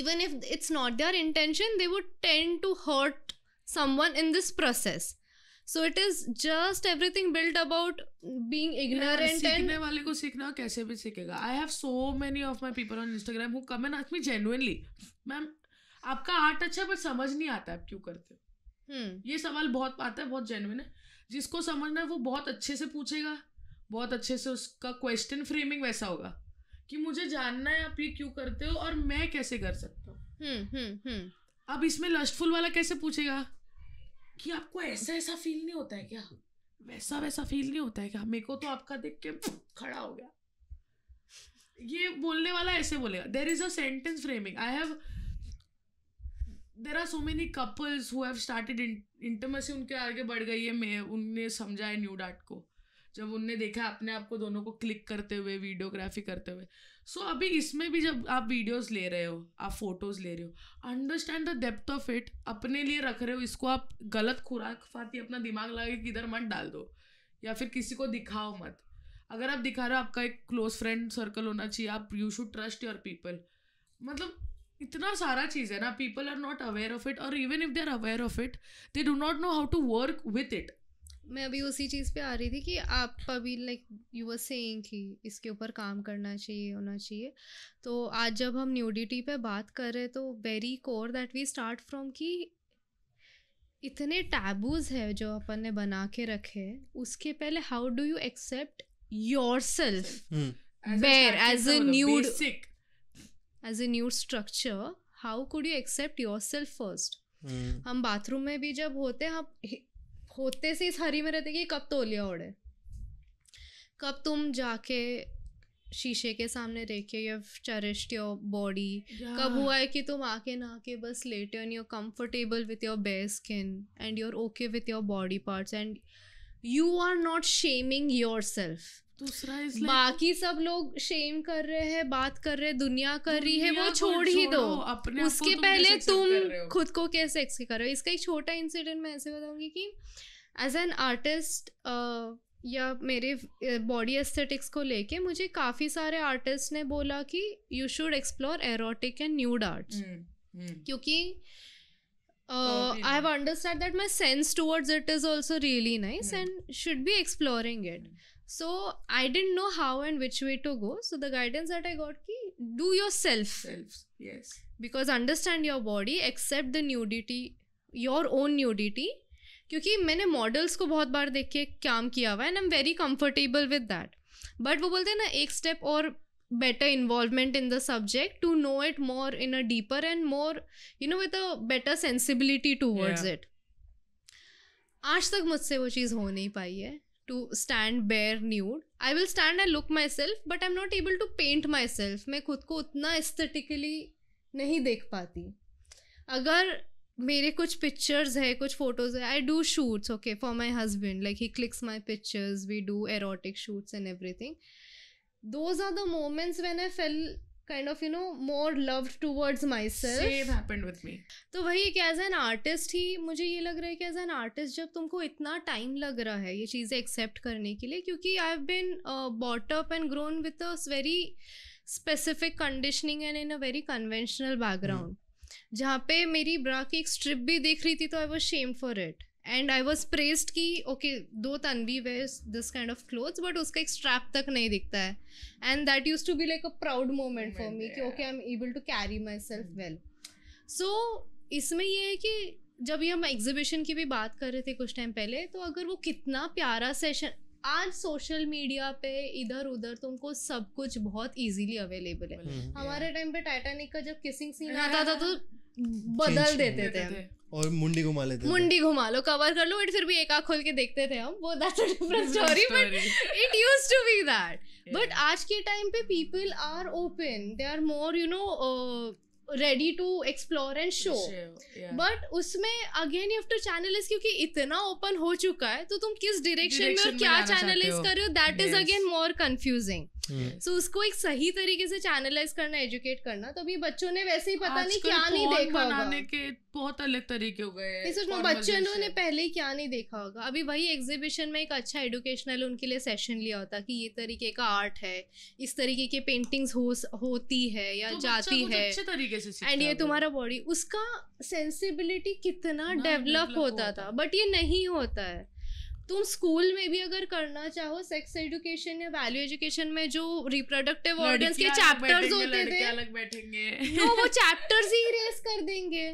even if it's not their intention they would tend to hurt someone in this process so it is just everything build about being ignorant सीखने वाले को सीखना कैसे भी सीखेगा I have so many of my people on Instagram who come and ask me genuinely ma'am आपका आर्ट अच्छा है बट समझ नहीं आता आप क्यों करते हो Hmm. ये सवाल बहुत आता है बहुत जेनविन है जिसको समझना है वो बहुत अच्छे से पूछेगा बहुत अच्छे से उसका क्वेश्चन फ्रेमिंग वैसा होगा कि मुझे जानना है आप ये क्यों करते हो और मैं कैसे कर सकता हूँ hmm, hmm, hmm. अब इसमें लस्टफुल वाला कैसे पूछेगा कि आपको ऐसा ऐसा फील नहीं होता है क्या वैसा वैसा फील नहीं होता है क्या मेरे को तो आपका देख के खड़ा हो गया ये बोलने वाला ऐसे बोलेगा there is a sentence framing I have there are so many couples who have started intimacy उनके आगे बढ़ गई है मैं उनने समझा है न्यू डाट को जब उनने देखा अपने आप को दोनों को क्लिक करते हुए वीडियोग्राफी करते हुए सो so, अभी इसमें भी जब आप वीडियोस ले रहे हो आप फोटोज ले रहे हो understand the depth of it अपने लिए रख रहे हो इसको आप गलत खुराक फाती अपना दिमाग लगा कि इधर मत डाल दो या फिर किसी को दिखाओ मत अगर आप दिखा रहे हो आपका एक क्लोज फ्रेंड सर्कल होना चाहिए आप you should trust your people मतलब इतना सारा चीज़ है ना people are not aware of it और even if they are aware of it they do not know how to work with it मैं अभी उसी चीज़ पे आ रही थी कि आप अभी लाइक यू वर सेइंग कि इसके ऊपर काम करना चाहिए होना चाहिए तो आज जब हम न्यूडिटी पे बात कर रहे तो very core that we start from कि इतने टैबूज है जो अपन ने बना के रखे हैं उसके पहले how do you accept yourself bare as a nude as a nude structure how could you accept yourself first हम बाथरूम में भी जब होते हैं हम होते से इस हरी में रहते कि कब तोलिया ओढ़े कब तुम जाके शीशे के सामने देखे यू हैव योर बॉडी कब हुआ है कि तुम आके ना के बस लेटे and your comfortable with your bare skin and you're okay with your body parts and you are not shaming yourself दूसरा like, बाकी सब लोग शेम कर रहे हैं बात कर रहे हैं दुनिया कर दुनिया रही है वो छोड़ ही दो अपने उसके पहले तुम खुद को कैसे एक्सप्लेन कर रहे हो इसका एक छोटा इंसिडेंट मैं ऐसे बताऊंगी कि एज एन आर्टिस्ट या मेरे बॉडी एस्थेटिक्स को लेके मुझे काफ़ी सारे आर्टिस्ट ने बोला कि you should explore erotic and nude arts क्योंकि I have understand that my sense towards it is also really nice and should be exploring it so I don't know how and which way to go so the guidance that I got की do yourself because understand your body accept the nudity your own nudity क्योंकि मैंने मॉडल्स को बहुत बार देख के काम किया हुआ है and I am very comfortable with that but वो बोलते हैं ना एक स्टेप और better involvement in the subject to know it more in a deeper and more you know with a better sensibility towards yeah. आज तक मुझसे वो चीज़ हो नहीं पाई है to stand bare nude I will stand I look myself but I am not able to paint myself मैं खुद को उतना एस्थेटिकली नहीं देख पाती अगर मेरे कुछ पिक्चर्स है कुछ फोटोज है I do shoots okay for my husband like he clicks my pictures we do erotic shoots and thing those are the moments when I feel kind of you know more love towards myself same तो वही एक एज एन आर्टिस्ट ही मुझे ये लग रहा है कि एज एन आर्टिस्ट जब तुमको इतना टाइम लग रहा है ये चीज़ें एक्सेप्ट करने के लिए क्योंकि I have been brought up and grown with a very specific conditioning and in a very conventional background जहाँ पे मेरी ब्रा की एक स्ट्रिप भी देख रही थी तो I was shame for it and I was pressed कि okay though Tanvi wear this kind of cloth but उसका एक स्ट्रैप तक नहीं दिखता है and that used to be like a proud moment for me कि okay I am able to carry myself well so इसमें यह है कि जब ये हम एग्जिबिशन की भी बात कर रहे थे कुछ टाइम पहले तो अगर वो कितना प्यारा सेशन आज सोशल मीडिया पे इधर उधर तुमको सब कुछ बहुत इजीली अवेलेबल है हम्म, हम्म, हमारे टाइम पे टाइटैनिक का जब किसिंग सीन हाँ, आता था तो हाँ, हाँ। बदल देते थे और मुंडी घुमा लेते मुंडी घुमा लो कवर कर लो बट फिर भी एक आंख खोल के देखते थे हम वो that's a different story but it used to be that but आज के टाइम पे people are open they are more you know ready to explore and show but उसमें अगेन यू टू चैनलाइज क्योंकि इतना ओपन हो चुका है तो तुम किस डिरेक्शन में और क्या चैनलाइज कर रहे हो that is again more confusing so so, उसको एक सही तरीके से चैनलाइज करना एजुकेट करना तो अभी बच्चों ने वैसे ही पता नहीं क्या नहीं देखा बनाने के बहुत अलग तरीके हो गए हैं बच्चों ने पहले ही क्या नहीं देखा होगा अभी वही एग्जीबिशन में एक अच्छा एडुकेशनल उनके लिए सेशन लिया होता कि ये तरीके का आर्ट है इस तरीके के पेंटिंग्स हो होती है या तो जाती है अच्छे तरीके से एंड ये तुम्हारा बॉडी उसका सेंसिबिलिटी कितना डेवलप होता था बट ये नहीं होता है तुम स्कूल में भी अगर करना चाहो सेक्स एजुकेशन या वैल्यू एजुकेशन में जो रिप्रोडक्टिव ऑर्गन्स के चैप्टर्स होते थे नो वो चैप्टर्स [LAUGHS] ही रेस कर देंगे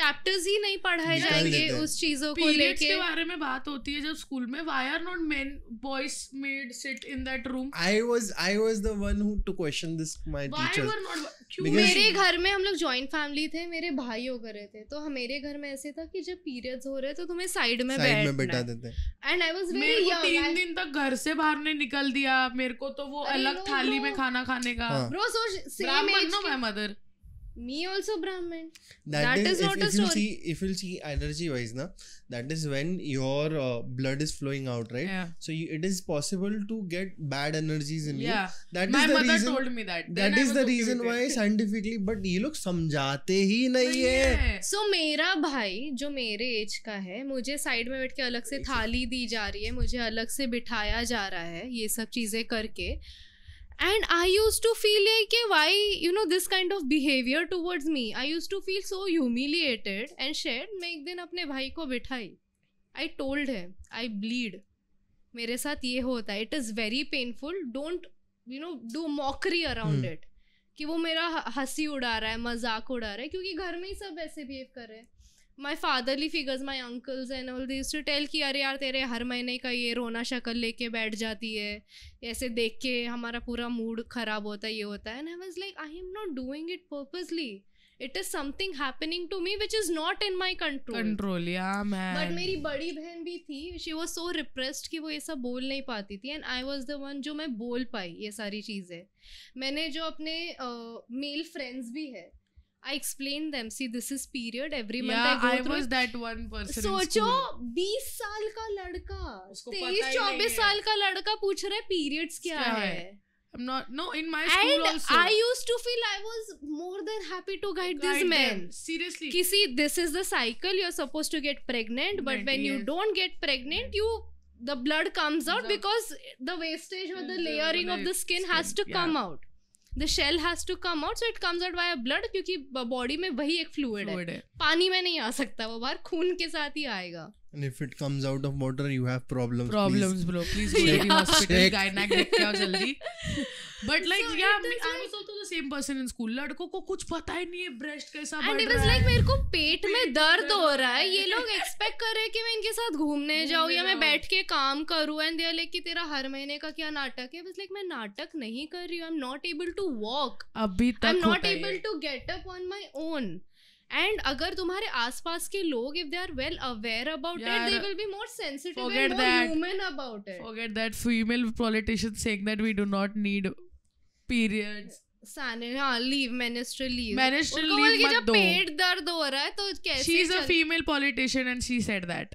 चैप्टर्स ही नहीं पढ़ाए जाएंगे उस चीजों को लेके के बारे में बात होती है जब स्कूल में why are not men boys made sit in that room I was I was the one who to question this my teacher मेरे घर में हम लोग जॉइंट फैमिली थे मेरे भाई हो गए थे तो मेरे घर में ऐसे था कि जब पीरियड्स हो रहे तो तुम्हें साइड में साइड में बैठा देते and I was very young तीन दिन तक घर से बाहर नहीं निकल दिया मेरे को तो वो अलग थाली में खाना खाने का bro so same as my mother me also brahmin that, that is, is not if, a if story you see, if you see energy wise na that is when your uh, blood is flowing out right yeah. so you, it is possible to get bad energies in yeah. you that my is the mother reason, told me that then that I is the reason why scientifically but ye log samjhate hi nahi hai so so, mera bhai jo mere age ka hai mujhe side mein बैठ के अलग से थाली दी जा रही है मुझे अलग से बिठाया जा रहा है ये सब चीजें करके and I used to feel ये कि why you know this kind of behaviour towards me I used to feel so humiliated and shed मैं एक दिन अपने भाई को बिठाई आई टोल्ड है आई ब्लीड मेरे साथ ये होता है it is very painful don't you know do mockery around it कि वो मेरा हंसी उड़ा रहा है मजाक उड़ा रहा है क्योंकि घर में ही सब ऐसे बिहेव कर रहे हैं my fatherly figures my uncles and all this to tell कि अरे यार तेरे हर महीने का ये रोना शक्ल लेके बैठ जाती है ऐसे देख के हमारा पूरा मूड ख़राब होता है ये होता है and I was like I am not doing it purposely it is something happening to me which is not in my control control yeah man but मेरी बड़ी बहन भी थी शी वॉज सो रिप्रेस्ड कि वो ये सब बोल नहीं पाती थी and I was the one जो मैं बोल पाई ये सारी चीज़ें मैंने जो अपने मेल uh, फ्रेंड्स भी है I explain them. See, this is period. Every month yeah, I go I through. was that one person. सोचो बीस साल का लड़का तेईस चौबीस साल का लड़का पूछ रहा है periods क्या है, है? I'm not no in my school and also. And I used to feel I was more than happy to guide, guide these men. Them. Seriously. कि see, this is the cycle. You're supposed to get pregnant, but right, when yes. you don't get pregnant, you the blood comes out exactly. because the wastage or the layering right. of the skin, skin has to yeah. come out. The shell has to come out so it comes out by blood क्योंकि बॉडी में वही एक फ्लूड है. है पानी में नहीं आ सकता वो बाहर खून के साथ ही आएगा And if it comes out of water, you have problems. Problems, please. bro. Please go to the hospital. Gynac, देख के आओ जल्दी. But like yeah I was also the same person in school लड़कों को कुछ पता ही नहीं है ब्रेस्ट कैसा बढ़ रहा है एंड इट वाज लाइक मेरे को पेट में दर्द हो रहा है ये लोग एक्सपेक्ट कर रहे हैं कि मैं इनके साथ घूमने जाऊं या मैं बैठ के काम करूं एंड दे आर लाइक कि तेरा हर महीने का क्या नाटक है बस लाइक मैं नाटक नहीं कर रही हूं I am not able to walk अभी तक I am not able to get up on my own and अगर तुम्हारे आसपास के लोग if they are well aware about it they will be more sensitive and more human about it forget that female politicians saying that we do not need periods साने हाँ लीव मेनिस्ट्रल लीव जब पेट दर्द हो रहा है तो कैसे she is a female politician and she said that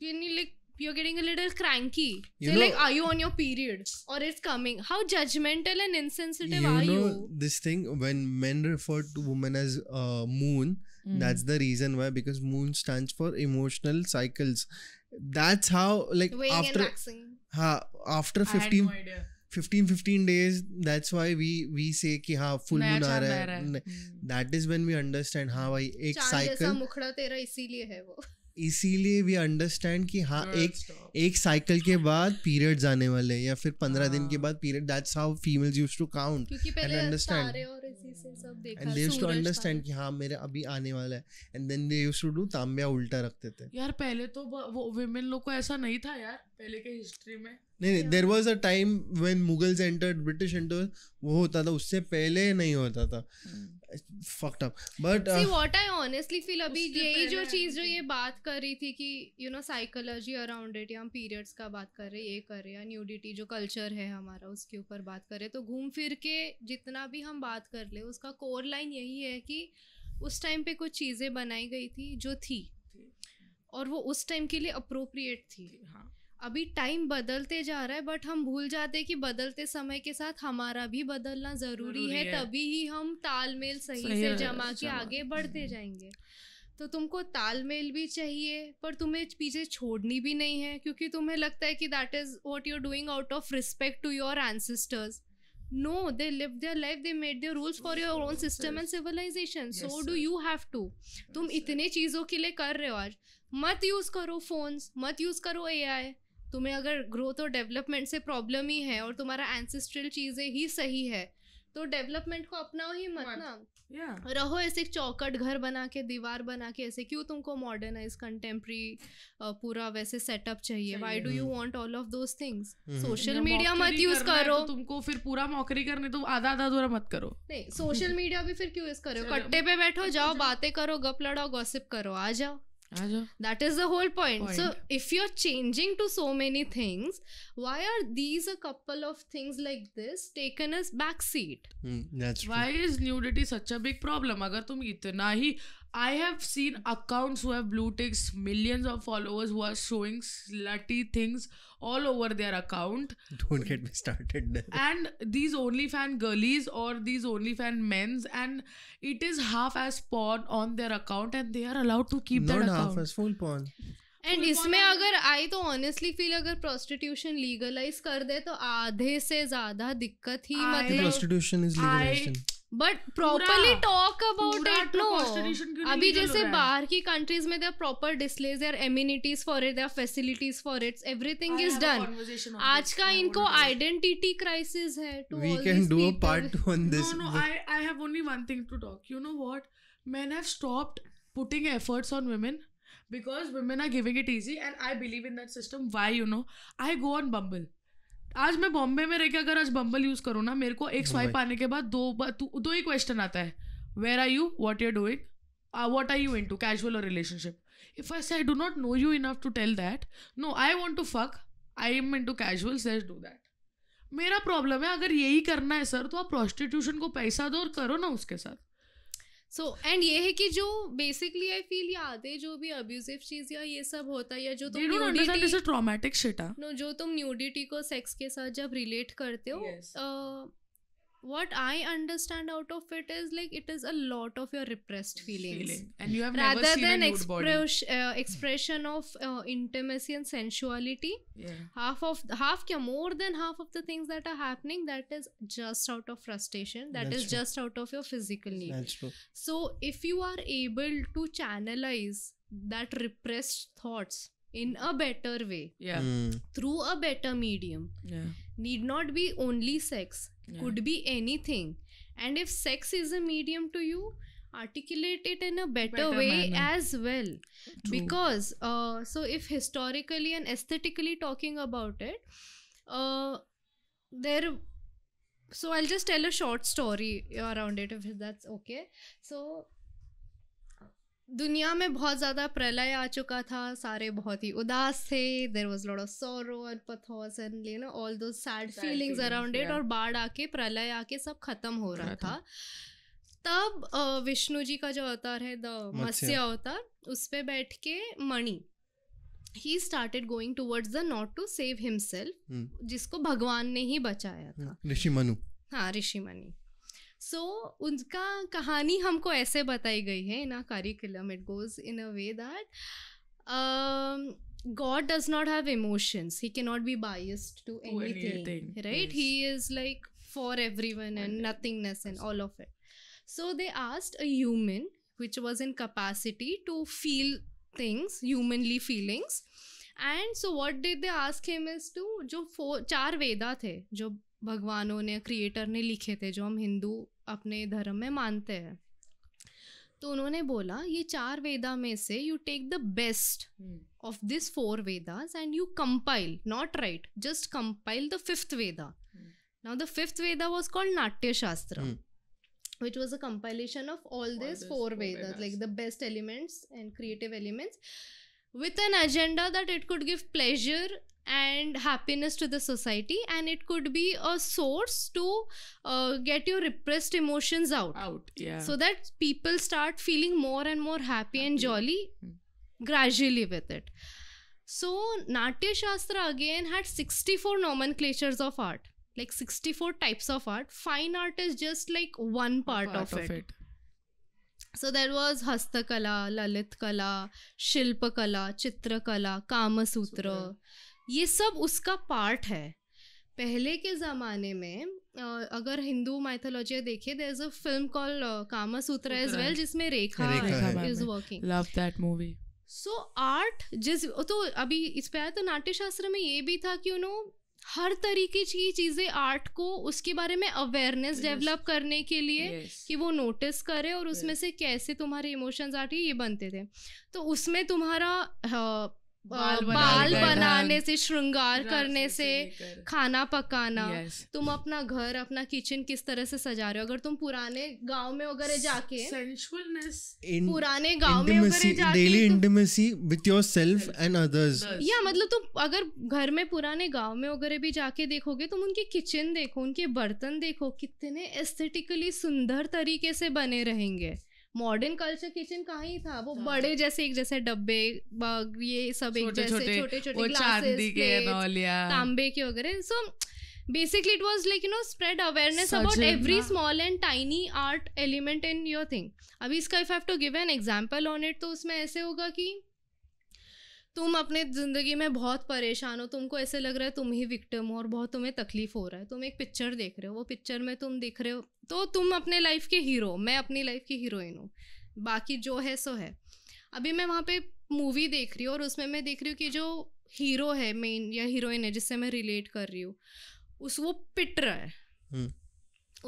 you know, like you're getting a little cranky You they're know- like are you on your period or it's coming how judgmental and insensitive you are know you this thing when men refer to women as uh, moon Mm. that's the reason why because moon stands for emotional cycles that's how like weighing and after waxing ha, after I had 15 no idea. 15 15 days that's why we we say कि हाँ full नया moon आ चांद रहा आ रहा है है. न- Hmm. that is when we understand हाँ भाई एक चांद जैसा cycle मुखड़ा तेरा इसीलिए है वो इसीलिए भी अंडरस्टैंड कि हाँ एक एक साइकिल के बाद पीरियड्स आने वाले हैं या फिर पंद्रह दिन के हाँ। बाद period that's how females used to count and understand and they used to understand कि हाँ मेरे अभी आने वाला है and then they used to do तांबिया उल्टा रखते थे यार पहले तो वो वुमेन लोग को ऐसा नहीं था यार पहले के हिस्ट्री में नहीं नहीं there was a time when Mughals entered British enter वो होता था उससे पहले नहीं होता था hmm. fucked up but uh, see what i honestly feel अभी यही जो चीज जो ये बात कर रही थी कि you know psychology around it या हम periods का बात कर रहे ये कर रहे या nudity जो culture है हमारा उसके ऊपर बात कर रहे तो घूम फिर के जितना भी हम बात कर ले उसका कोर लाइन यही है कि उस टाइम पे कुछ चीज़ें बनाई गई थी जो थी और वो उस टाइम के लिए अप्रोप्रिएट थी हाँ अभी टाइम बदलते जा रहा है बट हम भूल जाते हैं कि बदलते समय के साथ हमारा भी बदलना जरूरी, है, है तभी ही हम तालमेल सही, सही से जमा के आगे बढ़ते हम्म। जाएंगे तो तुमको तालमेल भी चाहिए पर तुम्हें पीछे छोड़नी भी नहीं है क्योंकि तुम्हें लगता है कि that is what you're doing out of respect to your ancestors no they live their life they made their rules for your own system and civilisation so do you have to yes, तुम इतने चीज़ों के लिए कर रहे हो आज मत यूज़ करो फोन्स मत यूज़ करो ए आई तुम्हें अगर ग्रोथ और डेवलपमेंट से प्रॉब्लम ही है और तुम्हारा एंसेस्ट्रल चीज़ें ही सही है तो डेवलपमेंट को अपनाओ ही मत ना yeah. रहो ऐसे चौकट घर बना के दीवार बना के ऐसे क्यों तुमको मॉडर्नाइज कंटेम्प्री पूरा वैसे सेटअप चाहिए why do you want all of those things social media मत यूज तो करो तो तुमको फिर पूरा मौकरी करने तुम तो आधा आधा दूरा मत करो नहीं सोशल मीडिया भी फिर क्यों यूज करो कट्टे पे बैठो [LAUGHS] जाओ बातें करो गप लड़ाओ गॉसिप करो आ जाओ that is the whole point, so Point. if you're changing to so many things why are these a couple of things like this taken as backseat Hmm, that's true. why is nudity such a big problem अगर तुम इतना ही I have seen accounts who have blue ticks, millions of followers who are showing slutty things all over their account, Don't get me started. there. and these OnlyFan girlies or these OnlyFan men's, and it is half as porn on their account, and they are allowed to keep Not that half account. as full porn. And Full इसमें porn अगर आई तो ऑनेस्टली फील अगर प्रोस्टिट्यूशन लीगलाइज कर दे तो आधे से ज्यादा दिक्कत ही I- मतलब Prostitution is legalization. But properly talk about it no अभी जैसे बाहर की कंट्रीज में there proper display there amenities for it there facilities for it's everything is done आज का इनको आइडेंटिटी क्राइसिस है to we can do a part on this no I I have only one thing to talk you know what men have stopped putting efforts on women because women are giving it easy and I believe in that system why you know I go on Bumble आज मैं बॉम्बे में रहकर अगर आज बम्बल यूज करूँ ना मेरे को एक स्वाइप आने के बाद दो दो ही क्वेश्चन आता है where are you what you're doing what are you into casual relationship if I i say i do not know you enough to tell that no i want to fuck i am into casuals let's do that मेरा प्रॉब्लम है अगर यही करना है सर तो आप प्रोस्टिट्यूशन को पैसा दो और करो ना उसके साथ सो so, एंड ये है कि जो बेसिकली आई फील या आते जो भी अब्यूजिव चीज या ये सब होता है या जो तुम ट्रॉमेटिक शिट नो जो तुम न्यूडिटी को सेक्स के साथ जब रिलेट करते हो yes. uh, what I understand out of it is like it is a lot of your repressed feelings, Feeling. and you have rather than expres- uh, expression of uh, intimacy and sensuality. Yeah. Half of half, yeah, more than half of the things that are happening that is just out of frustration. That That's is true. just out of your physical need. That's true. So if you are able to channelize that repressed thoughts in a better way, yeah, mm. through a better medium, yeah. need not be only sex yeah. could be anything and if sex is a medium to you articulate it in a better, better way manner. as well True. because uh, so if historically and aesthetically talking about it uh, there so i'll just tell a short story around it if that's okay so दुनिया में बहुत ज़्यादा प्रलय आ चुका था सारे बहुत ही उदास थे there was lot of sorrow and pathos and you know all those sad feelings around it और बाढ़ आके प्रलय आके सब खत्म हो रहा था तब विष्णु जी का जो अवतार है द मत्स्य अवतार उस पर बैठ के मणि ही started going towards the not to save himself जिसको भगवान ने ही बचाया हम्म, था ऋषि मनु हाँ ऋषि मनी सो उनका कहानी हमको ऐसे बताई गई है in a curriculum it goes in a way that God does not have emotions he can not be biased to anything right he is like for everyone and nothingness and all of it so they asked a human which was in capacity to feel things humanly feelings and so what did they ask him is to जो फोर चार वेदा थे जो भगवानों ने क्रिएटर ने लिखे थे जो हम हिंदू अपने धर्म में मानते हैं तो उन्होंने बोला ये चार वेदा में से you take the best of this four Vedas and you compile not right just compile the fifth Veda now the fifth Veda was called Natya Shastra which was a compilation of all this four Vedas like the best elements and creative elements with an agenda that it could give pleasure and happiness to the society and it could be a source to uh, get your repressed emotions out out yeah so that people start feeling more and more happy, happy. and jolly hmm. gradually with it so natya shastra again had 64 nomenclatures of art like 64 types of art fine art is just like one part, part of, of, it. it. So there was Hastakala, Lalit Kala, Shilpakala, Chitrakala, Kama Sutra, Sutra. ये सब उसका पार्ट है पहले के ज़माने में अगर हिंदू माइथोलॉजी देखे there is a film call Kama Sutra as well जिसमें Rekha is working love that movie so art जिस तो अभी इस पे आया तो नाट्यशास्त्र में ये भी था कि उन्हों हर तरीके की चीज़ें आर्ट को उसके बारे में अवेयरनेस डेवलप करने के लिए yes. कि वो नोटिस करे और उसमें yes. से कैसे तुम्हारे इमोशंस आर्ट ये बनते थे तो उसमें तुम्हारा बाल, बाल बनाने से श्रृंगार करने से, से खाना पकाना yes. तुम अपना घर अपना किचन किस तरह से सजा रहे हो अगर तुम पुराने गांव में वगैरह जाके सेंसुअलनेस पुराने गांव में जाके daily intimacy with yourself and others या मतलब तुम अगर घर में पुराने गांव में वगैरह भी जाके देखोगे तुम उनके किचन देखो उनके बर्तन देखो कितने एस्थेटिकली सुंदर तरीके से बने रहेंगे मॉडर्न कल्चर किचन कहाँ ही था वो बड़े जैसे एक जैसे डब्बे ये सब एक जैसे छोटे छोटे ग्लासेस तांबे के वगैरह सो basically it was like you know spread awareness Sajna. about every small and tiny art element in your thing अभी इसका if I have to give an example on it तो उसमें ऐसे होगा कि तुम अपने ज़िंदगी में बहुत परेशान हो तुमको ऐसे लग रहा है तुम ही विक्टिम हो और बहुत तुम्हें तकलीफ हो रहा है तुम एक पिक्चर देख रहे हो वो पिक्चर में तुम दिख रहे हो तो तुम अपने लाइफ के हीरो मैं अपनी लाइफ की हीरोइन हूँ बाकी जो है सो है अभी मैं वहाँ पे मूवी देख रही हूँ और उसमें मैं देख रही हूँ कि जो हीरो है मेन या हीरोइन है जिससे मैं रिलेट कर रही हूँ उस वो पिट रहा है हम्म।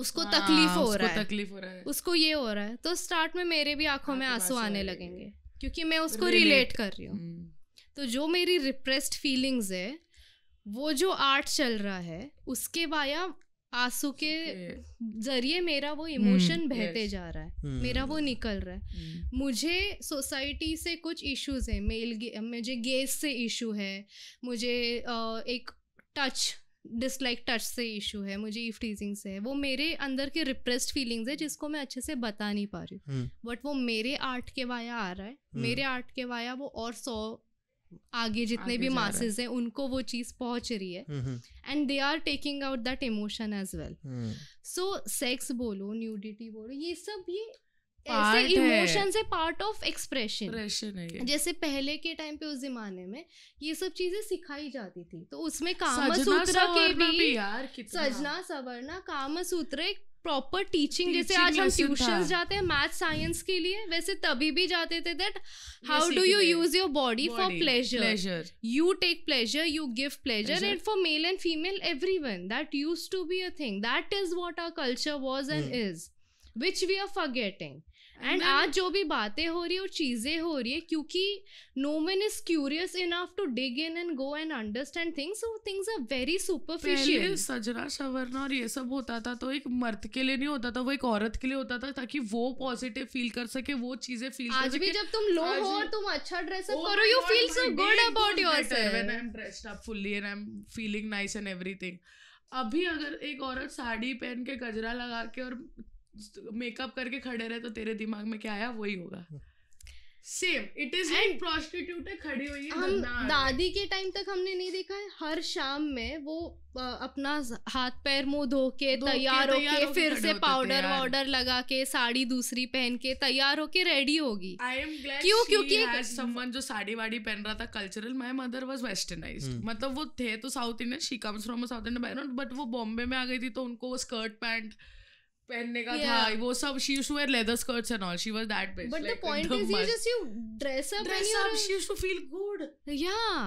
उसको आ, हाँ, तकलीफ हो रहा है तकलीफ हो रहा है उसको ये हो रहा है तो स्टार्ट में मेरे भी आंखों में आंसू आने लगेंगे क्योंकि मैं उसको रिलेट कर रही हूँ हम्म। तो जो मेरी रिप्रेस्ड फीलिंग्स है वो जो आर्ट चल रहा है उसके वाया आंसू के जरिए मेरा वो इमोशन हम्म, बहते जा रहा है हम्म। मेरा वो निकल रहा है हम्म। मुझे सोसाइटी से कुछ इश्यूज हैं मेल मुझे गेस से इशू है मुझे एक टच डिसलाइक टच से इशू है मुझे ई फ्रीजिंग से है वो मेरे अंदर के रिप्रेस्ड फीलिंग्स है जिसको मैं अच्छे से बता नहीं पा रही हूँ बट वो मेरे आर्ट के वाया आ रहा है मेरे आर्ट के वाया वो और सौ आगे जितने आगे भी मासेस हैं उनको वो चीज़ पहुंच रही है and they are taking out that emotion as well so sex बोलो न्यूडिटी बोलो ये सब ये इमोशन से पार्ट ऑफ एक्सप्रेशन जैसे पहले के टाइम पे उस जमाने में ये सब चीजें सिखाई जाती थी तो उसमें काम सूत्र के भी, भी यार सजना सवरना काम सूत्र एक प्रॉपर टीचिंग जैसे आज हम ट्यूशन हाँ। जाते हैं मैथ साइंस के लिए वैसे तभी भी जाते थे that how do you use your body for pleasure you take pleasure you give pleasure and for male and female every one that use to be a thing that is what our culture was and is which we are forgetting and आज जो भी बातें हो रही है और चीज़ें हो रही है क्योंकि no man is curious enough to dig in and go and understand things things are very superficial सजरा सवरना और ये सब होता था तो एक मर्द के लिए नहीं होता था वो एक औरत के लिए होता था ताकि वो पॉजिटिव फील कर सके वो चीजें फील आज भी जब तुम लो हो और तुम अच्छा ड्रेस oh करो you feel so good about yourself when I am dressed up fully and I am feeling nice and everything अभी अगर एक औरत साड़ी पहन के गजरा लगा के और मेकअप करके खड़े रहे तो तेरे दिमाग में क्या आया वही होगा same it is like prostitute खड़ी हुई है हम दादी के टाइम तक हमने नहीं देखा है हर शाम में वो अपना हाथ पैर मुंह धो के तैयार होके फिर से पाउडर वाउडर लगा के साड़ी दूसरी पहन के तैयार होके रेडी होगी क्यों क्योंकि जो साड़ी वाड़ी पहन रहा था cultural my mother was westernise मतलब वो थे तो South Indian she comes from South Indian background but वो बॉम्बे में आ गई थी तो उनको वो स्कर्ट पैंट पहनने का था Yeah. वो सब she used to wear leather skirts and all she was that bitch but the point is you just you dress up dress up she used to feel good yeah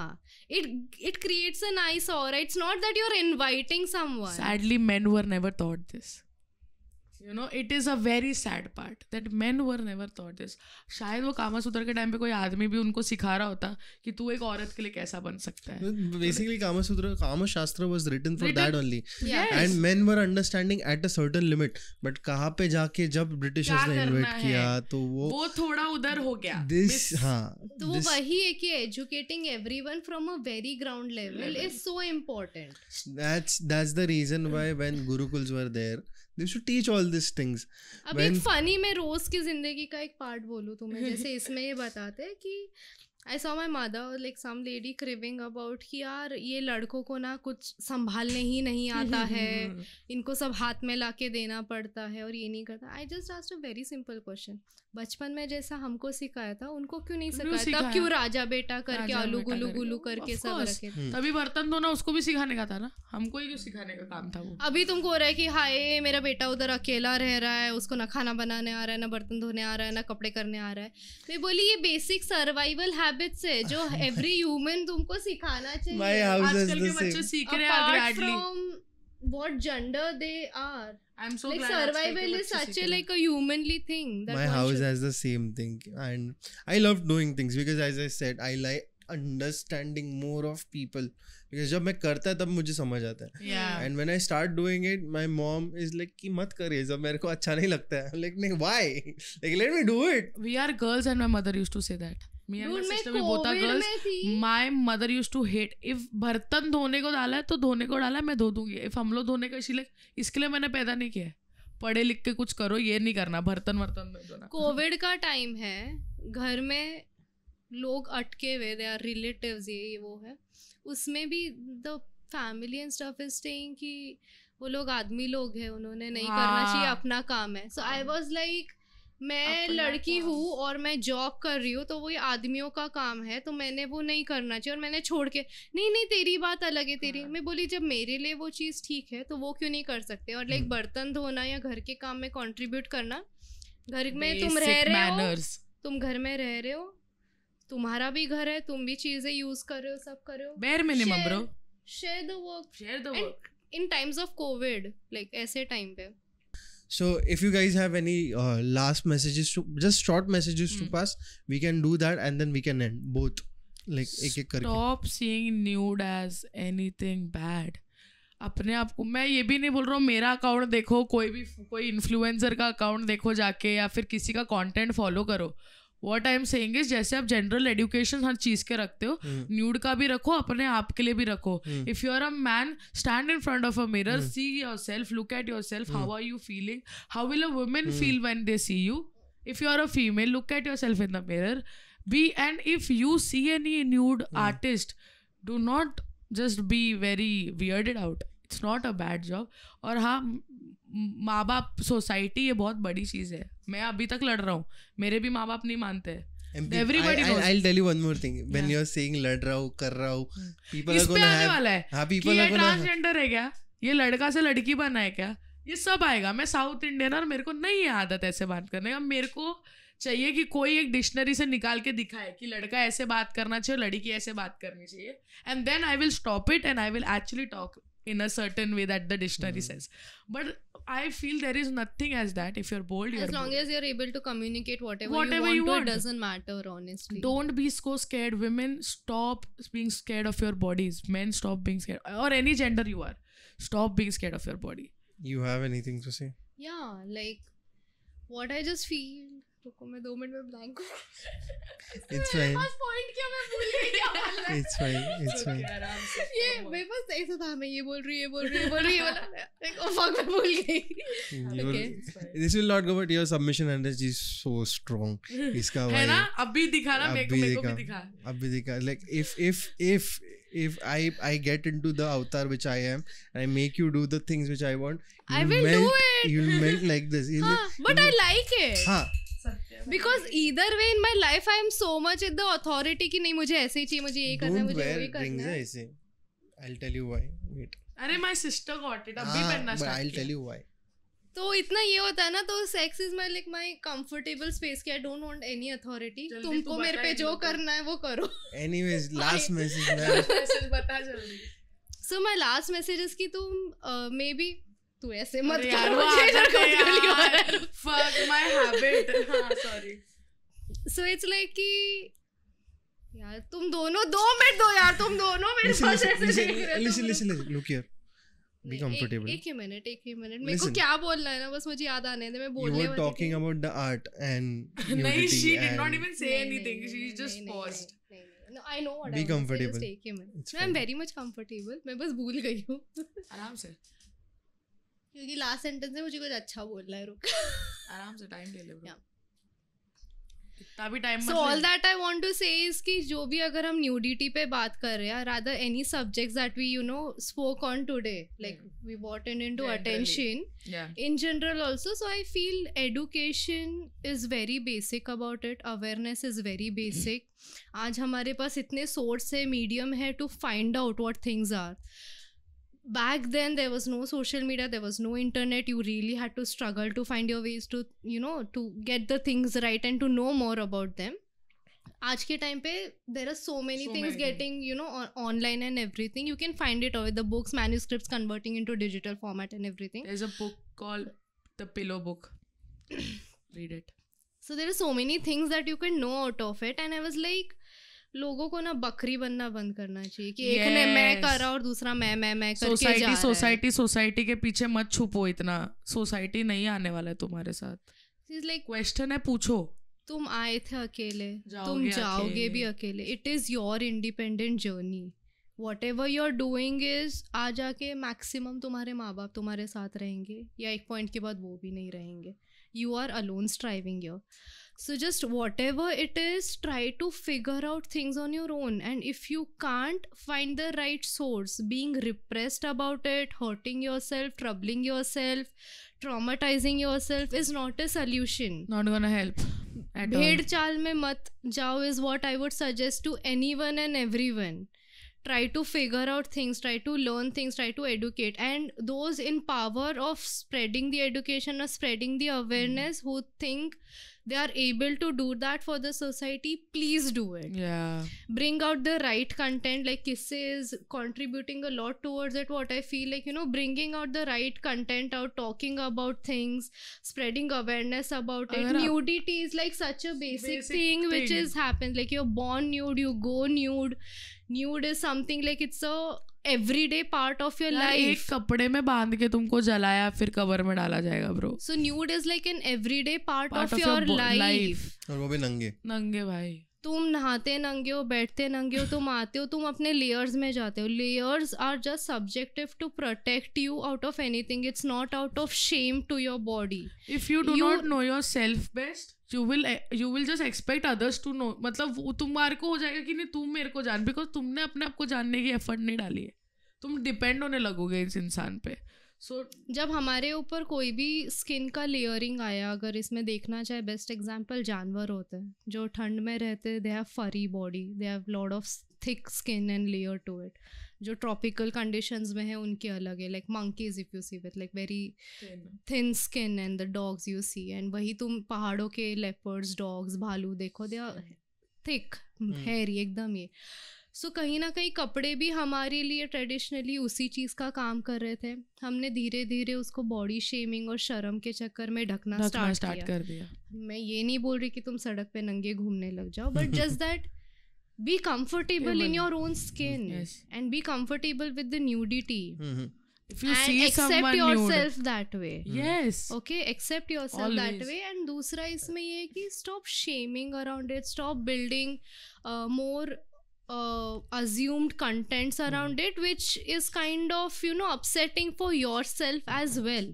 it it creates a nice aura it's not that you're inviting someone sadly men were never taught this you know it is a very sad part that man were never taught this शायद वो कामा सूत्र के टाइम पे कोई आदमी भी उनको सिखा रहा होता कि तू एक औरत के लिए कैसा बन सकता है basically Kama Sutra Kama Shastra was written for that only and man were understanding at a certain limit but कहाँ पे जाके जब ब्रिटिशर्स ने इन्वेट किया तो वो वो थोड़ा उधर हो गया दिस हाँ तो वही है कि educating every one from a very ground level is so important that's that's the reason why when gurukuls were there they should teach all this things अब एक फनी मैं रोज की जिंदगी का एक पार्ट बोलूँ तुम्हें जैसे इसमें ये बताते हैं कि I saw my mother like some lady cribbing about कि यार ये लड़कों को ना कुछ संभालने ही नहीं आता [LAUGHS] है इनको सब हाथ में ला के देना पड़ता है और ये नहीं करता I just asked a very simple question बचपन में जैसा हमको सिखाया था उनको क्यों नहीं सिखाया तब क्यों राजा बेटा करके आलू गुलू गुलू करके सब रखे हम्म। तभी बर्तन दो ना उसको भी सिखाने का था ना हमको ही क्यों सिखाने का काम था वो अभी तुमको हो रहा है कि हाय मेरा बेटा उधर अकेला रह रहा है उसको ना खाना बनाने आ रहा है ना बर्तन धोने आ रहा है ना कपड़े करने आ रहा है मैं बोली ये बेसिक सर्वाइवल है हैबिट से जो एवरी ह्यूमन तुमको सिखाना चाहिए आजकल के बच्चे सीख रहे हैं gradually what gender they are जब मैं करता तब मुझे समझ आता है and when I start doing it my mom is like की मत करिए जब मेरे को अच्छा नहीं लगता है [LAUGHS] my mother use to hate if बर्तन धोने को डाला है तो धोने को डाला है मैं धो दूंगी इफ हम लोग धोने का इसीलिए इसके लिए मैंने पैदा नहीं किया पढ़े लिख के कुछ करो ये नहीं करना बर्तन वर्तन में कोविड का टाइम है घर में लोग अटके हुए दे आर रिलेटिव ये वो है उसमें भी the family and stuff is staying कि वो लोग आदमी लोग हैं उन्होंने नहीं हाँ. करना चाहिए हाँ। अपना काम है सो आई वाज लाइक मैं लड़की हूँ और मैं जॉब कर रही हूँ तो वो आदमियों का काम है तो मैंने वो नहीं करना चाहिए और मैंने छोड़ के नहीं नहीं तेरी बात अलग है तेरी हाँ। मैं बोली जब मेरे लिए वो चीज़ ठीक है तो वो क्यों नहीं कर सकते और लाइक हम्म। बर्तन धोना या घर के काम में कॉन्ट्रीब्यूट करना घर में तुम रह रहे हो तुम घर में रह रहे हो तुम्हारा भी घर है तुम भी चीजें यूज कर रहे हो सब कर रहे हो bare minimum bro share the work share the work in times of Covid like ऐसे टाइम पे So if you guys have any uh, last messages to just short messages mm. to pass, we can do that and then we can end both. Like एक ek करके. Stop seeing nude as anything bad. अपने आप को मैं ये भी नहीं बोल रहा हूँ मेरा अकाउंट देखो कोई भी कोई इन्फ्लुएंसर का अकाउंट देखो जाके या फिर किसी का कंटेंट फॉलो करो what I am saying is जैसे आप जनरल एडुकेशन हर चीज के रखते हो न्यूड हम्म। का भी रखो अपने आप के लिए भी रखो if you are a man stand in front of a mirror see your self look at your self how are you feeling how will a women feel when they see you if you are a female look at your self in the mirror be and if you see any nude artist do not just be very weirded out it's not a bad job और हाँ माँ बाप सोसाइटी ये बहुत बड़ी चीज़ है मैं अभी तक लड़ रहा हूँ मेरे भी माँ बाप नहीं मानते hmm. हाँ, लड़की बना है क्या ये सब आएगा मैं साउथ इंडियन और मेरे को नहीं है आदत ऐसे बात करने का मेरे को चाहिए की कोई एक डिक्शनरी से निकाल के दिखाए कि लड़का ऐसे बात करना चाहिए लड़की ऐसे बात करनी चाहिए and then I will stop it and I will actually talk in certain way that the dictionary sense but I feel there is nothing as that. If you're bold, you're as long bold. as you're able to communicate whatever, whatever you want, you want. it doesn't matter. Honestly, don't be so scared. Women, stop being scared of your bodies. Men, stop being scared, or any gender you are, stop being scared of your body. You have anything to say? Yeah, like what I just feel रुको मैं दो मिनट में ब्लैंक हूँ इट्स फाइन पॉइंट क्या मैं भूल गई क्या बोलना है इट्स फाइन इट्स फाइन ये मेरे पास ऐसा था मैं ये बोल रही हूँ ये बोल रही ये बोल रही हूँ लाइक ओ फक मैं भूल गई okay this will not go but your submission energy is so strong इसका है ना अब भी दिखा ना मेरे को मेरे को भी दिखा अब भी दिखा like if if if if I I get into the avatar which I am, I make you do the things which I want. I will melt, do it. You'll melt like this. Haan, [LAUGHS] हाँ, like, but I like it. Haan. हाँ, because either way in my life I am so much in the authority की नहीं मुझे ऐसे ही चाहिए मुझे ये करना है मुझे ये करना हाँ, ऐसे I tell you why wait अरे माय सिस्टर गॉट इट अभी हाँ, पहनना start I tell you why तो इतना ये होता है ना तो sex is my like my comfortable space की I don't want any authority तुमको मेरे पे जो करना है वो करो एनीवेज लास्ट मैसेज मैसेज बता जल्दी so my last message is कि तुम मे uh, बी तू ऐसे मत कर मुझे इधर खुद गोली मार फक माय हैबिट हां सॉरी सो इट्स लाइक कि यार तुम दोनों दो मिनट दो यार तुम दोनों मेरे पास ऐसे देख रहे हो listen listen look here be comfortable एक ही मिनट एक ही मिनट मेरे को क्या बोलना है ना बस मुझे याद आने दे मैं बोलने वाली थी talking about the art and नहीं she did not even say anything she just paused No, I know what Be I'm comfortable. Just take him I'm very much comfortable. मैं बस भूल गई हूँ आराम से क्योंकि लास्ट सेंटेंस में मुझे कुछ अच्छा बोलना है रुक आराम से टाइम ले ले ब्रो इतना भी time so all that I want to say is कि जो भी अगर हम न्यूडिटी पे बात कर रहे हैं rather any subjects that we you know spoke on today like we what in into attention in general also so I feel education is very basic about it awareness is very basic आज हमारे पास इतने सोर्स है मीडियम है to find out what things are back then there was no social media there was no internet you really had to struggle to find your ways to you know to get the things right and to know more about them आज के टाइम पे there are so many things getting you know online and everything you can find it the books manuscripts converting into digital format and everything there's a book called the pillow book [COUGHS] read it so there are so many things that you can know out of it and i was like लोगों को ना बकरी बनना बंद करना चाहिए कि yes. एक ने मैं कर रहा और दूसरा मैं मैं मैं करके सोसाइटी जा सोसाइटी सोसाइटी के पीछे मत छुपो इतना सोसाइटी नहीं आने वाला है तुम्हारे साथ लाइक क्वेश्चन है पूछो तुम आए थे अकेले जाओगे तुम जाओगे अकेले. भी अकेले it is your independent journey whatever you are doing is आ जाके मैक्सिमम तुम्हारे माँ बाप तुम्हारे साथ रहेंगे या एक पॉइंट के बाद वो भी नहीं रहेंगे you are alone striving your so just whatever it is try to figure out things on your own and if you can't find the right source being repressed about it hurting yourself troubling yourself traumatizing yourself is not a solution not gonna help at all. भेड़ चाल में मत जाओ is what I would suggest to anyone and everyone. Try to figure out things, try to learn things, try to educate. And those in power of spreading the education or spreading the awareness who think they are able to do that for the society please do it yeah bring out the right content like kisse is contributing a lot towards it what i feel like you know bringing out the right content out talking about things spreading awareness about it nudity is like such a basic, basic thing, thing which is happens like you're born nude you go nude nude is something like it's a everyday part of your life एक कपड़े में बांध के तुमको जलाया फिर कवर में डाला जाएगा bro so nude is like an everyday part of your life और वो भी नंगे नंगे भाई तुम नहाते नंगे हो बैठते नंगे हो तुम आते हो तुम अपने लेयर्स में जाते हो layers are just subjective to protect you out of anything it's not out of shame to your body if you do not know your self best you will you will just expect others to know मतलब वो तुम्हारे को हो जाएगा कि नहीं तुम मेरे को जान बिकॉज तुमने अपने आप को जानने की एफर्ट नहीं डाली है तुम डिपेंड होने लगोगे इस इंसान पे सो so, जब हमारे ऊपर कोई भी स्किन का लेयरिंग आया अगर इसमें देखना चाहे बेस्ट एग्जाम्पल जानवर होते हैं जो ठंड में रहते they have furry body they have lot of thick skin and layer to it जो ट्रॉपिकल कंडीशंस में है उनके अलग है like monkeys if you see with like very thin skin and the dogs you see and वही तुम पहाड़ों के लेपर्ड्स डॉग्स भालू देखो दे थिक हेरी एकदम ये सो so, कहीं ना कहीं कपड़े भी हमारे लिए ट्रेडिशनली उसी चीज़ का काम कर रहे थे हमने धीरे धीरे उसको बॉडी शेमिंग और शर्म के चक्कर में ढकना स्टार्ट, स्टार्ट कर दिया मैं ये नहीं बोल रही कि तुम सड़क पे नंगे घूमने लग जाओ but just that Be comfortable in Even. Your own skin Yes. And be comfortable with the nudity hmm, if you and see accept someone yourself that way nude yes okay accept yourself that Always. Way and दूसरा इसमें ये है कि stop shaming around it stop building more assumed contents around it which is kind of you know upsetting for yourself as well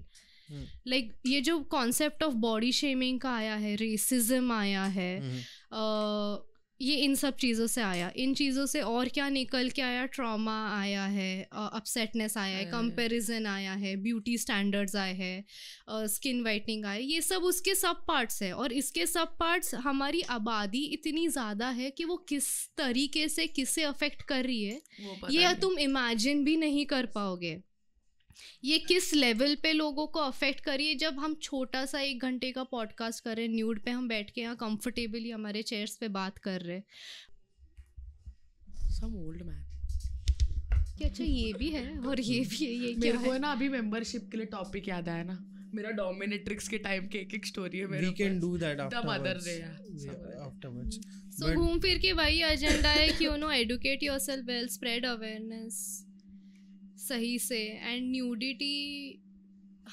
Hmm. like ये जो कॉन्सेप्ट ऑफ बॉडी शेमिंग का आया है रेसिज्म आया है हम्म, uh, ये इन सब चीज़ों से आया इन चीज़ों से और क्या निकल के आया ट्रॉमा आया है अपसेटनेस आया है कंपैरिजन हाँ। आया है ब्यूटी स्टैंडर्ड्स आए हैं स्किन वाइटनिंग आए ये सब उसके सब पार्ट्स है और इसके सब पार्ट्स हमारी आबादी इतनी ज़्यादा है कि वो किस तरीके से किसे अफेक्ट कर रही है ये तुम इमेजिन भी नहीं कर पाओगे ये किस लेवल पे लोगों को अफेक्ट करिए जब हम छोटा सा एक घंटे का पॉडकास्ट कर रहे हैं न्यूड पे हम बैठ के यहाँ कंफर्टेबली हमारे चेयर्स पे बात कर रहे सम ओल्ड मैन कि अच्छा ये भी है और ये भी है ये मेरे को है ना अभी मेंबरशिप के लिए टॉपिक याद आया ना मेरा डोमिनेट्रिक्स के टाइम के एक एक स्टोरी है मेरे we can do that after the mother day afterwards so घूम फिर के वही एजेंडा है कि you know educate yourself well spread awareness सही से एंड न्यूडिटी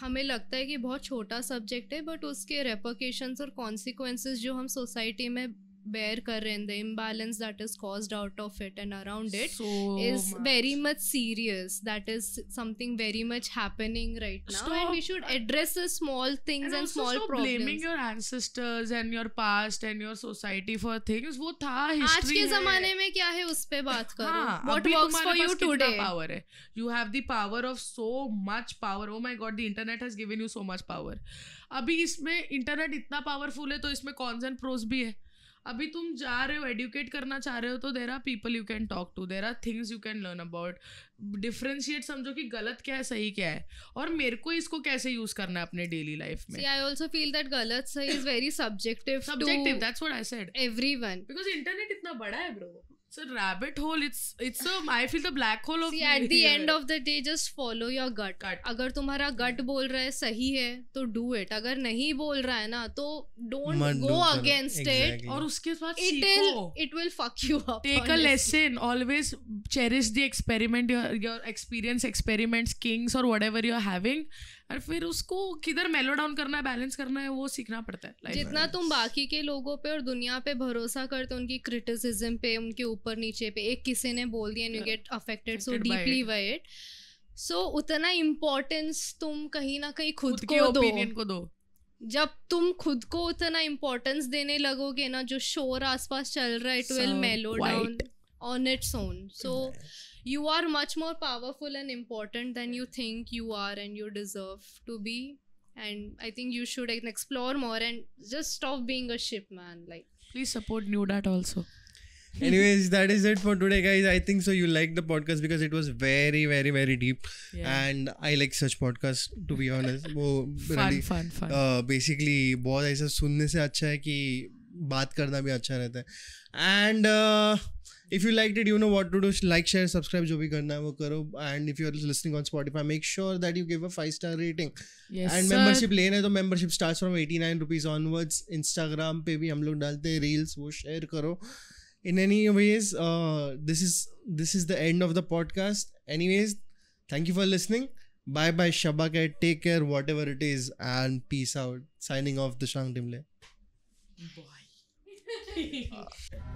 हमें लगता है कि बहुत छोटा सब्जेक्ट है बट उसके रेपोकेशंस और कॉन्सिक्वेंसेस जो हम सोसाइटी में bear current, the imbalance that is caused out of it and around it so is much. very much serious. That is something very much happening right now, stop. and we should address the small things and, and also small stop problems. blaming your ancestors and your past and your society for things. wo tha history aaj ke zamane mein kya hai us pe baat karo Haan, What works for you today? Power hai? You have the power of so much power. Oh my God, the internet has given you so much power. अभी इसमें इंटरनेट इतना पावरफुल है तो इसमें कॉन्स एंड प्रोस भी है अभी तुम जा रहे हो एडुकेट करना चाह रहे हो तो there are people you can talk to there are things you can learn about differentiate समझो कि गलत क्या है सही क्या है और मेरे को इसको कैसे यूज करना है अपने डेली लाइफ में आई ऑल्सो फील दैट गलत सही is very subjective subjective that's what I said one because internet इतना बड़ा है bro It's a rabbit hole. It's it's a I feel the black hole of. See, at the here. end of the day, just follow your gut. gut. agar tumhara gut bol raha hai sahi hai to do it. agar nahi bol raha hai na to don't Man, go do against exactly. it. aur uske baad it will It will fuck you up. Take honestly. a lesson. Always cherish the experiment. Your your experience, experiments, kings or whatever you're having. और फिर उसको किधर मेलो डाउन करना है बैलेंस करना है वो सीखना पड़ता है जितना तुम बाकी के लोगों पे और दुनिया पे भरोसा करते हो उनकी क्रिटिसिज्म पे उनके ऊपर नीचे पे एक किसी ने बोल दिया you get affected so deeply by it so उतना इम्पोर्टेंस तुम कहीं ना कहीं खुद, खुद को दो को दो जब तुम खुद को उतना इम्पोर्टेंस देने लगोगे ना जो शोर आसपास चल रहा है it will mellow down on its own so you are much more powerful and important than you think you are and you deserve to be and i think you should explore more and just stop being a ship man like please support new dat also [LAUGHS] Anyways, that is it for today, guys. I think so. You liked the podcast because it was very, very, very deep, yeah. and I like such podcasts. To be honest, [LAUGHS] वो fun really fun fun basically बहुत ऐसा सुनने से अच्छा है कि बात करना भी अच्छा रहता है and if you like did you know what to do like share subscribe जो भी करना है वो करो and if you are listening on Spotify make sure that you give a five star rating and membership लेना है तो membership start from eighty nine rupees onwards Instagram पे भी हम लोग डालते हैं रील्स वो शेयर करो in anyways this is this is the end of the podcast anyways thank you for listening bye Bye bye, Shabaka. Take care, whatever it is, and peace out. Signing off, Dishang टिमले Bye. [LAUGHS] [LAUGHS]